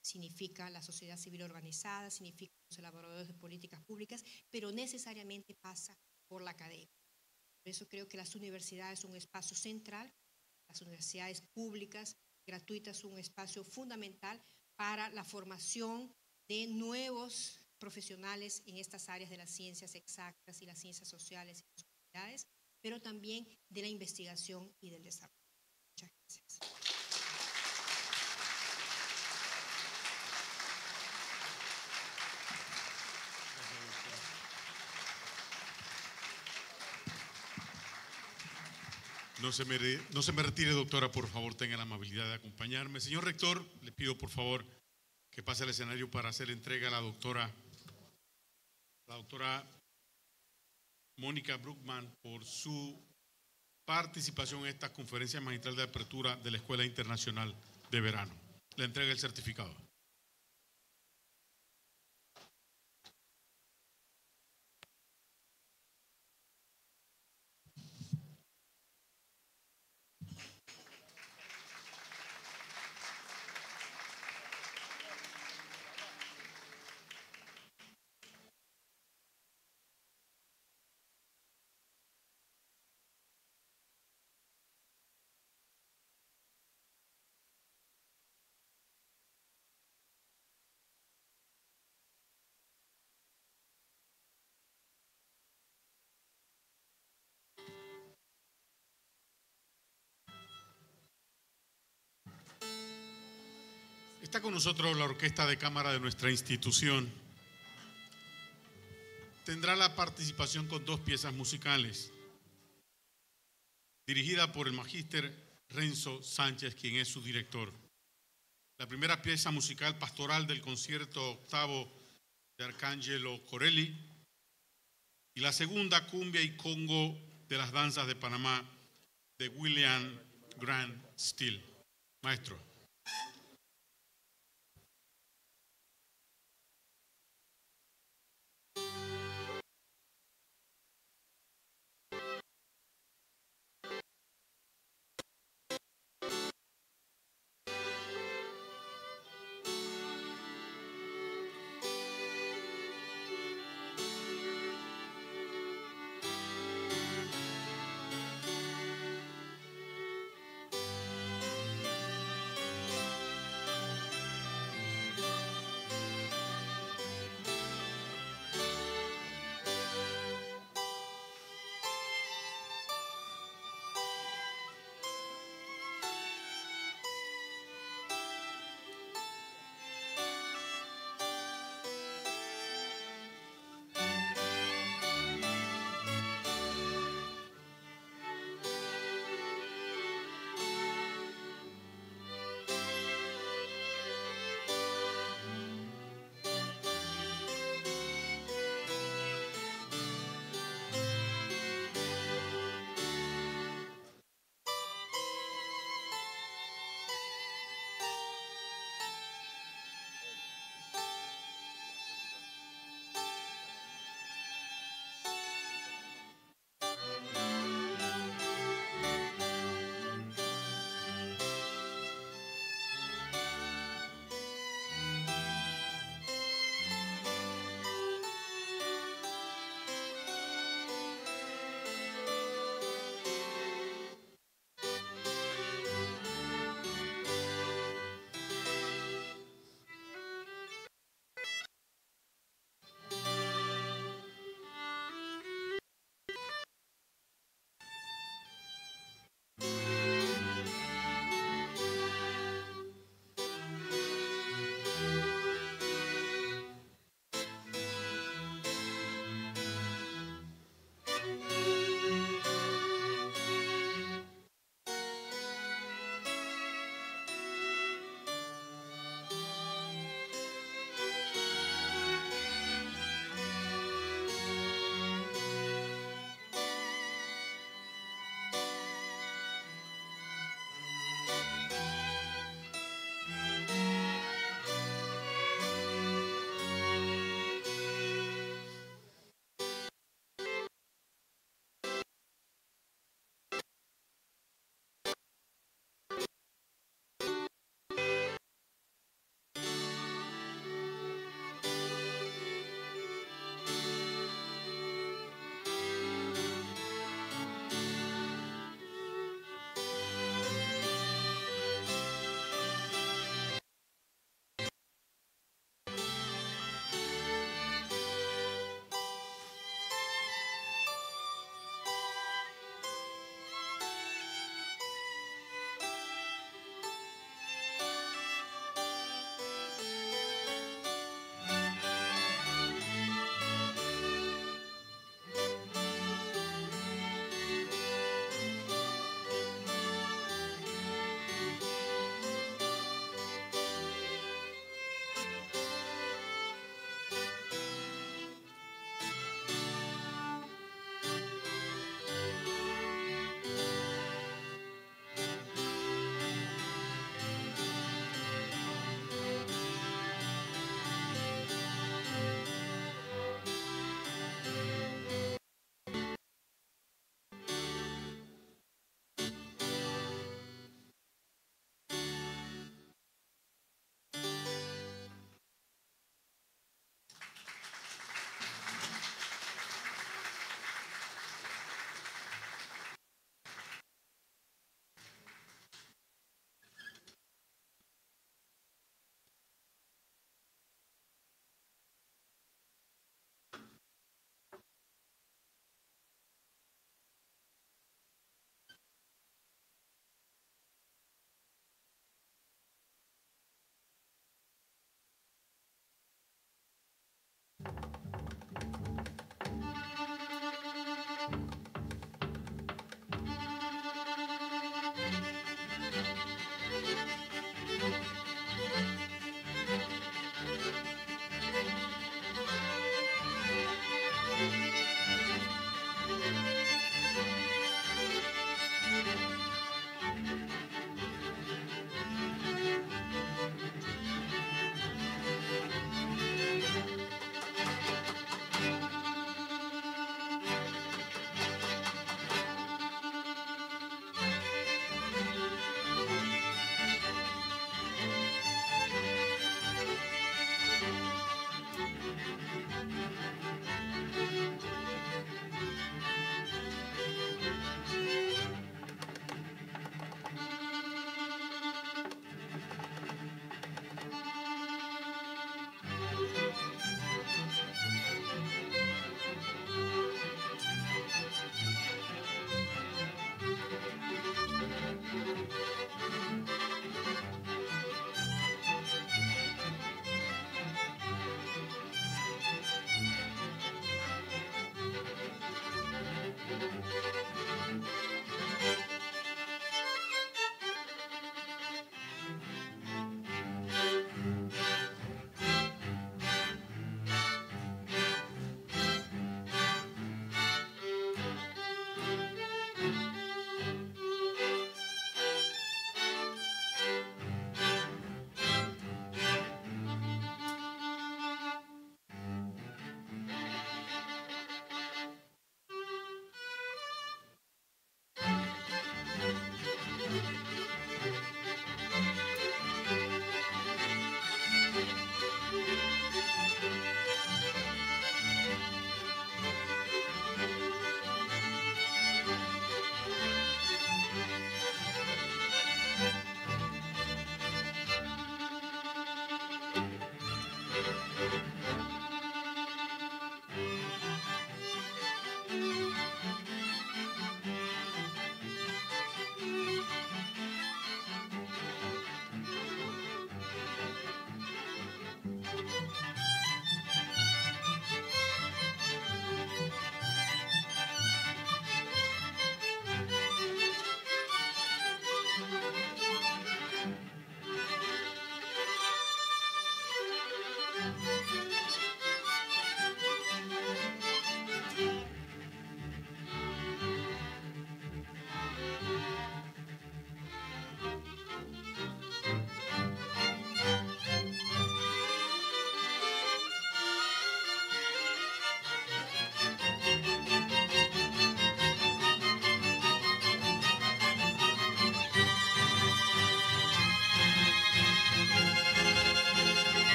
significa la sociedad civil organizada, significa los elaboradores de políticas públicas, pero necesariamente pasa por la academia. Por eso creo que las universidades son un espacio central, las universidades públicas gratuitas son un espacio fundamental para la formación de nuevos profesionales en estas áreas de las ciencias exactas y las ciencias sociales y las comunidades, pero también de la investigación y del desarrollo. No se, me, retire, doctora, por favor, tenga la amabilidad de acompañarme. Señor rector, le pido por favor que pase al escenario para hacer entrega a la doctora, la doctora Mónica Bruckman por su participación en esta conferencia magistral de apertura de la Escuela Internacional de Verano. Le entrega el certificado. Está con nosotros la orquesta de cámara de nuestra institución. Tendrá la participación con dos piezas musicales, dirigida por el magíster Renzo Sánchez, quien es su director. La primera pieza musical pastoral del concierto octavo de Arcángelo Corelli y la segunda cumbia y congo de las danzas de Panamá de William Grant Steele. Maestro.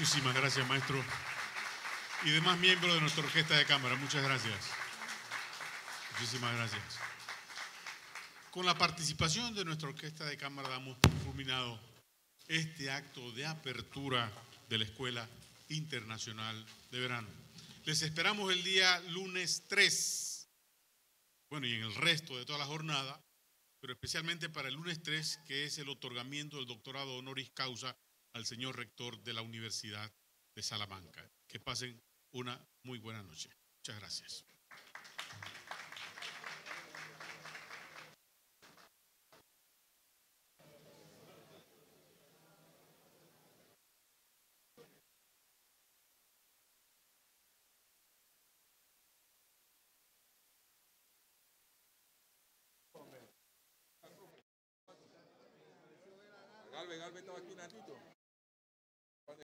Muchísimas gracias, maestro. Y demás miembros de nuestra orquesta de cámara, muchas gracias. Muchísimas gracias. Con la participación de nuestra orquesta de cámara damos por culminado este acto de apertura de la Escuela Internacional de Verano. Les esperamos el día lunes 3, bueno, y en el resto de toda la jornada, pero especialmente para el lunes 3, que es el otorgamiento del doctorado honoris causa al señor rector de la Universidad de Salamanca. Que pasen una muy buena noche. Muchas gracias.